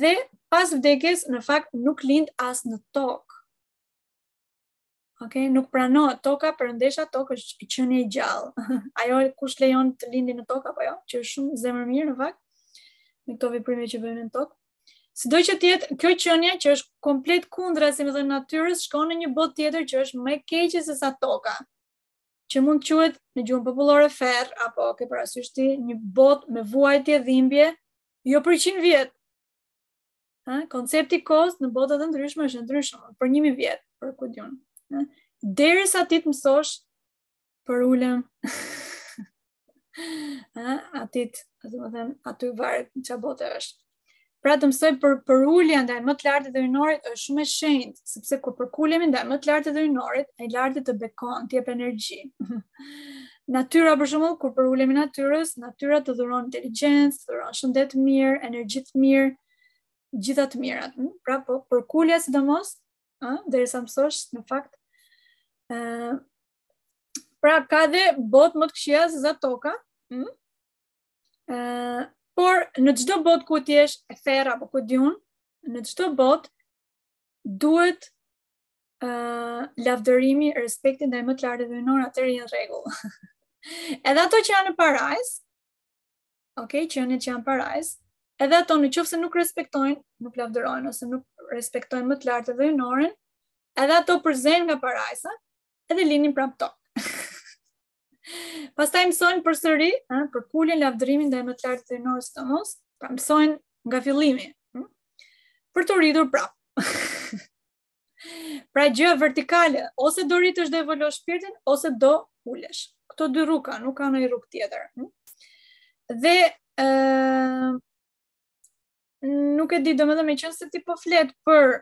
A: dhe pas vdekjes, në fakt, nuk lind as në tokë, Ok, nuk pranon toka, përëndesha tokë është një qenie e gjallë. Ajo e kush lejon të lindë në tokë, apo jo, që është shumë zemërmirë në fakt, me këto veprime që bëjmë në tokë. Sido që të jetë, kjo qenie që është komplet kundra, si mëmë dhe natyrës, shkon në një botë tjetër që është më e keqe sesa toka, që mund të quhet në gjuhën popullore ferr, apo ke parasysh ti një botë me vuajtje dhimbje, jo për 100 vjet, Ha? Koncepti i kohës në botat e ndryshme është ndryshme, për një mijë vjet, për ku di unë. Derisa ti të mësosh, përuljen, aty, domethënë, aty varet në ç'botë është. Pra të mësosh për, përulja ndaj më të lartit dhe hyjnorit është shumë e shenjtë, sepse kur përkulemi ndaj më të lartit dhe hyjnorit, i larti të bekon, të jep energji. Natyra për shembull, kur përulemi natyrës, natyra të dhuron inteligjencë, të dhuron shëndet të mirë, energji të mirë, gjithë të mirat. Hm? Pra po përkulja sidomos, ë, derisa mësosh në fakt ë pra ka dhe botë më të këqija sesa toka, ë? Hm? Ë, por në çdo botë ku të jesh, te ferri apo ku di unë, në çdo botë duhet uh, lavdërimi, respekti ndaj më të lartë dhe hyjnor atëherë në rregull. edhe ato që janë në parajsë, okay, që janë që janë parajsë, edhe ato në qoftë se nuk respektojnë, nuk lavdërojnë ose nuk respektojnë më të lartën dhe hyjnoren, edhe ato përzihen nga parajsa, edhe lindin prapë në tokë. Pastaj mësojnë përsëri, ëh, për kulin lavdërimin ndaj më të lartës dhe hyjnores të mos, pra mësojnë nga fillimi, hm? për t'u rritur prapë. Pra gjë është vertikale, ose do rritesh do evoluosh shpirtin, ose do ulesh. Këto dy rrugë ka, nuk ka ndonjë rrugë tjetër. Hm? Dhe e, nuk e di, domethënë meqenëse ti po flet për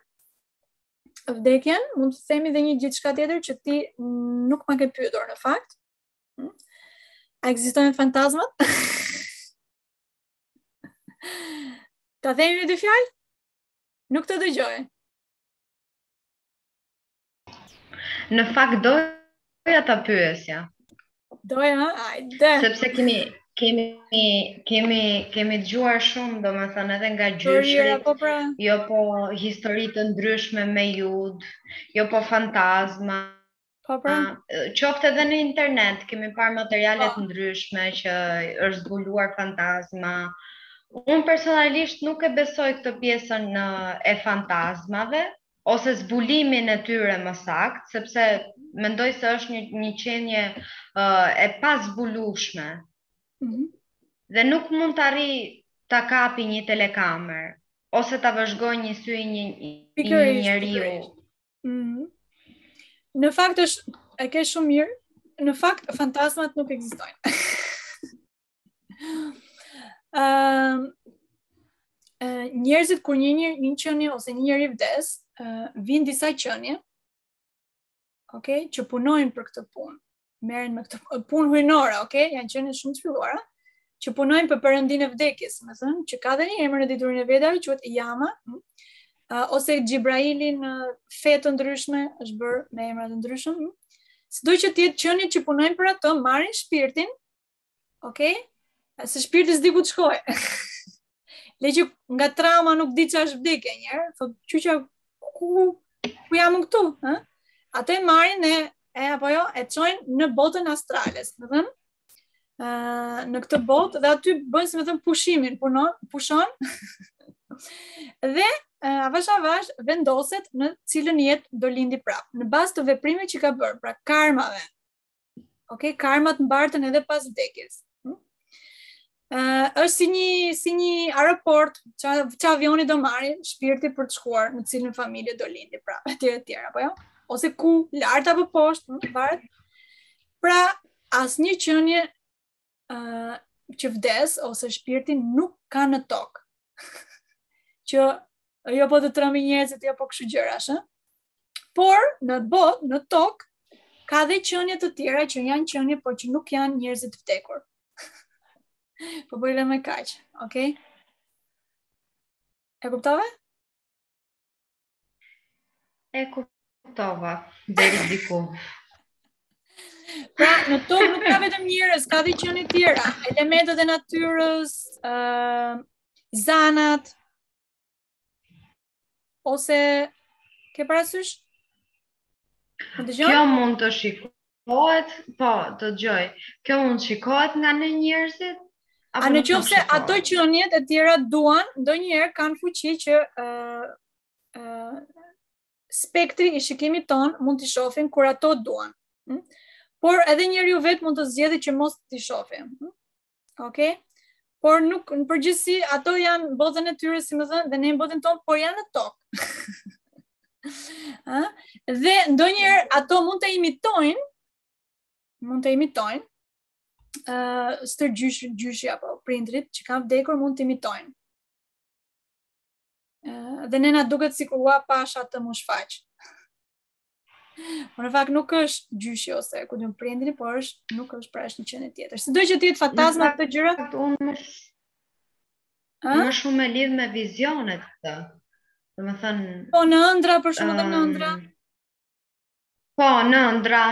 A: vdekjen, mund të themi dhe një diçka tjetër që ti nuk ma ke pyetur në fakt. Hm? A ekzistojnë fantazmat? Ta themi me dy fjalë? Nuk të dëgjoj.
B: Në fakt doja ta pyesja.
A: Doja, ajde.
B: Sepse kemi kemi kemi kemi dëgjuar shumë, domethënë edhe nga gjyshi.
A: Po pra.
B: Jo po histori të ndryshme me jud, jo po fantazma,
A: Po pra.
B: Qoftë edhe në internet kemi parë materiale të po. ndryshme që është zbuluar fantazma. Unë personalisht nuk e besoj këtë pjesën e fantazmave ose zbulimin e tyre më saktë, sepse mendoj se është një një qenie uh, e pazbulueshme. Mm
A: -hmm.
B: Dhe nuk mund të arri ta kapi një telekamerë ose ta vëzhgojë një sy një një njeriu.
A: Mm. Në fakt është e ke shumë mirë. Në fakt fantazmat nuk ekzistojnë. Ëm uh, njerëzit kur një një një qenie ose një njeri vdes, uh, vinë disa qenie, okay, që punojnë për këtë punë. merren me këtë punë hyjnore, okay? Janë qenie shumë të evoluara që punojnë për perëndinë e vdekjes, domethënë, që ka dhe një emër në diturinë e vedave, quhet Yama, hm? uh, ose Xhibraili në fe të ndryshme, është bërë me emra të ndryshëm. Hm? Sido që të jetë qeniet që punojnë për ato, marrin shpirtin Okej? Okay? Se shpirti s'di ku të shkojë. Le që nga trauma nuk di ça është vdekja njëherë, thotë, që që ku, ku jam unë këtu, ha? Ato e marrin e, e apo jo, e çojnë në botën astrale, domethënë, në këtë botë dhe aty bën domethënë pushimin, punon, pushon. dhe avash avash vendoset në cilën jetë do lindi prapë, në bazë të veprimeve që ka bërë, pra karmave. Ok, karmat mbarten edhe pas vdekjes. Hmm? Uh, është si një, si një aeroport që, që avioni do marrë shpirti për të shkuar në cilën familje do lindi prapë, e tjera, e tjera, apo jo? Ose ku, lart apo poshtë, varet. Pra, asnjë qenie uh, që vdes ose shpirti nuk ka në tokë. që jo po të trembi njerëzit, jo po kështu gjërash, ë? Por në botë, në tokë, ka dhe qenie të tjera që janë qenie por që nuk janë njerëz të vdekur. po e lë me kaq, okay? E kuptove?
B: E kuptova, deri diku.
A: Pra, në tokë nuk ka vetëm njerëz, ka dhe qenie të tjera, elementet e natyrës, uh, zanat, ose ke parasysh?
B: Kjo mund të shikoj Shikohet, po, dëgjoj. Kjo mund të shikohet nga ne njerëzit?
A: A në qoftë se ato qeniet e tjera duan, ndonjëherë kanë fuqi që uh, uh, spektri i shikimit tonë mund t'i shofim kur ato duan. Hm? Por edhe njeriu vetë mund të zgjedhë që mos t'i shofim. Hm? Ok? Por nuk, në përgjithësi, ato janë në botën e tyre, si me thënë, dhe ne në botën tonë, por janë në tokë. dhe ndonjëherë ato mund të imitojnë, mund të imitojnë, uh, stërgjyshin, gjyshin apo prindrit që kanë vdekur mund të imitojnë. Uh, dhe ne na duket sikur ua pashë atë, m'u shfaq. Po në fakt nuk është gjyshi ose ku di, prindi, por është nuk është pra është një qenie tjetër. Sido që të jetë fantazma këto gjëra.
B: Unë më shumë më shumë e lidh me vizionet këto. Domethënë
A: Po në ëndrra për shembull në ëndrra.
B: Po në ëndrra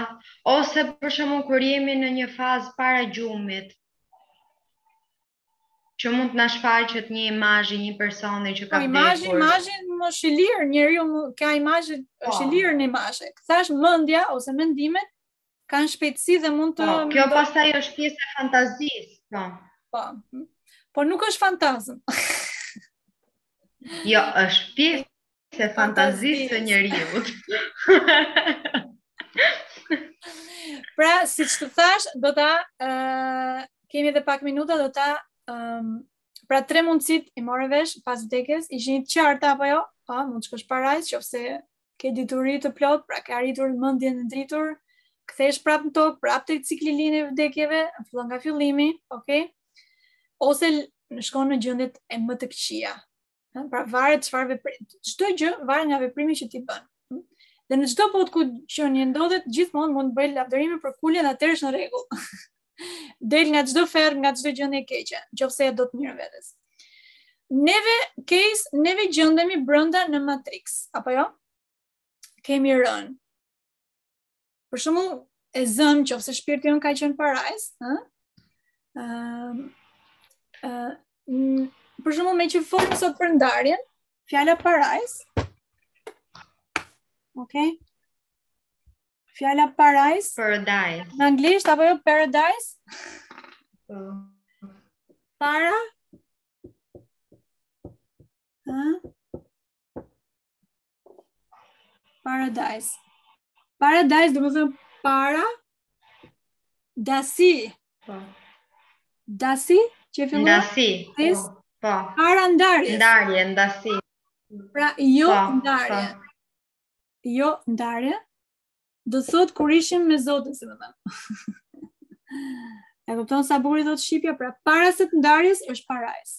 B: ose për shembull kur jemi në një fazë para gjumit. që mund të na shfaqet një imazh i një personi që ka
A: po, vdekur. Imazhi, imazhi është i lirë, njeriu ka imazhe po. Është i lirë në imazhe. Thashë mendja ose mendimet kanë shpejtësi dhe mund të
B: po, Kjo pastaj është pjesë e fantazisë, po.
A: Po. Po nuk është fantazmë.
B: jo, është pjesë e fantazisë së njeriut.
A: pra, siç të thashë, do ta, uh, kemi dhe pak minuta, do ta, um, pra tre mundësitë i more vesh pas vdekjes, ishin të qarta apo jo, po, mund të shkosh në parajsë, qoftë se ke dituri të plotë, pra ke arritur mendjen e ndritur, kthehesh prap në tokë, prap te cikli lindje vdekjeve, fillon nga fillimi, okay? ose në shkon në gjendjet më të këqija, Ëh, pra varet çfarë veprim. Çdo gjë varet nga veprimi që ti bën. Dhe në çdo botë kushdo që ndodhet, gjithmonë mund të bëj lavdërime përkuljen atëherë është në rregull. Del nga çdo ferr, nga çdo gjendje e keqe, nëse e do të mirën vetes. Neve qysh, neve gjendemi brenda në Matrix, apo jo? Kemi rënë. Për shembull e zëmë qoftë se shpirti nuk ka qenë parajs, ha? Uh, uh, për shembull meqë folëm sot për ndarjen, fjala parajs, ok? Fjala parajs,
B: paradise.
A: në anglisht, apo jo paradise?
B: Uh.
A: Para? Ha? Paradise. Paradise domethënë para dasi.
B: Po.
A: Dasi që e filluar?
B: Dasi. This, po. po.
A: Para ndarje.
B: Ndarje, dasi.
A: Pra jo po, ndarje. Po. Jo ndarje. Do thot kur ishim me Zotin, si me thënë. e kupton sa bukur e thot shqipja, pra para se të ndaheshe është parajs.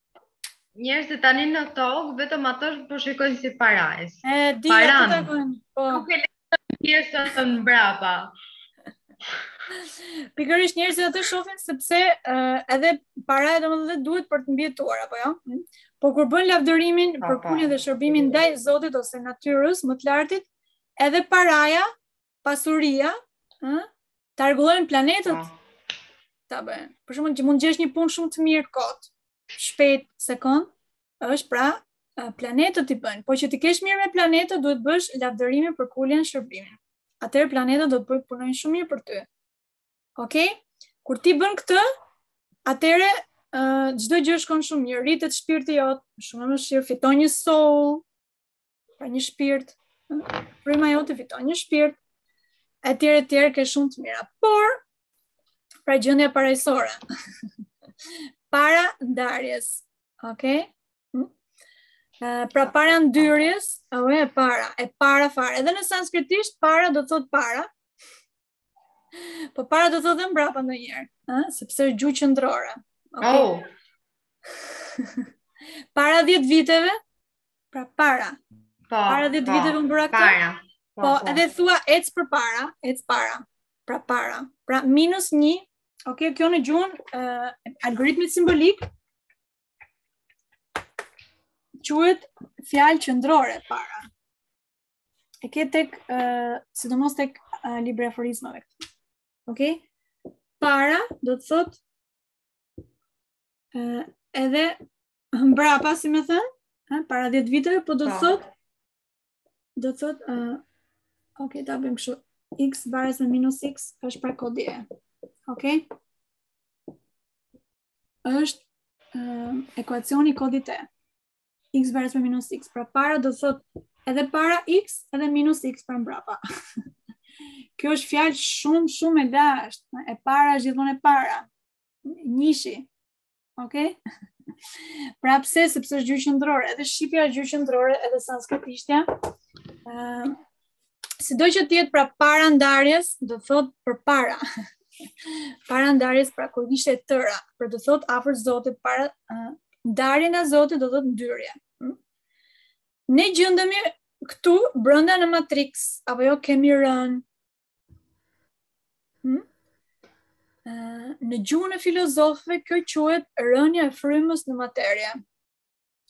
B: Njerëzit tani në tokë vetëm ato po shikojnë si parajs.
A: E di ato ta kanë. Po.
B: Nuk e lejojnë pjesën mbrapa.
A: Pikërisht njerëzit atë shohin sepse uh, edhe paraja domethënë duhet për të mbijetuar apo jo. Hm? Po kur bën lavdërimin përkuljen dhe shërbimin ndaj Zotit ose natyrës më të lartit, edhe paraja pasuria, ë, ta rregullojnë planetët. Po. Ta bëjnë. Për shembull, që mund të gjesh një punë shumë të mirë kot, shpejt, sekond, është pra planetët i bëjnë. Po që t'i kesh mirë me planetët, duhet të bësh lavdërime përkuljen shërbime. Atëherë planetët do të bëjnë punojnë shumë mirë për ty. Okej? Okay? Kur ti bën këtë, atëherë çdo gjë shkon shumë mirë, rritet shpirti jot, shumë mëshirë, fiton një soul, Pra një shpirt, fryma jote fiton një shpirt, e tjerë e tjerë ke shumë të mira. Por, pra gjendja parajsore, para ndarjes, oke? Okay? Hm? Pra para ndyrjes, e para, e para fare. Edhe në sanskritisht, para do thot para, Po para do të thotë dhe mbrapa ndonjëherë, ha? sepse është gjuhë qendrore.
B: Okay. Oh.
A: para 10 viteve, pra para.
B: Po,
A: para 10 po, viteve unë bëra këtë.
B: Para.
A: Po, po, po, edhe thua ec përpara, ec para. Pra para. Pra minus 1. Ok, kjo në gjuhën e algoritmit simbolik quhet fjalë qendrore para. e ke tek uh, sidomos tek uh, libri i aforizmave. Okej? Okay? Para do të thotë uh, edhe mbrapa, si me thënë, ha, para 10 viteve, po do të thotë do të thotë uh, okay, ta bëjmë kështu. X baras me minus X është pra kodi e. Okay? është uh, ekuacioni i kodit e. x baras me minus x pra para do thot edhe para x edhe minus x pra mbrapa. Kjo është fjalë shumë shumë e lashtë. E para është gjithmonë e para. Njëshi. Okej? Okay? Pra pse sepse është gjuhë qendrore, edhe shqipja është gjuhë qendrore, edhe sanskritishtja. Ëh, uh, sido që të jetë pra para ndarjes, do thot përpara. para ndarjes pra kur ishte e tëra, pra do thot afër Zotit para uh, ndarje nga Zoti do thot ndyrje. Hm? Ne gjendemi këtu brenda në matrix apo jo kemi rënë hm? në gjuhën e filozofëve kjo quhet rënia e frymës në materie.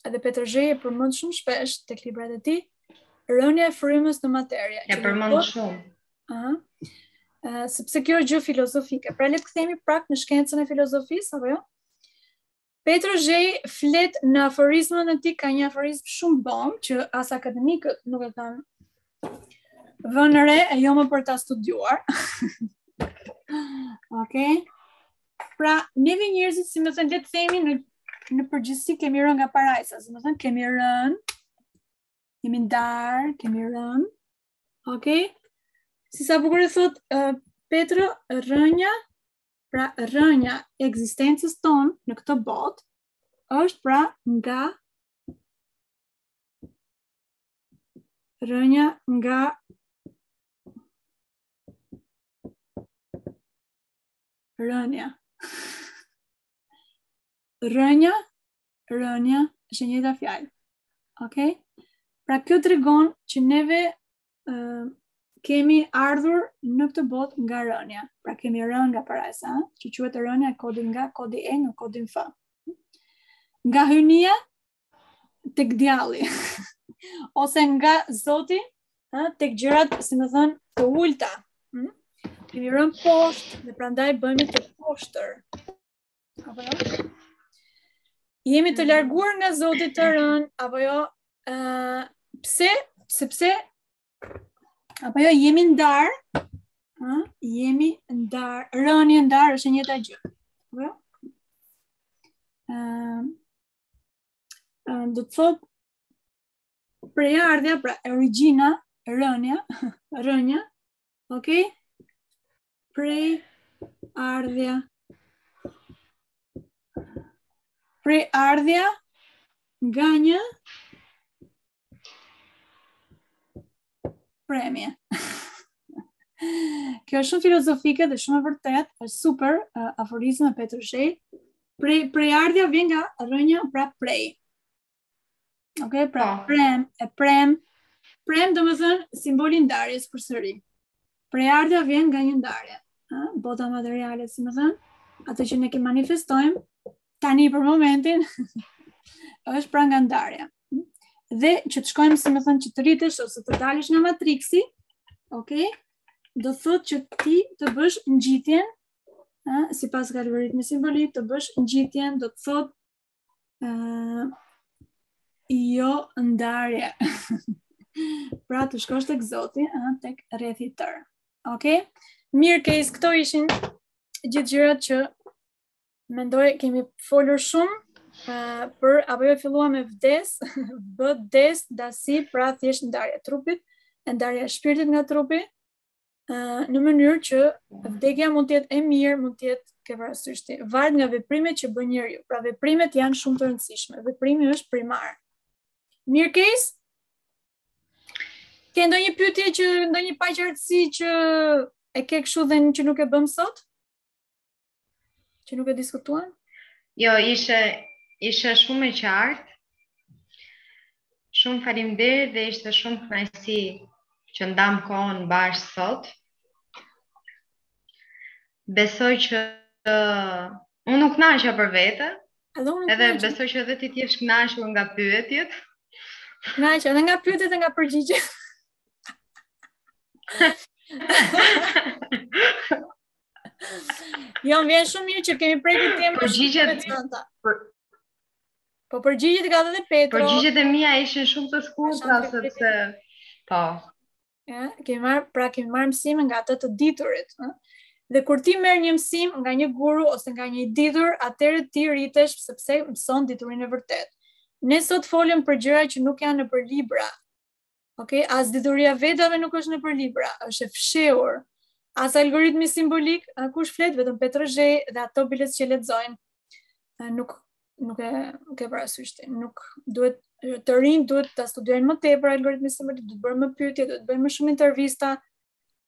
A: edhe Petro Zheji e përmend shumë shpesh tek librat e tij, rënia e frymës në materie.
B: E përmend shumë.
A: Ëh. Ëh, sepse kjo është gjë filozofike. Pra le të kthehemi pak në shkencën e filozofisë, apo jo? Petro Zheji flet në aforizmën e tij ka një aforizëm shumë bomb që as akademikët nuk e kanë vënë re e jo më për ta studiuar. Okej. Okay. Pra, neve njerëzit, si me thënë, le të themi në në përgjithësi kemi rënë nga parajsa, si me thënë, kemi rënë, kemi ndarë, kemi rënë, ok? Shi sa bukur e thot, uh, Petro, rrënja, pra rrënja e ekzistencës tonë në këtë botë, është pra nga rënia nga Rënia. Rrënja, rënia, është e njëjta fjalë. Ok? Pra kjo tregon që neve uh, kemi ardhur në këtë botë nga rënia. Pra kemi rënë nga parajsa, që quhet rënia kodi nga, kodi e, në kodin fë. Nga hynia, tek djalli. Ose nga Zoti, ha, tek gjërat, si me thënë, të ulta. Hm? Kemi rënë poshtë dhe prandaj bëhemi të poshtër. Apo jo? Jemi të larguar nga Zoti të rënë, apo jo? Ë, uh, pse? Sepse apo jo jemi ndar? Ha, jemi ndar. Rënie ndar është e njëjta gjë. Apo jo? Ë, uh, Do të thot prejardhja, pra origjina, rrënja, rrënja, ok? Prej ardhja. Prej ardhja nga një Prerje. Kjo është shumë filozofike dhe shumë e vërtetë, është super uh, aforizëm e Petro Zhejit. Pre, prej ardhja vjen nga rrënja pra prej. Ok, pra pa. Po. prem, e prem. Prem domethënë simboli i ndarjes përsëri. Prej ardhja vjen nga një ndarje. Bota materiale, si me thënë, ato që ne i manifestojmë, Tani për momentin është pra nga ndarja. Dhe që të shkojmë, si me thënë, që të rritesh ose të dalësh nga matriksi, ok, do të thotë që ti të bësh ngjitjen, a, sipas algoritmit të simbolit, të bësh ngjitjen, do të thotë, uh, jo ndarje. pra të shkosh tek Zoti, a, tek rrethi i tërë. Ok? Mirë, Kejsi, këto ishin gjithë gjërat që Mendoj, kemi folur shumë, uh, për apo jo filluam me vdes, vdes, dasi, pra thjesht ndarja e trupit, ndarja e shpirtit nga trupi, uh, në mënyrë që vdekja mund të jetë e mirë, mund të jetë ke parasysh ti. Varet nga veprimet që bën njeriu. Pra veprimet janë shumë të rëndësishme. Veprimi është primar. Mirë Kejsi? Ke ndonjë pyetje që ndonjë paqartësi që e ke kështu dhe që nuk e bëmë sot? Që nuk e diskutuam?
B: Jo, ishte, ishte shumë e qartë. Shumë faleminderit dhe ishte shumë kënaqësi që ndamë kohën bashkë sot. Besoj që uh, unë u kënaqa për vete, edhe, edhe besoj që edhe ti t'jesh kënaqur nga pyetjet.
A: U kënaqa, edhe nga pyetjet dhe nga përgjigjet. Jo, më vjen shumë mirë që kemi prekur tema për
B: përgjigjet për
A: Po përgjigjet i ka dhënë Petro.
B: Përgjigjet e mia ishin shumë të shkurtra sepse po.
A: Ja, kemi marrë, pra kemi marrë mësime nga ata të diturit, ëh. Dhe kur ti merr një mësim nga një guru ose nga një i ditur, atëherë ti rritesh sepse mëson diturinë e vërtetë. Ne sot folëm për gjëra që nuk janë nëpër libra. Ok, as dituria e Vedave nuk është nëpër libra, është e fshehur. As algoritmi simbolik, a kush flet vetëm Petro Zheji dhe ato bile që lexojnë, nuk nuk e nuk e ke parasysh ti. Nuk duhet të rinjtë duhet ta studiojnë më tepër algoritmin simbolik, duhet të bëjnë pyetje, duhet të bëjnë më shumë intervista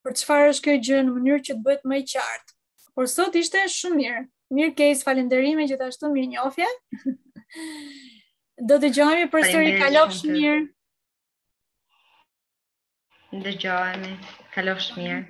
A: për çfarë është kjo gjë, në mënyrë që të bëhet më e qartë. Por sot ishte shumë mirë. Mirë Kejs, faleminderit gjithashtu mirë u njohëm. Do të dëgjohemi përsëri, kalofsh mirë.
B: Dëgjohemi. Kalofsh mirë.